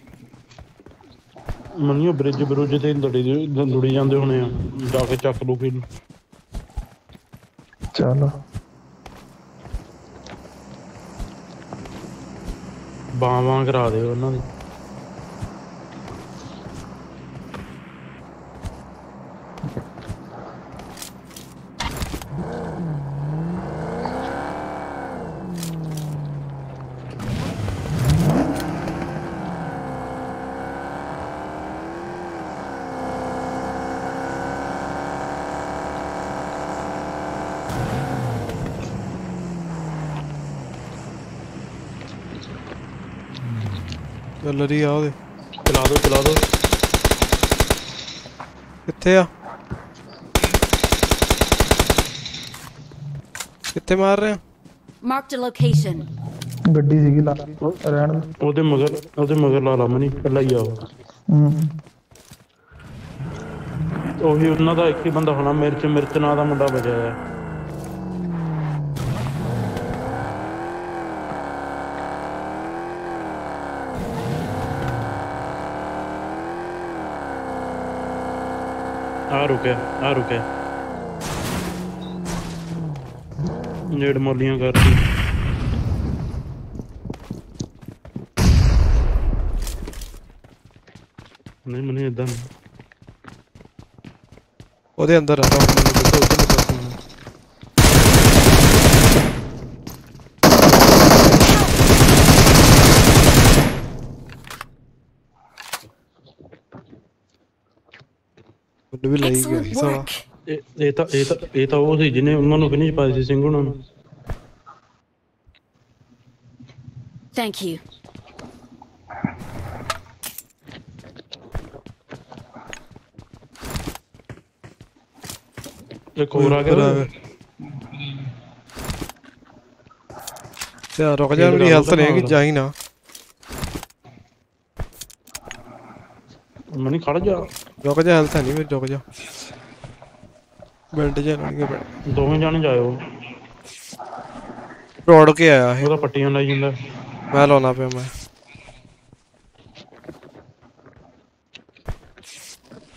ਮਨੀਓ ਬ੍ਰਿਜ ਬਰੁਜ ਤੇ ਲੜੀ ਲੁੜੀ ਜਾਂਦੇ ਹੋਣੇ ਆ ਜਾ ਕੇ ਚੱਕ ਲੂ ਕਿ ਚਲੋ ਬਾਂ ਬਾਂ ਕਰਾ ਦਿਓ ਉਹਨਾਂ ਦੀ ਚੱਲ ਰਹੀ ਆ ਉਹਦੇ। ਚਲਾ ਦੋ ਚਲਾ ਦੋ। ਕਿੱਥੇ ਆ? ਕਿੱਥੇ ਮਾਰ ਰਹੇ ਆ? Marked a location. ਗੱਡੀ ਸੀਗੀ ਲਾ ਰਹਿਣ ਦੇ। ਉਹਦੇ ਮਗਰ ਉਹਦੇ ਮਗਰ ਲਾ ਲਾ ਮਨੀ ਕੱਲਾ ਹੀ ਆ ਉਹ। ਹੂੰ। ਉਹੀ ਉਹਨਾਂ ਦਾ ਇੱਕ ਹੀ ਬੰਦਾ ਹੋਣਾ ਮਿਰਚ ਮਿਰਚ ਨਾਂ ਦਾ ਮੁੰਡਾ ਬਚਿਆ ਹੈ ਆ ਰੁਕਿਆ ਆ ਰੁਕਿਆ ਨੇੜ ਮੋਲੀਆਂ ਕਰਦੀ ਨਹੀਂ ਮਨੀ ਇਦਾਂ ਉਹਦੇ ਅੰਦਰ ਆ ਤਾਂ ਹੁਣ ਮੈਨੂੰ ਮੈਨੂੰ ਵੀ ਲਈ ਗਿਆ Excellent ਸੀ ਸਾਲਾ work. ਇਹ ਇਹ ਤਾਂ ਇਹ ਤਾਂ ਇਹ ਤਾਂ ਉਹ ਸੀ ਜਿਹਨੇ ਉਹਨਾਂ ਨੂੰ ਫਿਨਿਸ਼ ਪਾਈ ਸੀ ਸਿੰਘ ਉਹਨਾਂ ਨੂੰ Thank you. ਇੱਕ ਹੋਰ ਆ ਉੱਪਰ ਆ ਗਿਆ ਗਿਆ। ਤੇ ਰੁਕ ਜਾ ਮੇਰੀ ਹੈਲਥ ਨਹੀਂ ਹੈਗੀ ਜਾਈ ਨਾ ਮਨੀ ਖੜ ਜਾ ਰੁਕ ਜਾ ਹੈਲਥ ਨਹੀਂ ਮੇਰੀ ਰੁਕ ਜਾ ਬਿਲਡ ਜਾ ਲੈਣਗੇ ਬਿਲਡ ਦੋਵੇਂ ਜਾਣੇ ਜਾਇਓ ਰੋੜ ਕੇ ਆਇਆ ਇਹ ਉਹਦਾ ਪੱਟੀਆਂ ਲਾਈ ਜਾਂਦਾ ਮੈਂ ਲਾਉਣਾ ਪਿਆ ਮੈਂ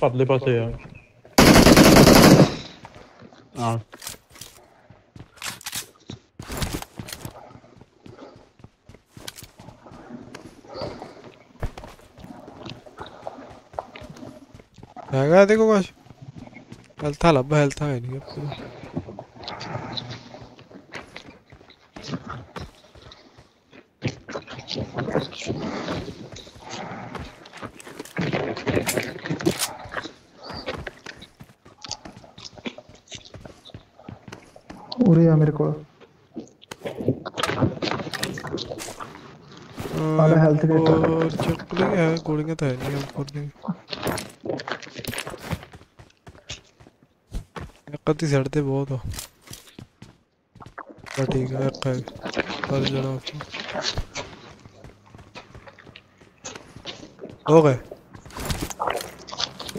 ਪਰਲੇ ਪਾਸੇ ਆ ਆ गया देखो बस हेल्था लब्बा हेल्था है नहीं उरे मेरे को। हेल्थ गोलियाँ तो है नहीं हम खोल कति सड़ते बहुत हो ठीक है रखा है। पर जनाब हो गए?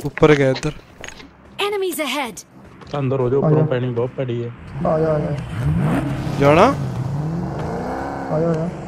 ऊपर गए इधर। एनिमीज अहेड अंदर हो जाओ ऊपर पैनी बहुत पड़ी है। आ जा आ जा जाना? आ जा आ जा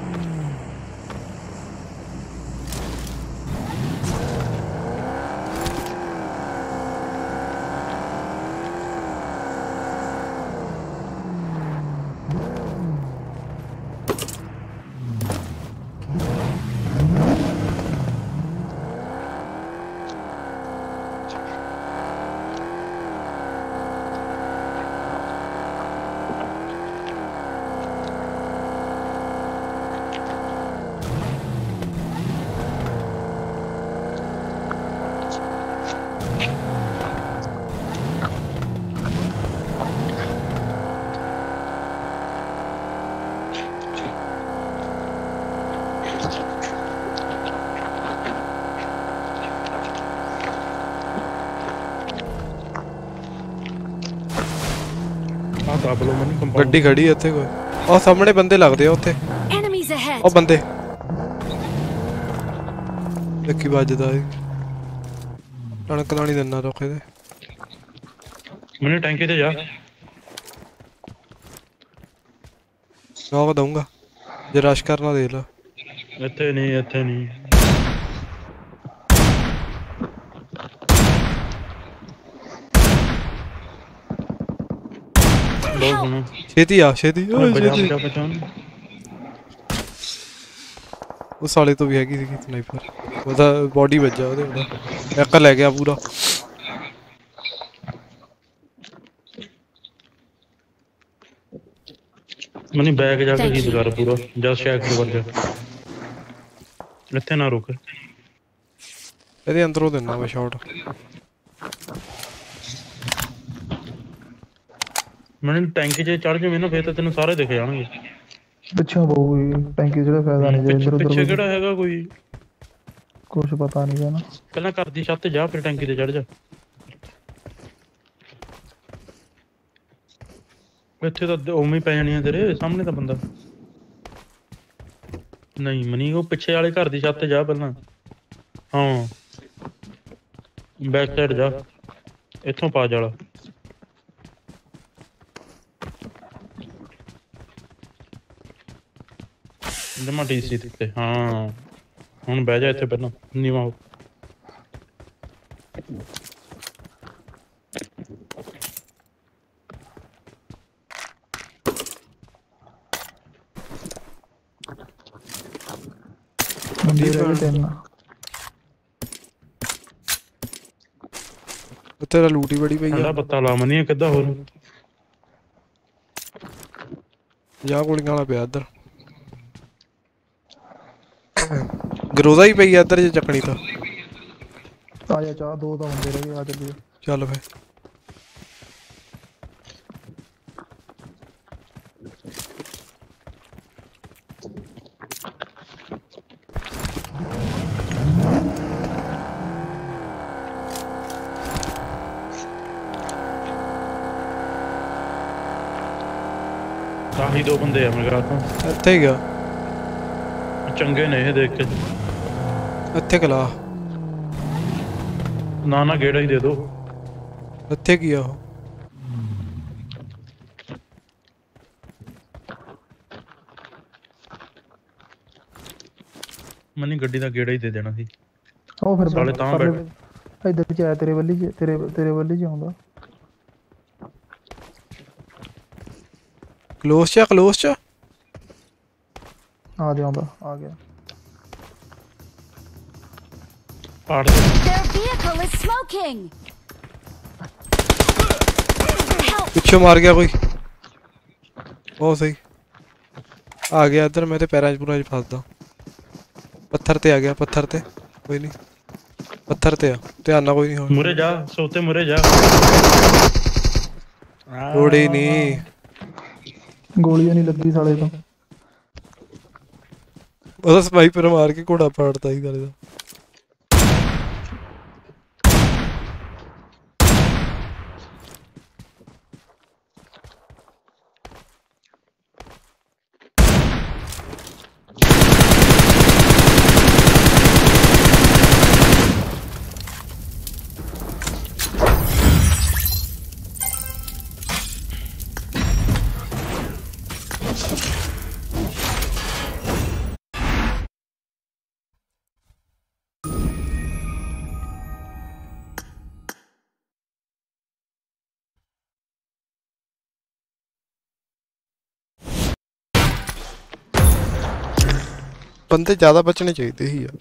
ਗੱਡੀ ਖੜੀ ਹੈ ਇੱਥੇ ਕੋਈ ਉਹ ਸਾਹਮਣੇ ਬੰਦੇ ਲੱਗਦੇ ਆ ਉੱਥੇ Enemies ahead. ਉਹ ਬੰਦੇ ਲੱਕੀ ਵੱਜਦਾ ਇਹ ਟਣਕ ਨਾਲ ਨਹੀਂ ਦਿੰਦਾ ਰੋਕੇ ਦੇ ਮਨੀ ਟੈਂਕੀ ਤੇ ਜਾ ਨੌਕ ਦਊਂਗਾ ਜੇ ਰਸ਼ ਕਰਨਾ ਦੇਖ ਲਾ ਇੱਥੇ ਨਹੀਂ ਇੱਥੇ ਨਹੀਂ ਬਹੁਤ ਸੁਣੋ ਛੇਤੀ ਆ ਛੇਤੀ। ਓਏ ਬਜਾ ਛੇਤੀ। ਉਹ ਸਾਲੇ ਤੋਂ ਵੀ ਹੈਗੀ ਸੀ ਸਨਾਈਪਰ ਉਹਦਾ ਬਾਡੀ ਵੱਜਾ ਉਹਦੇ ਉਹਦਾ ਇੱਕ ਲੈ ਗਿਆ ਪੂਰਾ। ਮਨੀ ਬੈਗ ਜਾ ਕੇ you. ਕਰ ਪੂਰਾ। ਜਾ ਸ਼ੈਕ ਦੇ ਵੱਲ ਜਾ। ਇੱਥੇ ਨਾ ਰੁਕ। ਇਹਦੇ ਅੰਦਰੋਂ ਦਿੰਦਾ ਮੈਂ ਸ਼ਾਟ ਮਨੀ ਟੈਂਕੀ 'ਚ ਚੜ ਜਾਵੇਂ ਨਾ ਫੇਰ ਤਾਂ ਤੈਨੂੰ ਸਾਰੇ ਦਿਖ ਜਾਣਗੇ। ਪਿੱਛੋਂ ਬਹੂਗੀ ਟੈਂਕੀ ਜਿਹੜਾ ਫਾਇਦਾ ਨਹੀਂ ਜੇ ਇੱਧਰ ਪਿੱਛੇ ਉੱਧਰ ਕਿਹੜਾ ਹੈਗਾ ਕੋਈ? ਕੁਝ ਪਤਾ ਨਹੀਂ ਹੈ ਨਾ। ਪਹਿਲਾਂ ਘਰ ਦੀ ਛੱਤ ਤੇ ਜਾ ਫਿਰ ਟੈਂਕੀ ਤੇ ਚੜ ਜਾ। ਇੱਥੇ ਤਾਂ ਉਵੇਂ ਹੀ ਪੈ ਜਾਣੀਆਂ ਤੇਰੇ ਸਾਹਮਣੇ ਤਾਂ ਬੰਦਾ। ਨਹੀਂ ਮਨੀ ਉਹ ਪਿੱਛੇ ਵਾਲੇ ਘਰ ਦੀ ਛੱਤ ਤੇ ਜਾ ਪਹਿਲਾਂ। ਹਾਂ। ਬੈਕ ਸਾਈਡ ਜਾ। ਇੱਥੋਂ ਪਾ ਜਾਲਾ ਜਮਾ ਡੀਸੀ ਤੇ ਹਾਂ। ਹੁਣ ਬਹਿ ਜਾ ਇੱਥੇ ਪਹਿਲਾਂ ਨੀਵਾ ਹੋ। ਤੇਰਾ ਲੂਟ ਬੜੀ ਪਈ ਆ। ਪੱਤਾ ਲਾ ਮਨੀ ਕਿੱਦਾਂ ਹੋਰ? ਜਾ ਗੋਲੀਆਂ ਵਾਲਾ ਪਿਆ ਇੱਧਰ। ਗਰੋਜ਼ਾ ਹੀ ਪਈ ਆ ਇੱਧਰ ਜੇ ਚੱਕਣੀ ਤਾਂ ਆ ਜਾ ਚਾ ਦੋ ਤਾਂ ਹੁੰਦੇ ਰਹੇ ਆ ਚੱਲੀਏ ਚੱਲ ਫੇ ਤਾਂ ਹੀ ਦੋ ਬੰਦੇ ਆ ਮੇਰੇ ਘਰ ਤੋਂ ਇੱਥੇ ਹੀ ਆ ਚੰਗੇ ਨੇ ਇਹ ਦੇਖ ਕੇ ਇੱਥੇ ਕਲਾ ਨਾ ਨਾ ਗੇੜਾ ਹੀ ਦੇ ਦੋ ਇੱਥੇ ਕੀ ਆ ਉਹ ਮਨੀ ਗੱਡੀ ਦਾ ਗੇੜਾ ਹੀ ਦੇ ਦੇਣਾ ਸੀ ਉਹ ਫਿਰ ਸਾਲੇ ਤਾਂ ਪਰਲੇ- ਬੈਠ- ਇੱਧਰ ਚ ਆਇਆ ਤੇਰੇ ਵੱਲੀ ਚ ਤੇਰੇ ਤੇਰੇ ਵੱਲੀ ਚ ਆਉਂਦਾ ਕਲੋਸ ਚ ਕਲੋਸ ਚ ਆ ਗਿਆ ਆਉਂਦਾ ਆ ਗਿਆ Their vehicle is smoking. पीछे मार गया कोई। ओ सही। आ गया इधर मैं तो पैराज पूरा फसदा पत्थर ते आ गया पत्थर ते। कोई नहीं। पत्थर ते आ। ध्यान ना कोई नहीं मुरे जा सोते मुरे जा। रोड़ नहीं। गोलियाँ नहीं लगती साले तो। बस स्नाइपर मार के घोड़ा फाड़ता ही करे ਬੰਦੇ ਜ਼ਿਆਦਾ ਬਚਣੇ ਚਾਹੀਦੇ ਸੀ ਯਾਰ।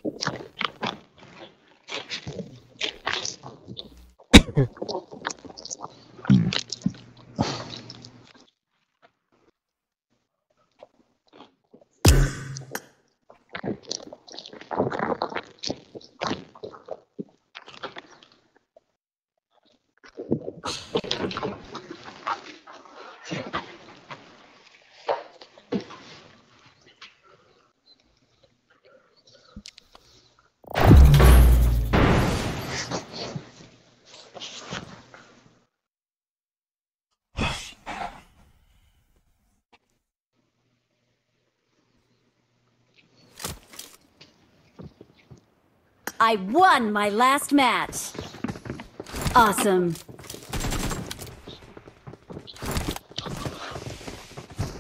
I won my last match. Awesome.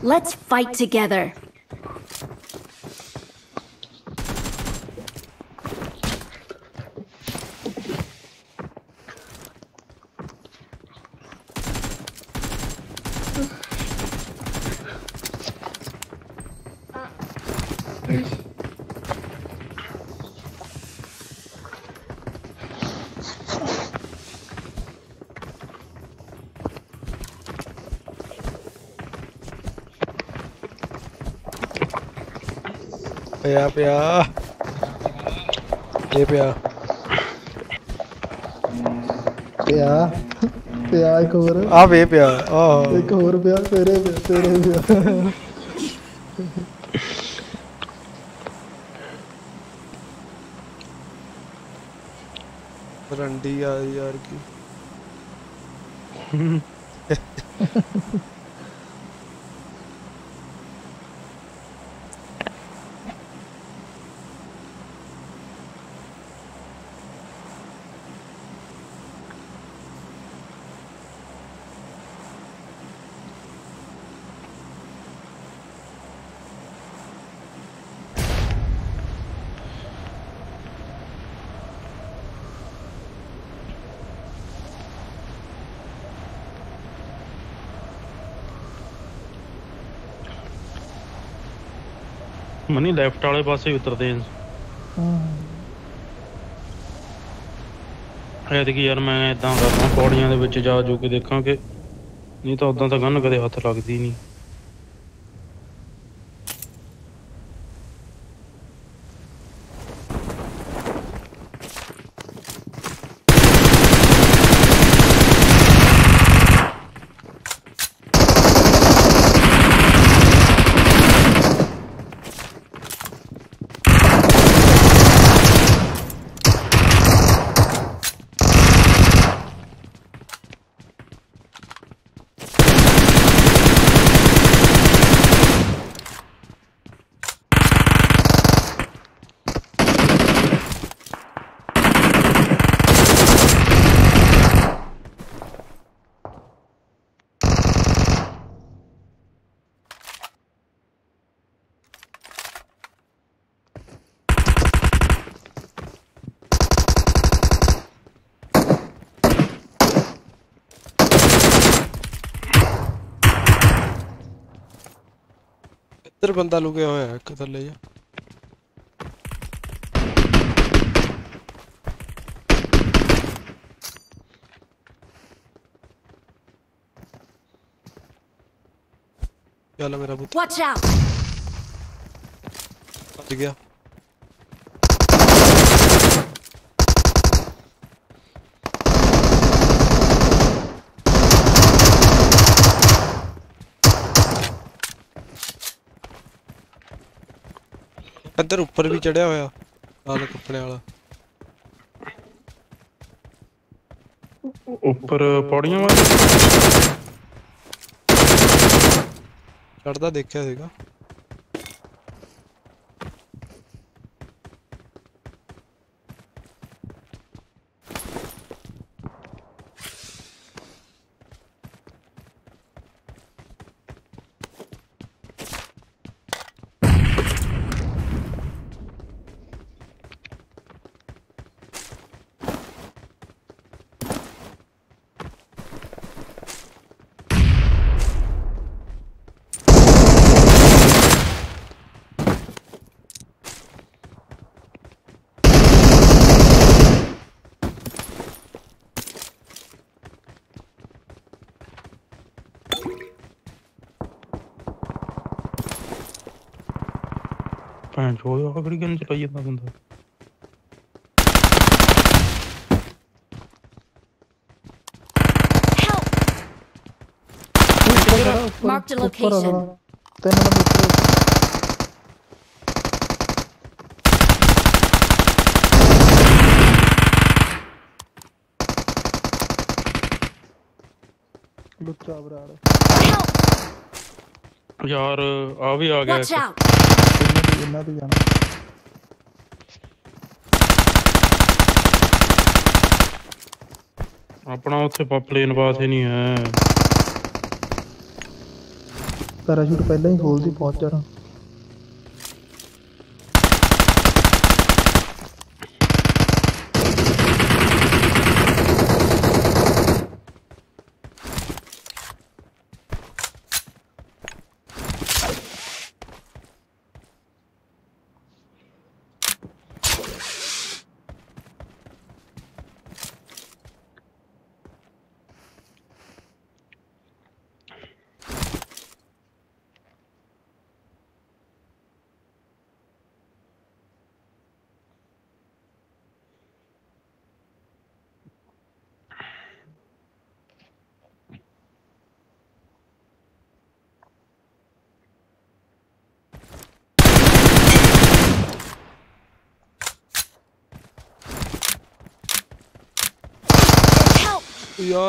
Let's fight together. प्या। प्या। ये एक और। आ वे एक और तेरे तेरे रंडी यार यार की। ਮਨੀ ਲੈਫਟ ਵਾਲੇ ਪਾਸੇ ਉਤਰਦੇ ਆ। ਐਤਕੀ ਯਾਰ ਮੈਂ ਇਦਾਂ ਕਰਦਾ, ਪੌੜੀਆਂ ਦੇ ਵਿੱਚ ਜਾ ਜੋ ਕੇ ਦੇਖਾਂ ਕਿ, ਨਹੀਂ ਤਾਂ ਉਦਾਂ ਤਾਂ ਗੰਨ ਕਦੇ ਹੱਥ ਲੱਗਦੀ ਨਹੀਂ ਬੰਦਾ ਲੁਕਿਆ ਹੋਇਆ ਇੱਕ ਥੱਲੇ ਜਾ ਚੱਲ ਮੇਰਾ ਪੁੱਤ Watch out! ਭੱਜ ਗਿਆ ਇੱਧਰ ਉੱਪਰ ਵੀ ਚੜਿਆ ਹੋਇਆ ਲਾਲ ਕੱਪੜੇ ਵਾਲਾ। ਉੱਪਰ ਪੌੜੀਆਂ ਵਾਲੇ? ਚੜਦਾ ਦੇਖਿਆ ਸੀਗਾ। ਉੱਪਰ ਆ location. ਖੜਾ। ਤਿੰਨ ਨੰਬਰ ਉੱਪਰ ਲੁੱਚਾ ਬਰਾੜ Help! ਯਾਰ ਆ ਵੀ ਆ ਗਿਆ Watch ਇੱਕ। out! ਇਹਨਾਂ ਦੀ ਇਹਨਾਂ ਦੀ ਜਾਣਾ ਆਪਣਾ ਉੱਥੇ ਪਲੇਨ ਬਾਤ ਹੀ ਨਹੀਂ ਹੈ पैराशूट पहले ही खोल दी बहुत ज़्यादा।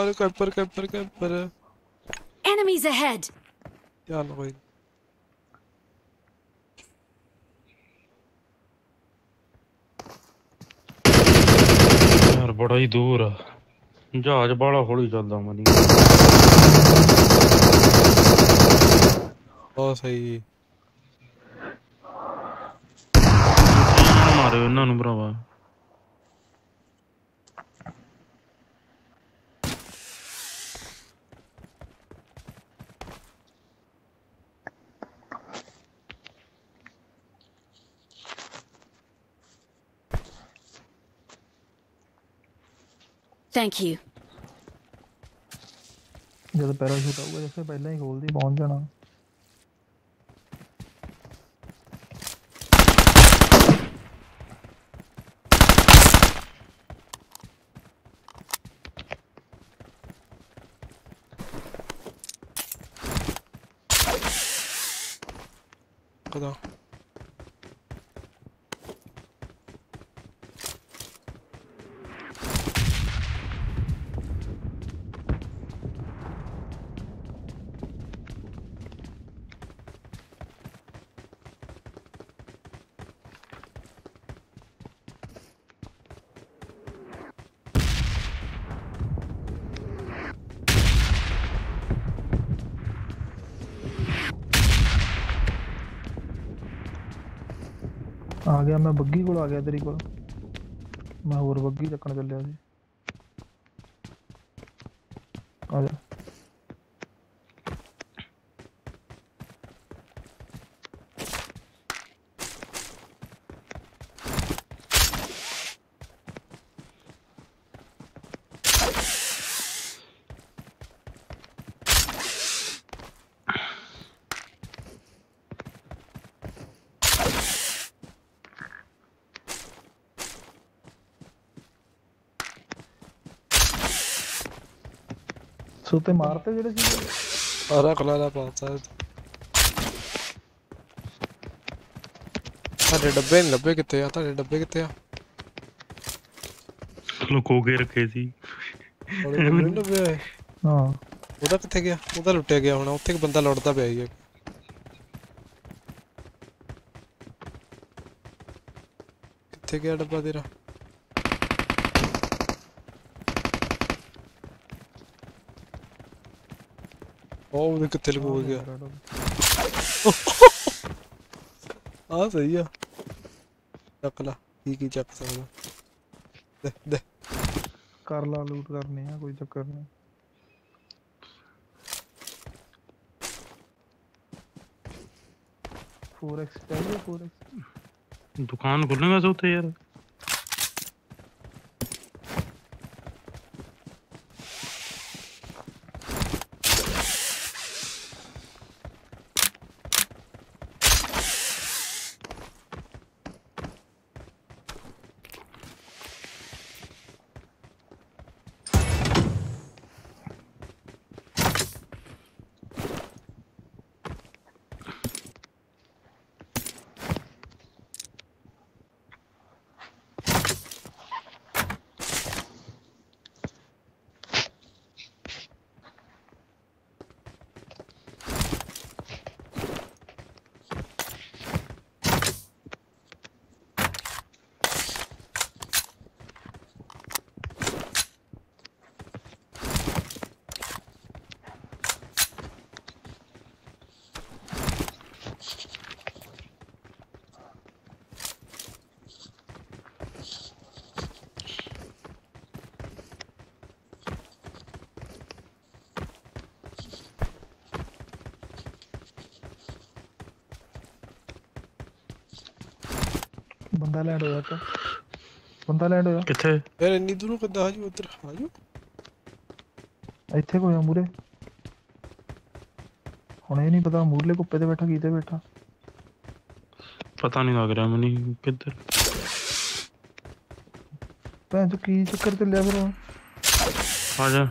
Ano camper camper camper. Enemies ahead. Yan okay. यार बड़ा ही दूर है जहाज़ बड़ा हौली चलता मनी बहुत सही मारे इन्हों भरावा Thank you. ਜਦ ਪੈਰਾਸ਼ੂਟ ਆਊਗਾ ਜਿਵੇਂ ਪਹਿਲਾਂ ਹੀ ਖੋਲਦੀ ਪਹੁੰਚ ਜਾਣਾ ਗਿਆ ਮੈਂ ਬੱਗੀ ਕੋਲ ਆ ਗਿਆ ਤੇਰੀ ਕੋਲ ਮੈਂ ਹੋਰ ਬੱਗੀ ਚੱਕਣ ਚੱਲਿਆ ਸੀ ਸੁੱਤੇ ਮਾਰਤੇ ਜਿਹੜੇ ਸੀ ਸਾਰਾ ਖਲਾਰਾ ਪਾਤਾ ਤੁਹਾਡੇ ਡੱਬੇ ਨਹੀਂ ਲੱਭੇ ਕਿੱਥੇ ਆ ਤੁਹਾਡੇ ਡੱਬੇ ਕਿੱਥੇ ਆ ਲੁਕੋ ਕੇ ਰੱਖੇ ਸੀ ਤੁਹਾਡੇ ਡੱਬੇ ਨੀ ਲੱਭੇ ਹੋਏ ਹਾਂ ਉਹਦਾ ਕਿੱਥੇ ਗਿਆ ਉਹਦਾ ਲੁੱਟਿਆ ਗਿਆ ਹੋਣਾ ਉੱਥੇ ਇੱਕ ਬੰਦਾ ਲੁੱਟਦਾ ਪਿਆ ਹੀ ਹੈ ਕਿੱਥੇ ਗਿਆ ਡੱਬਾ ਤੇਰਾ ओ देखो तेलुगु हाँ, हो गया। हाँ सही है। चकला ठीक ही चक सकदा दे दे। कर ला लूट करने हैं कोई चक्कर नहीं। फोर एक्स पहले फोर एक्स दुकान खोलने का सोचते यार। ਯਾਰ ਬੰਦਾ ਲੈਂਡ ਹੋਇਆ ਤਾਂ ਬੰਦਾ ਲੈਂਡ ਹੋਇਆ ਕਿੱਥੇ ਯਾਰ ਇੰਨੀ ਦੂਰੋਂ ਕਿੱਦਾਂ ਆਜੂ ਉੱਧਰ ਆਜੂ ਇੱਥੇ ਕੋਈ ਆ ਮੂਰੇ ਹੁਣ ਇਹ ਨਹੀਂ ਪਤਾ ਮੂਰਲੇ ਕੁੱਪੇ ਤੇ ਬੈਠਾ ਕੀਤੇ ਬੈਠਾ ਪਤਾ ਨਹੀਂ ਲੱਗ ਰਿਹਾ ਮੈਨੂੰ ਕਿੱਧਰ ਭੈਣ ਚੋ ਕੀ ਚੱਕਰ ਚੱਲਿਆ ਫਿਰ ਉਹ? ਆ ਜਾ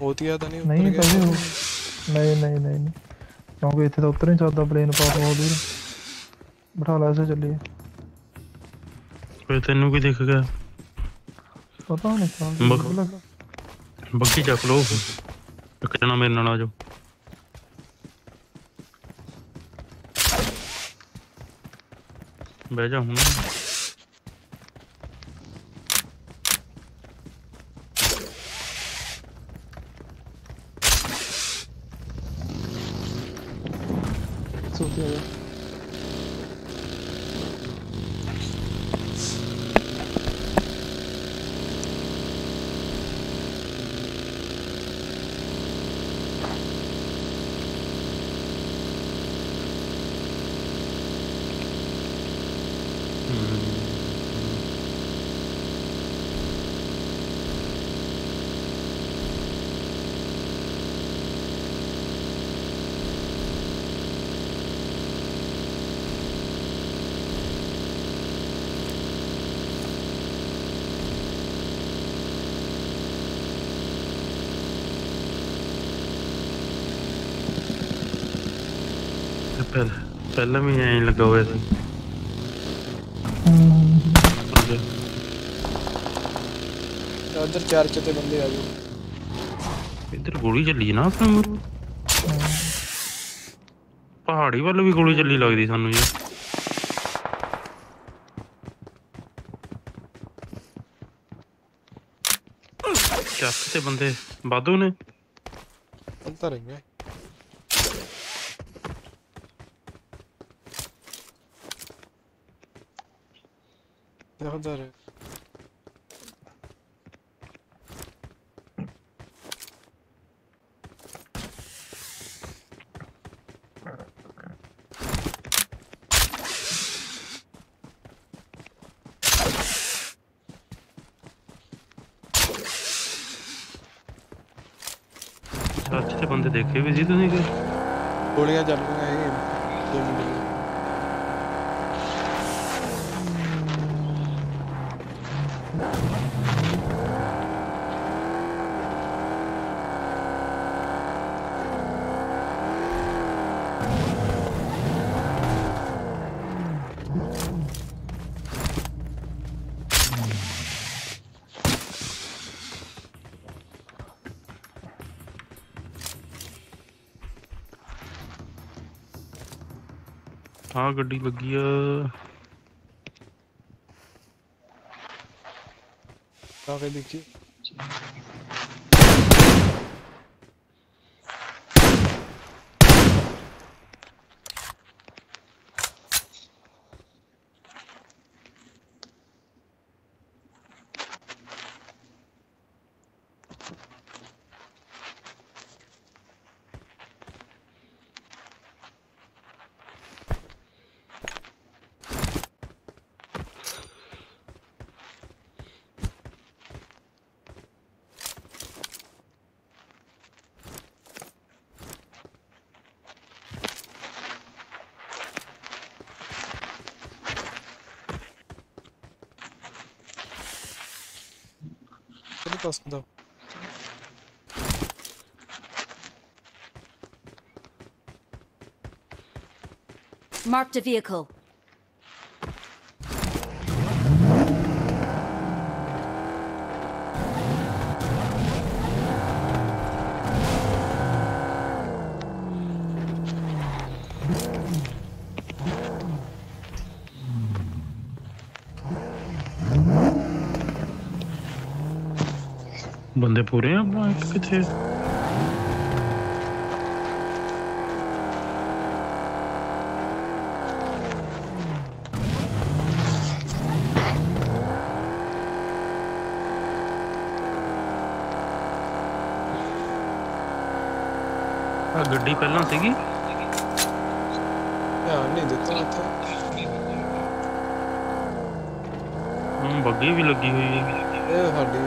ਹੋਤੀਆ ਤਾਂ ਨਹੀਂ ਨਹੀਂ ਉੱਤਰ ਭਾਜੀ ਗਿਆ ਉਹ- ਨਹੀਂ ਨਹੀਂ ਨਹੀਂ ਨਹੀਂ। ਕਿਉਂਕਿ ਇੱਥੇ ਤਾਂ ਉੱਤਰ ਨਹੀਂ ਸਕਦਾ ਪਲੇਨ ਪਾਸ ਬਹੁਤ ਦੂਰ ਬਿਠਾ ਲਾ ਐਸੇ ਚੱਲੀਏ ਓਏ ਤੈਨੂੰ ਕੀ ਦਿਖ ਗਿਆ ਪਤਾ ਨਹੀਂ ਬਕ- ਚੱਲ ਬੱਗੀ ਚੱਕ ਲੋ ਇੱਕ ਜਣਾ ਮੇਰੇ ਨਾਲ ਆ ਜਾਓ ਬਹਿ ਜਾ ਹੁਣ ਪਹਿਲ ਵੀ ਐਂ ਲੱਗਾ ਹੋਇਆ ਸੀ। ਆ ਜਾ। ਉਧਰ ਚਰਚ ਤੇ ਬੰਦੇ ਆਜੂ ਇੱਧਰ ਗੋਲੀ ਚੱਲੀ ਨਾ ਆਪਣੇ ਮੂਹਰੇ ਪਹਾੜੀ ਵੱਲ ਵੀ ਗੋਲੀ ਚੱਲੀ ਲੱਗਦੀ ਸਾਨੂੰ ਯਾਰ ਚੱਕ ਤੇ ਬੰਦੇ। ਵਾਧੂ ਨੇ। ਅੰਤਰ ਹੈ ਦੇਖੋ Hazır. चर्च से बंदे देखे भी जी तो नहीं गए गोलियां चल रही हैं दो मिनट ਆਹ ਗੱਡੀ ਲੱਗੀ ਆ ਆ ਕੇ Mark aslında. Marked a vehicle. ਬੰਦੇ ਪੂਰੇ ਆ ਆਪਾਂ ਇੱਕ ਕਿੱਥੇ ਆ ਗੱਡੀ ਪਹਿਲਾਂ ਸੀਗੀ ਧਿਆਨ ਨਹੀਂ ਦਿੱਤਾ ਉੱਥੇ ਹੂੰ ਬੱਗੀ ਵੀ ਲੱਗੀ ਹੋਈ ਹੈ ਇਹ ਸਾਡੀ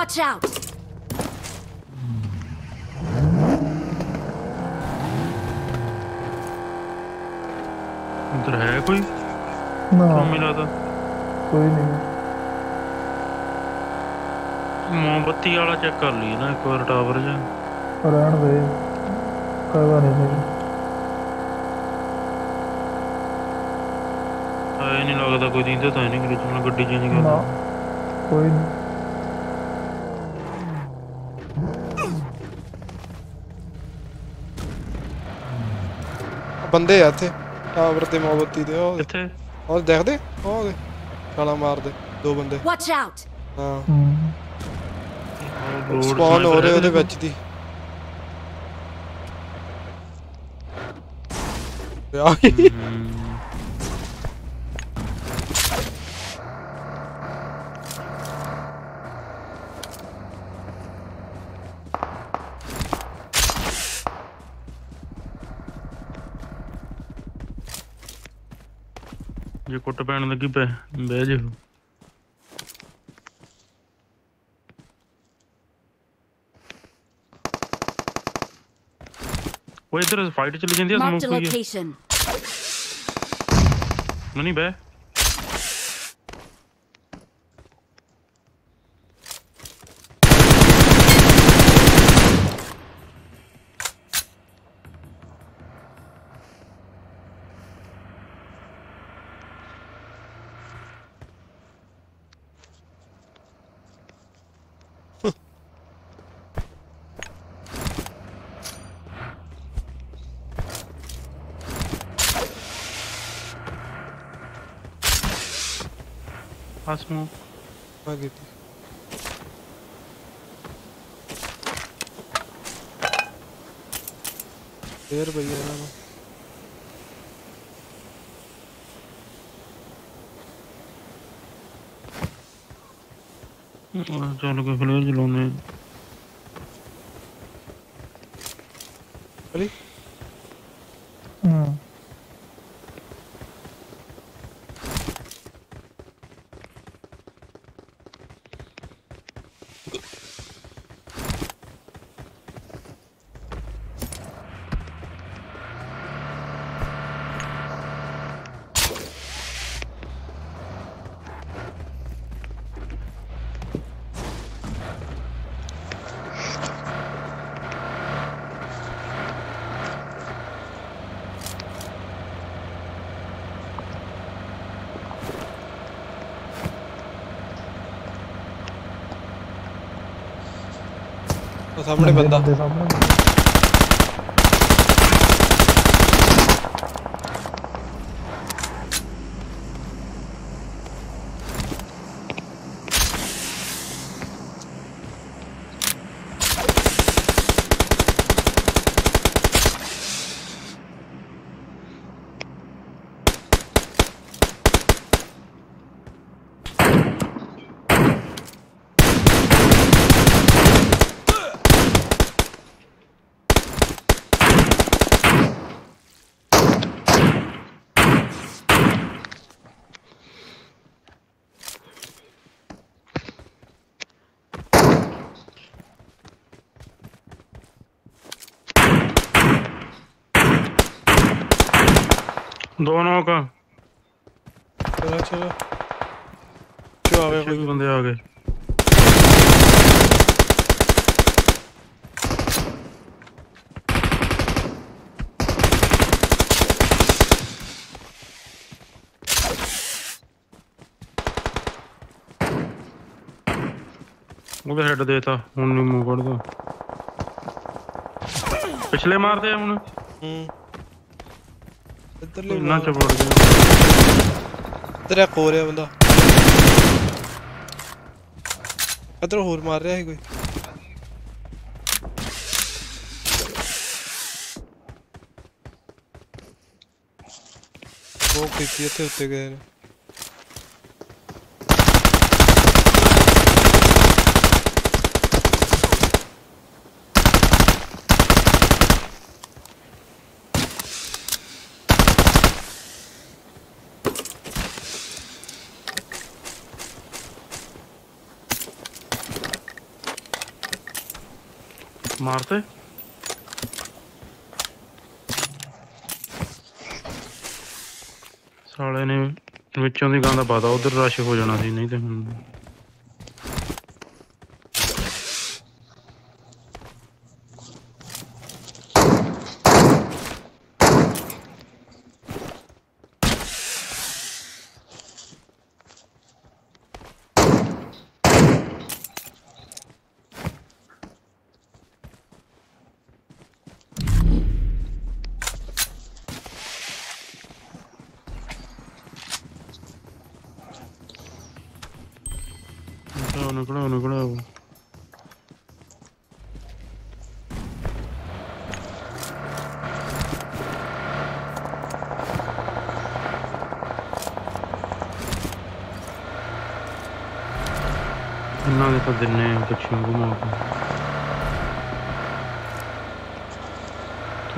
Watch out! ਉਧਰ ਹੈ ਕੋਈ ਨਾ ਕਿਉਂ ਮਿਲਾ ਤਾਂ ਕੋਈ ਨਹੀਂ ਮੋਮਬੱਤੀ ਵਾਲਾ ਚੈੱਕ ਕਰ ਲਈ ਨਾ ਇੱਕ ਵਾਰ ਟਾਵਰ ਜਾਂ ਰਹਿਣ ਦੇ ਕਹਵਾ ਨਹੀਂ ਨਹੀਂ ਐ ਨਹੀਂ ਲੱਗਦਾ ਕੋਈ ਦਿੰਦਾ ਤਾਂ ਨਹੀਂ ਕਿ ਚਲੋ ਗੱਡੀ ਚੇਂਜ ਕਰ ਨਾ ਕੋਈ ਨਹੀਂ ਬੰਦੇ ਆ ਇੱਥੇ। ਟਾਵਰ ਤੇ ਮੋਮਬੱਤੀ ਦੇ ਉਹ ਕਿੱਥੇ ਉਹ ਦੇਖਦੇ? ਉਹ ਦੇ। ਛਾਲਾ ਮਾਰਦੇ ਦੋ ਬੰਦੇ। Watch out! ਹਾਂ। ਹੂੰ। ਰੋਡ ਸਪਾਨ ਹੋ ਰਹੇ ਉਹਦੇ ਵਿੱਚ ਦੀ। ਯਾਰ ਕੁੱਟ ਪੈਣ ਲੱਗੀ ਪੈ ਬਹਿ ਜੇ ਉਹ ਇਧਰ ਫਾਈਟ ਚੱਲੀ ਜਾਂਦੀ ਆ Marked a ਸਮੋਕ ਹੋਈ ਆ location. पास हूँ। आगे थी देर भैया ना? हाँ, चलो के फ्लेयर जलाने। अरे सामने बंदा। सामने। ਪਿਛਲੇ ਮਾਰਦੇ ਆ ਹੁਣ। ਹੂੰ। ਇੱਧਰਲੇ ਇੰਨਾ ਚ ਵੜ ਗਿਆ। ਇੱਧਰ ਇੱਕ ਹੋ ਰਿਹਾ ਬੰਦਾ। ਇੱਧਰ ਹੋਰ ਮਾਰ ਰਿਹਾ ਸੀ ਕੋਈ। ਉਹ ਕੀਤੀ ਇੱਥੇ ਉੱਤੇ ਗਏ ਨੇ। ਮਾਰਤੇ ਸਾਲੇ ਨੇ ਵਿੱਚੋਂ ਦੀ ਗੰਦ ਪਤਾ ਉਧਰ ਰਸ਼ ਹੋ ਜਾਣਾ ਸੀ, ਨਹੀਂ ਤੇ ਹੁਣ।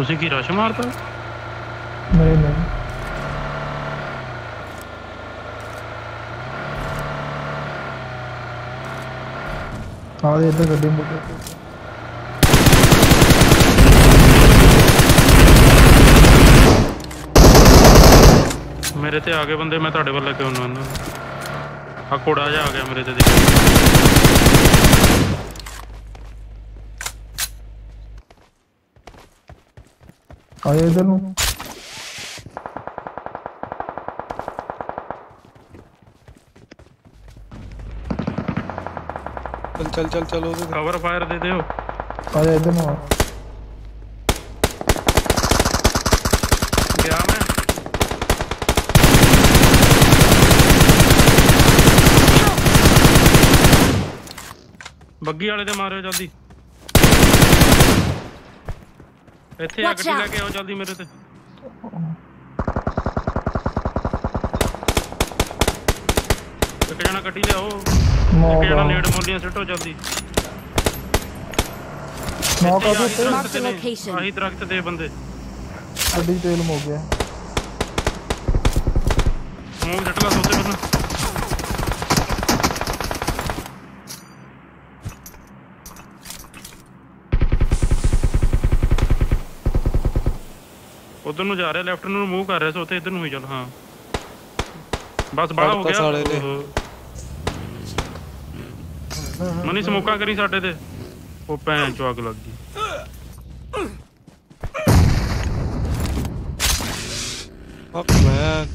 ਤੁਸੀਂ ਕੀ ਰਸ਼ ਮਾਰਤਾ ਨਹੀਂ ਨਹੀਂ ਆ ਦੇ ਇੱਧਰ ਗੱਡੀ ਮੁੱਕ ਮੇਰੇ ਤੇ ਆ ਗਏ ਬੰਦੇ ਮੈਂ ਤੁਹਾਡੇ ਵੱਲ ਕਿਉਂ ਨਾ ਆਉਂਦਾ ਆ ਕੋੜਾ ਜਿਹਾ ਆ ਗਿਆ ਮੇਰੇ ਤੇ ਦੇਖ आया इधर हूँ चल चल चल चलो कवर फायर दे दो आया इधर हूँ गया मैं। बग्गी वाले ते मारो जल्दी। ਇੱਥੇ ਆ Watch ਗੱਡੀ ਲੈ. ਕੇ ਆਓ ਜਲਦੀ ਮੇਰੇ ਤੇ। ਇੱਕ ਜਣਾ ਗੱਡੀ ਲਿਆਓ। ਇੱਕ ਜਣਾ ਨੇੜ ਮੋਲੀਆਂ ਸਿੱਟੋ ਜਲਦੀ। ਆਹੀ ਉੱਤੇ ਦਰਖਤ Mark the ਤੇ location. ਆਹੀ ਦਰਖਤ ਦੇ ਬੰਦੇ। ਗੱਡੀ ਤੇਲ ਮੁੱਕ ਗਿਆ। ਸਮੋਕ ਸਿੱਟ ਲਾ ਸੋਤੇ ਪਹਿਲਾਂ ਉਧਰ ਨੂੰ ਜਾ ਰਿਹਾ ਲੈਫਟ ਨੂੰ ਮੂਵ ਕਰ ਰਿਹਾ ਸੋਤੇ ਇੱਧਰ ਨੂੰ ਹੀ ਚੱਲ ਹਾਂ। ਬਸ ਬਾਹਲਾ ਹੋ ਗਿਆ। ਮਨੀ ਸਮੋਕਾਂ ਕਰੀ ਸਾਡੇ ਤੇ। ਉਹ ਭੈਣ ਚੋਂ ਅੱਗ ਲੱਗ ਗਈ। ਫੱਕ ਮੈਨ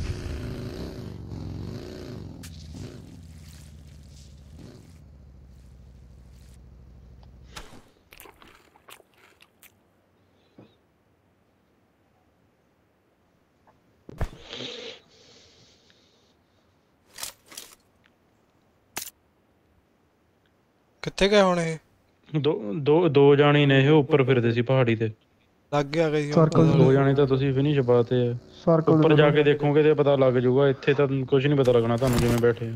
ਕਿੱਥੇ ਗਏ ਹੁਣ ਇਹ ਦੋ ਦੋ ਦੋ ਜਾਣੇ ਨੇ ਇਹ ਉੱਪਰ ਫਿਰਦੇ ਸੀ ਪਹਾੜੀ ਤੇ ਲੱਗ ਗਿਆ ਗਈ Circle ਦੋ ਜਾਣੇ ਤਾਂ ਤੁਸੀਂ ਫਿਨਿਸ਼ ਪਾਤੇ ਆ ਸਰਕਲ ਉੱਪਰ ਜਾ ਕੇ ਦੇਖੋਗੇ ਤੇ ਪਤਾ ਲੱਗ ਜਾਊਗਾ ਇੱਥੇ ਤਾਂ ਕੁਝ ਨਹੀਂ ਪਤਾ ਲੱਗਣਾ ਤੁਹਾਨੂੰ ਜਿਵੇਂ ਬੈਠੇ ਆ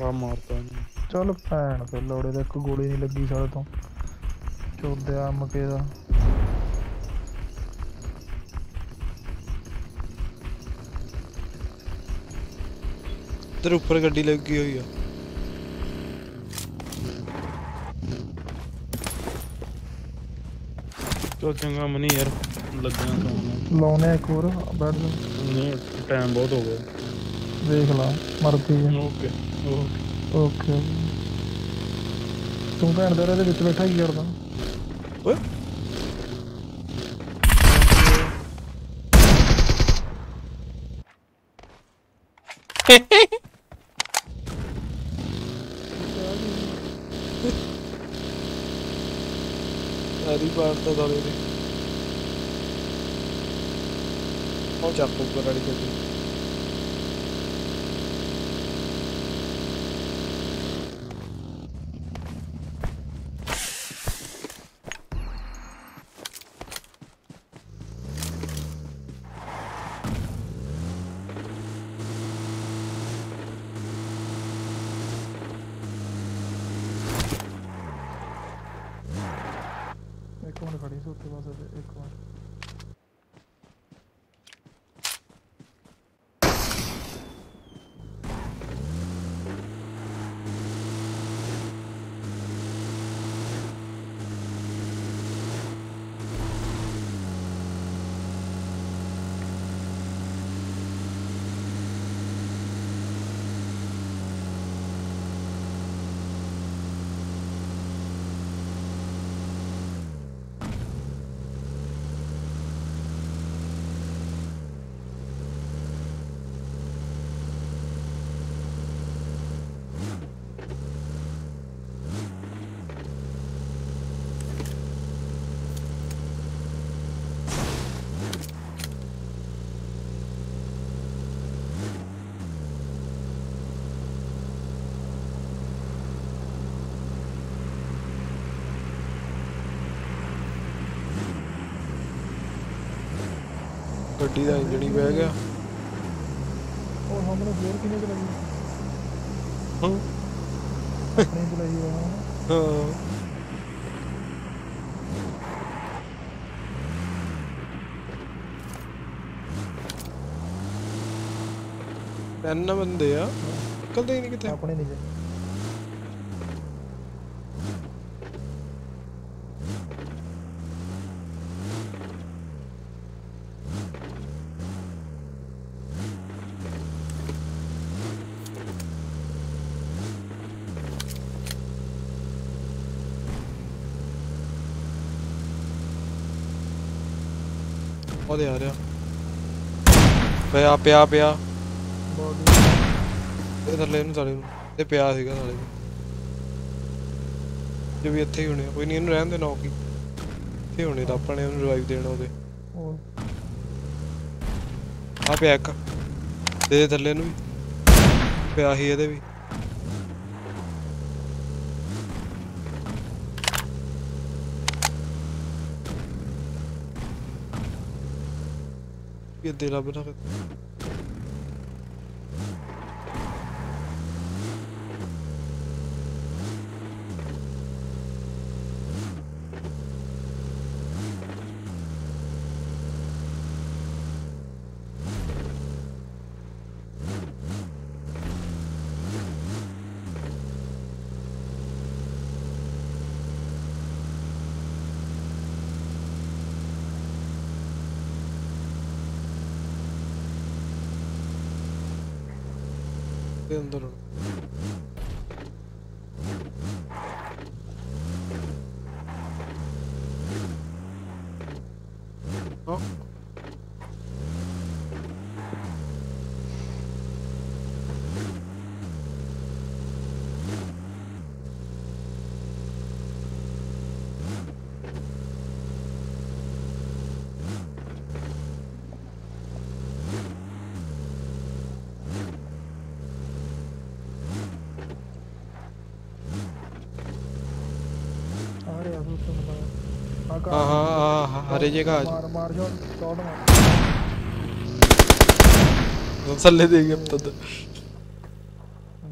ਆ ਮਾਰਤਾ ਇਹਨੇ। ਚੱਲ ਭੈਣ ਤੇ ਲੋੜੇ ਦਾ ਇੱਕ ਗੋਲੀ ਨਹੀਂ ਲੱਗੀ ਸਾਲੇ ਤੋਂ ਚੋਦਿਆ ਮਕੇ ਦਾ। ਇੱਧਰ ਉੱਪਰ ਗੱਡੀ ਲੱਗੀ ਹੋਈ ਆ। ਚਲੋ ਚੰਗਾ ਮਨੀ ਯਾਰ ਲੱਗਣਾ ਕੰਮ ਲਾਉਨੇ ਆ ਇੱਕ ਹੋਰ ਬੈਠ ਜਾ। ਨਹੀਂ ਟਾਈਮ ਬਹੁਤ ਹੋ ਗਿਆ। ਦੇਖ ਲਾ ਮਰਦੀ ਹੈ ਓਕੇ ਓਕੇ ਓਕੇ ਤੂੰ ਭੈਣ ਦੇ ਇਹਦੇ ਵਿੱਚ ਬੈਠਾ ਕੀ ਕਰਦਾ bulutlarda dalıyorduk. Olacak bulutlar hareketi. ਗੱਡੀ ਦਾ ਇੰਜਣ ਹੀ ਬਹਿ ਗਿਆ ਉਹ ਸਾਹਮਣੇ ਫੇਰ ਕਿਨੇ ਚਲਾਈ ਹਾਂ ਆਪਣੀ ਚਲਾਈ ਹੋਇਆ ਹਾਂ ਤਿੰਨ ਬੰਦੇ ਆ ਨਿਕਲਦੇ ਹੀ ਨਹੀਂ ਕਿਤੇ ਆਪਣੇ ਨਹੀਂ ਉਹਦੇ ਆ ਰਿਹਾ। ਪਿਆ ਪਿਆ ਪਿਆ। ਬੋਡੀ ਇਹ ਥੱਲੇ ਨੂੰ ਸਾਲੇ ਨੂੰ। ਇਹ ਪਿਆ ਸੀਗਾ ਸਾਲੇ ਨੂੰ ਜੇ ਵੀ ਇੱਥੇ ਹੀ ਹੋਣੇ ਕੋਈ ਨਹੀਂ ਇਹਨੂੰ ਰਹਿਣ ਦੇ ਨੌਕ। ਇੱਥੇ ਹੋਣੇ ਤਾਂ ਆਪਾਂ ਨੇ ਉਹਨੂੰ ਰਿਵਾਈਵ ਦੇਣਾ ਉਹਦੇ। ਉਹ ਆ ਪਿਆ ਇੱਕ। ਦੇ ਦੇ ਥੱਲੇ ਨੂੰ ਵੀ। ਪਿਆ ਹੀ ਇਹਦੇ ਵੀ। değil abi. दीजिएगा आज। मार मार जो शॉट मार। सब ले देंगे अब तो, तो।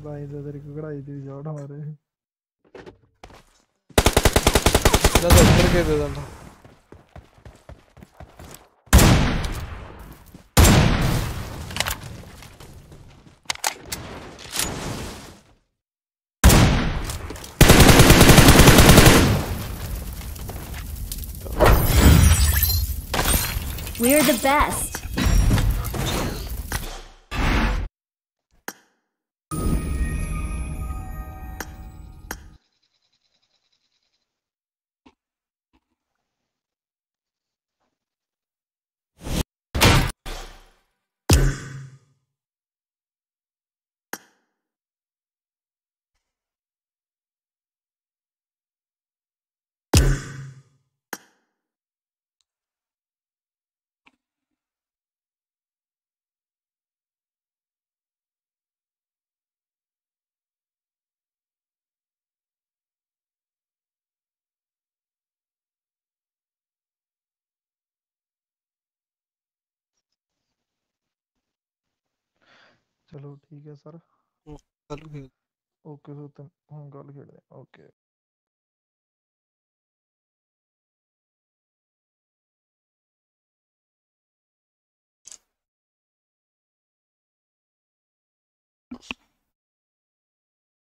भाई तो तेरे को कड़ाई थी शॉट हमारे ज़्यादा उतर के दे देना best. ਚਲੋ ਠੀਕ ਹੈ ਸਰ ਚੱਲ ਫਿਰ ਓਕੇ ਸੋ ਤਾਂ ਹੁਣ ਗੱਲ ਖੇਡਦੇ ਓਕੇ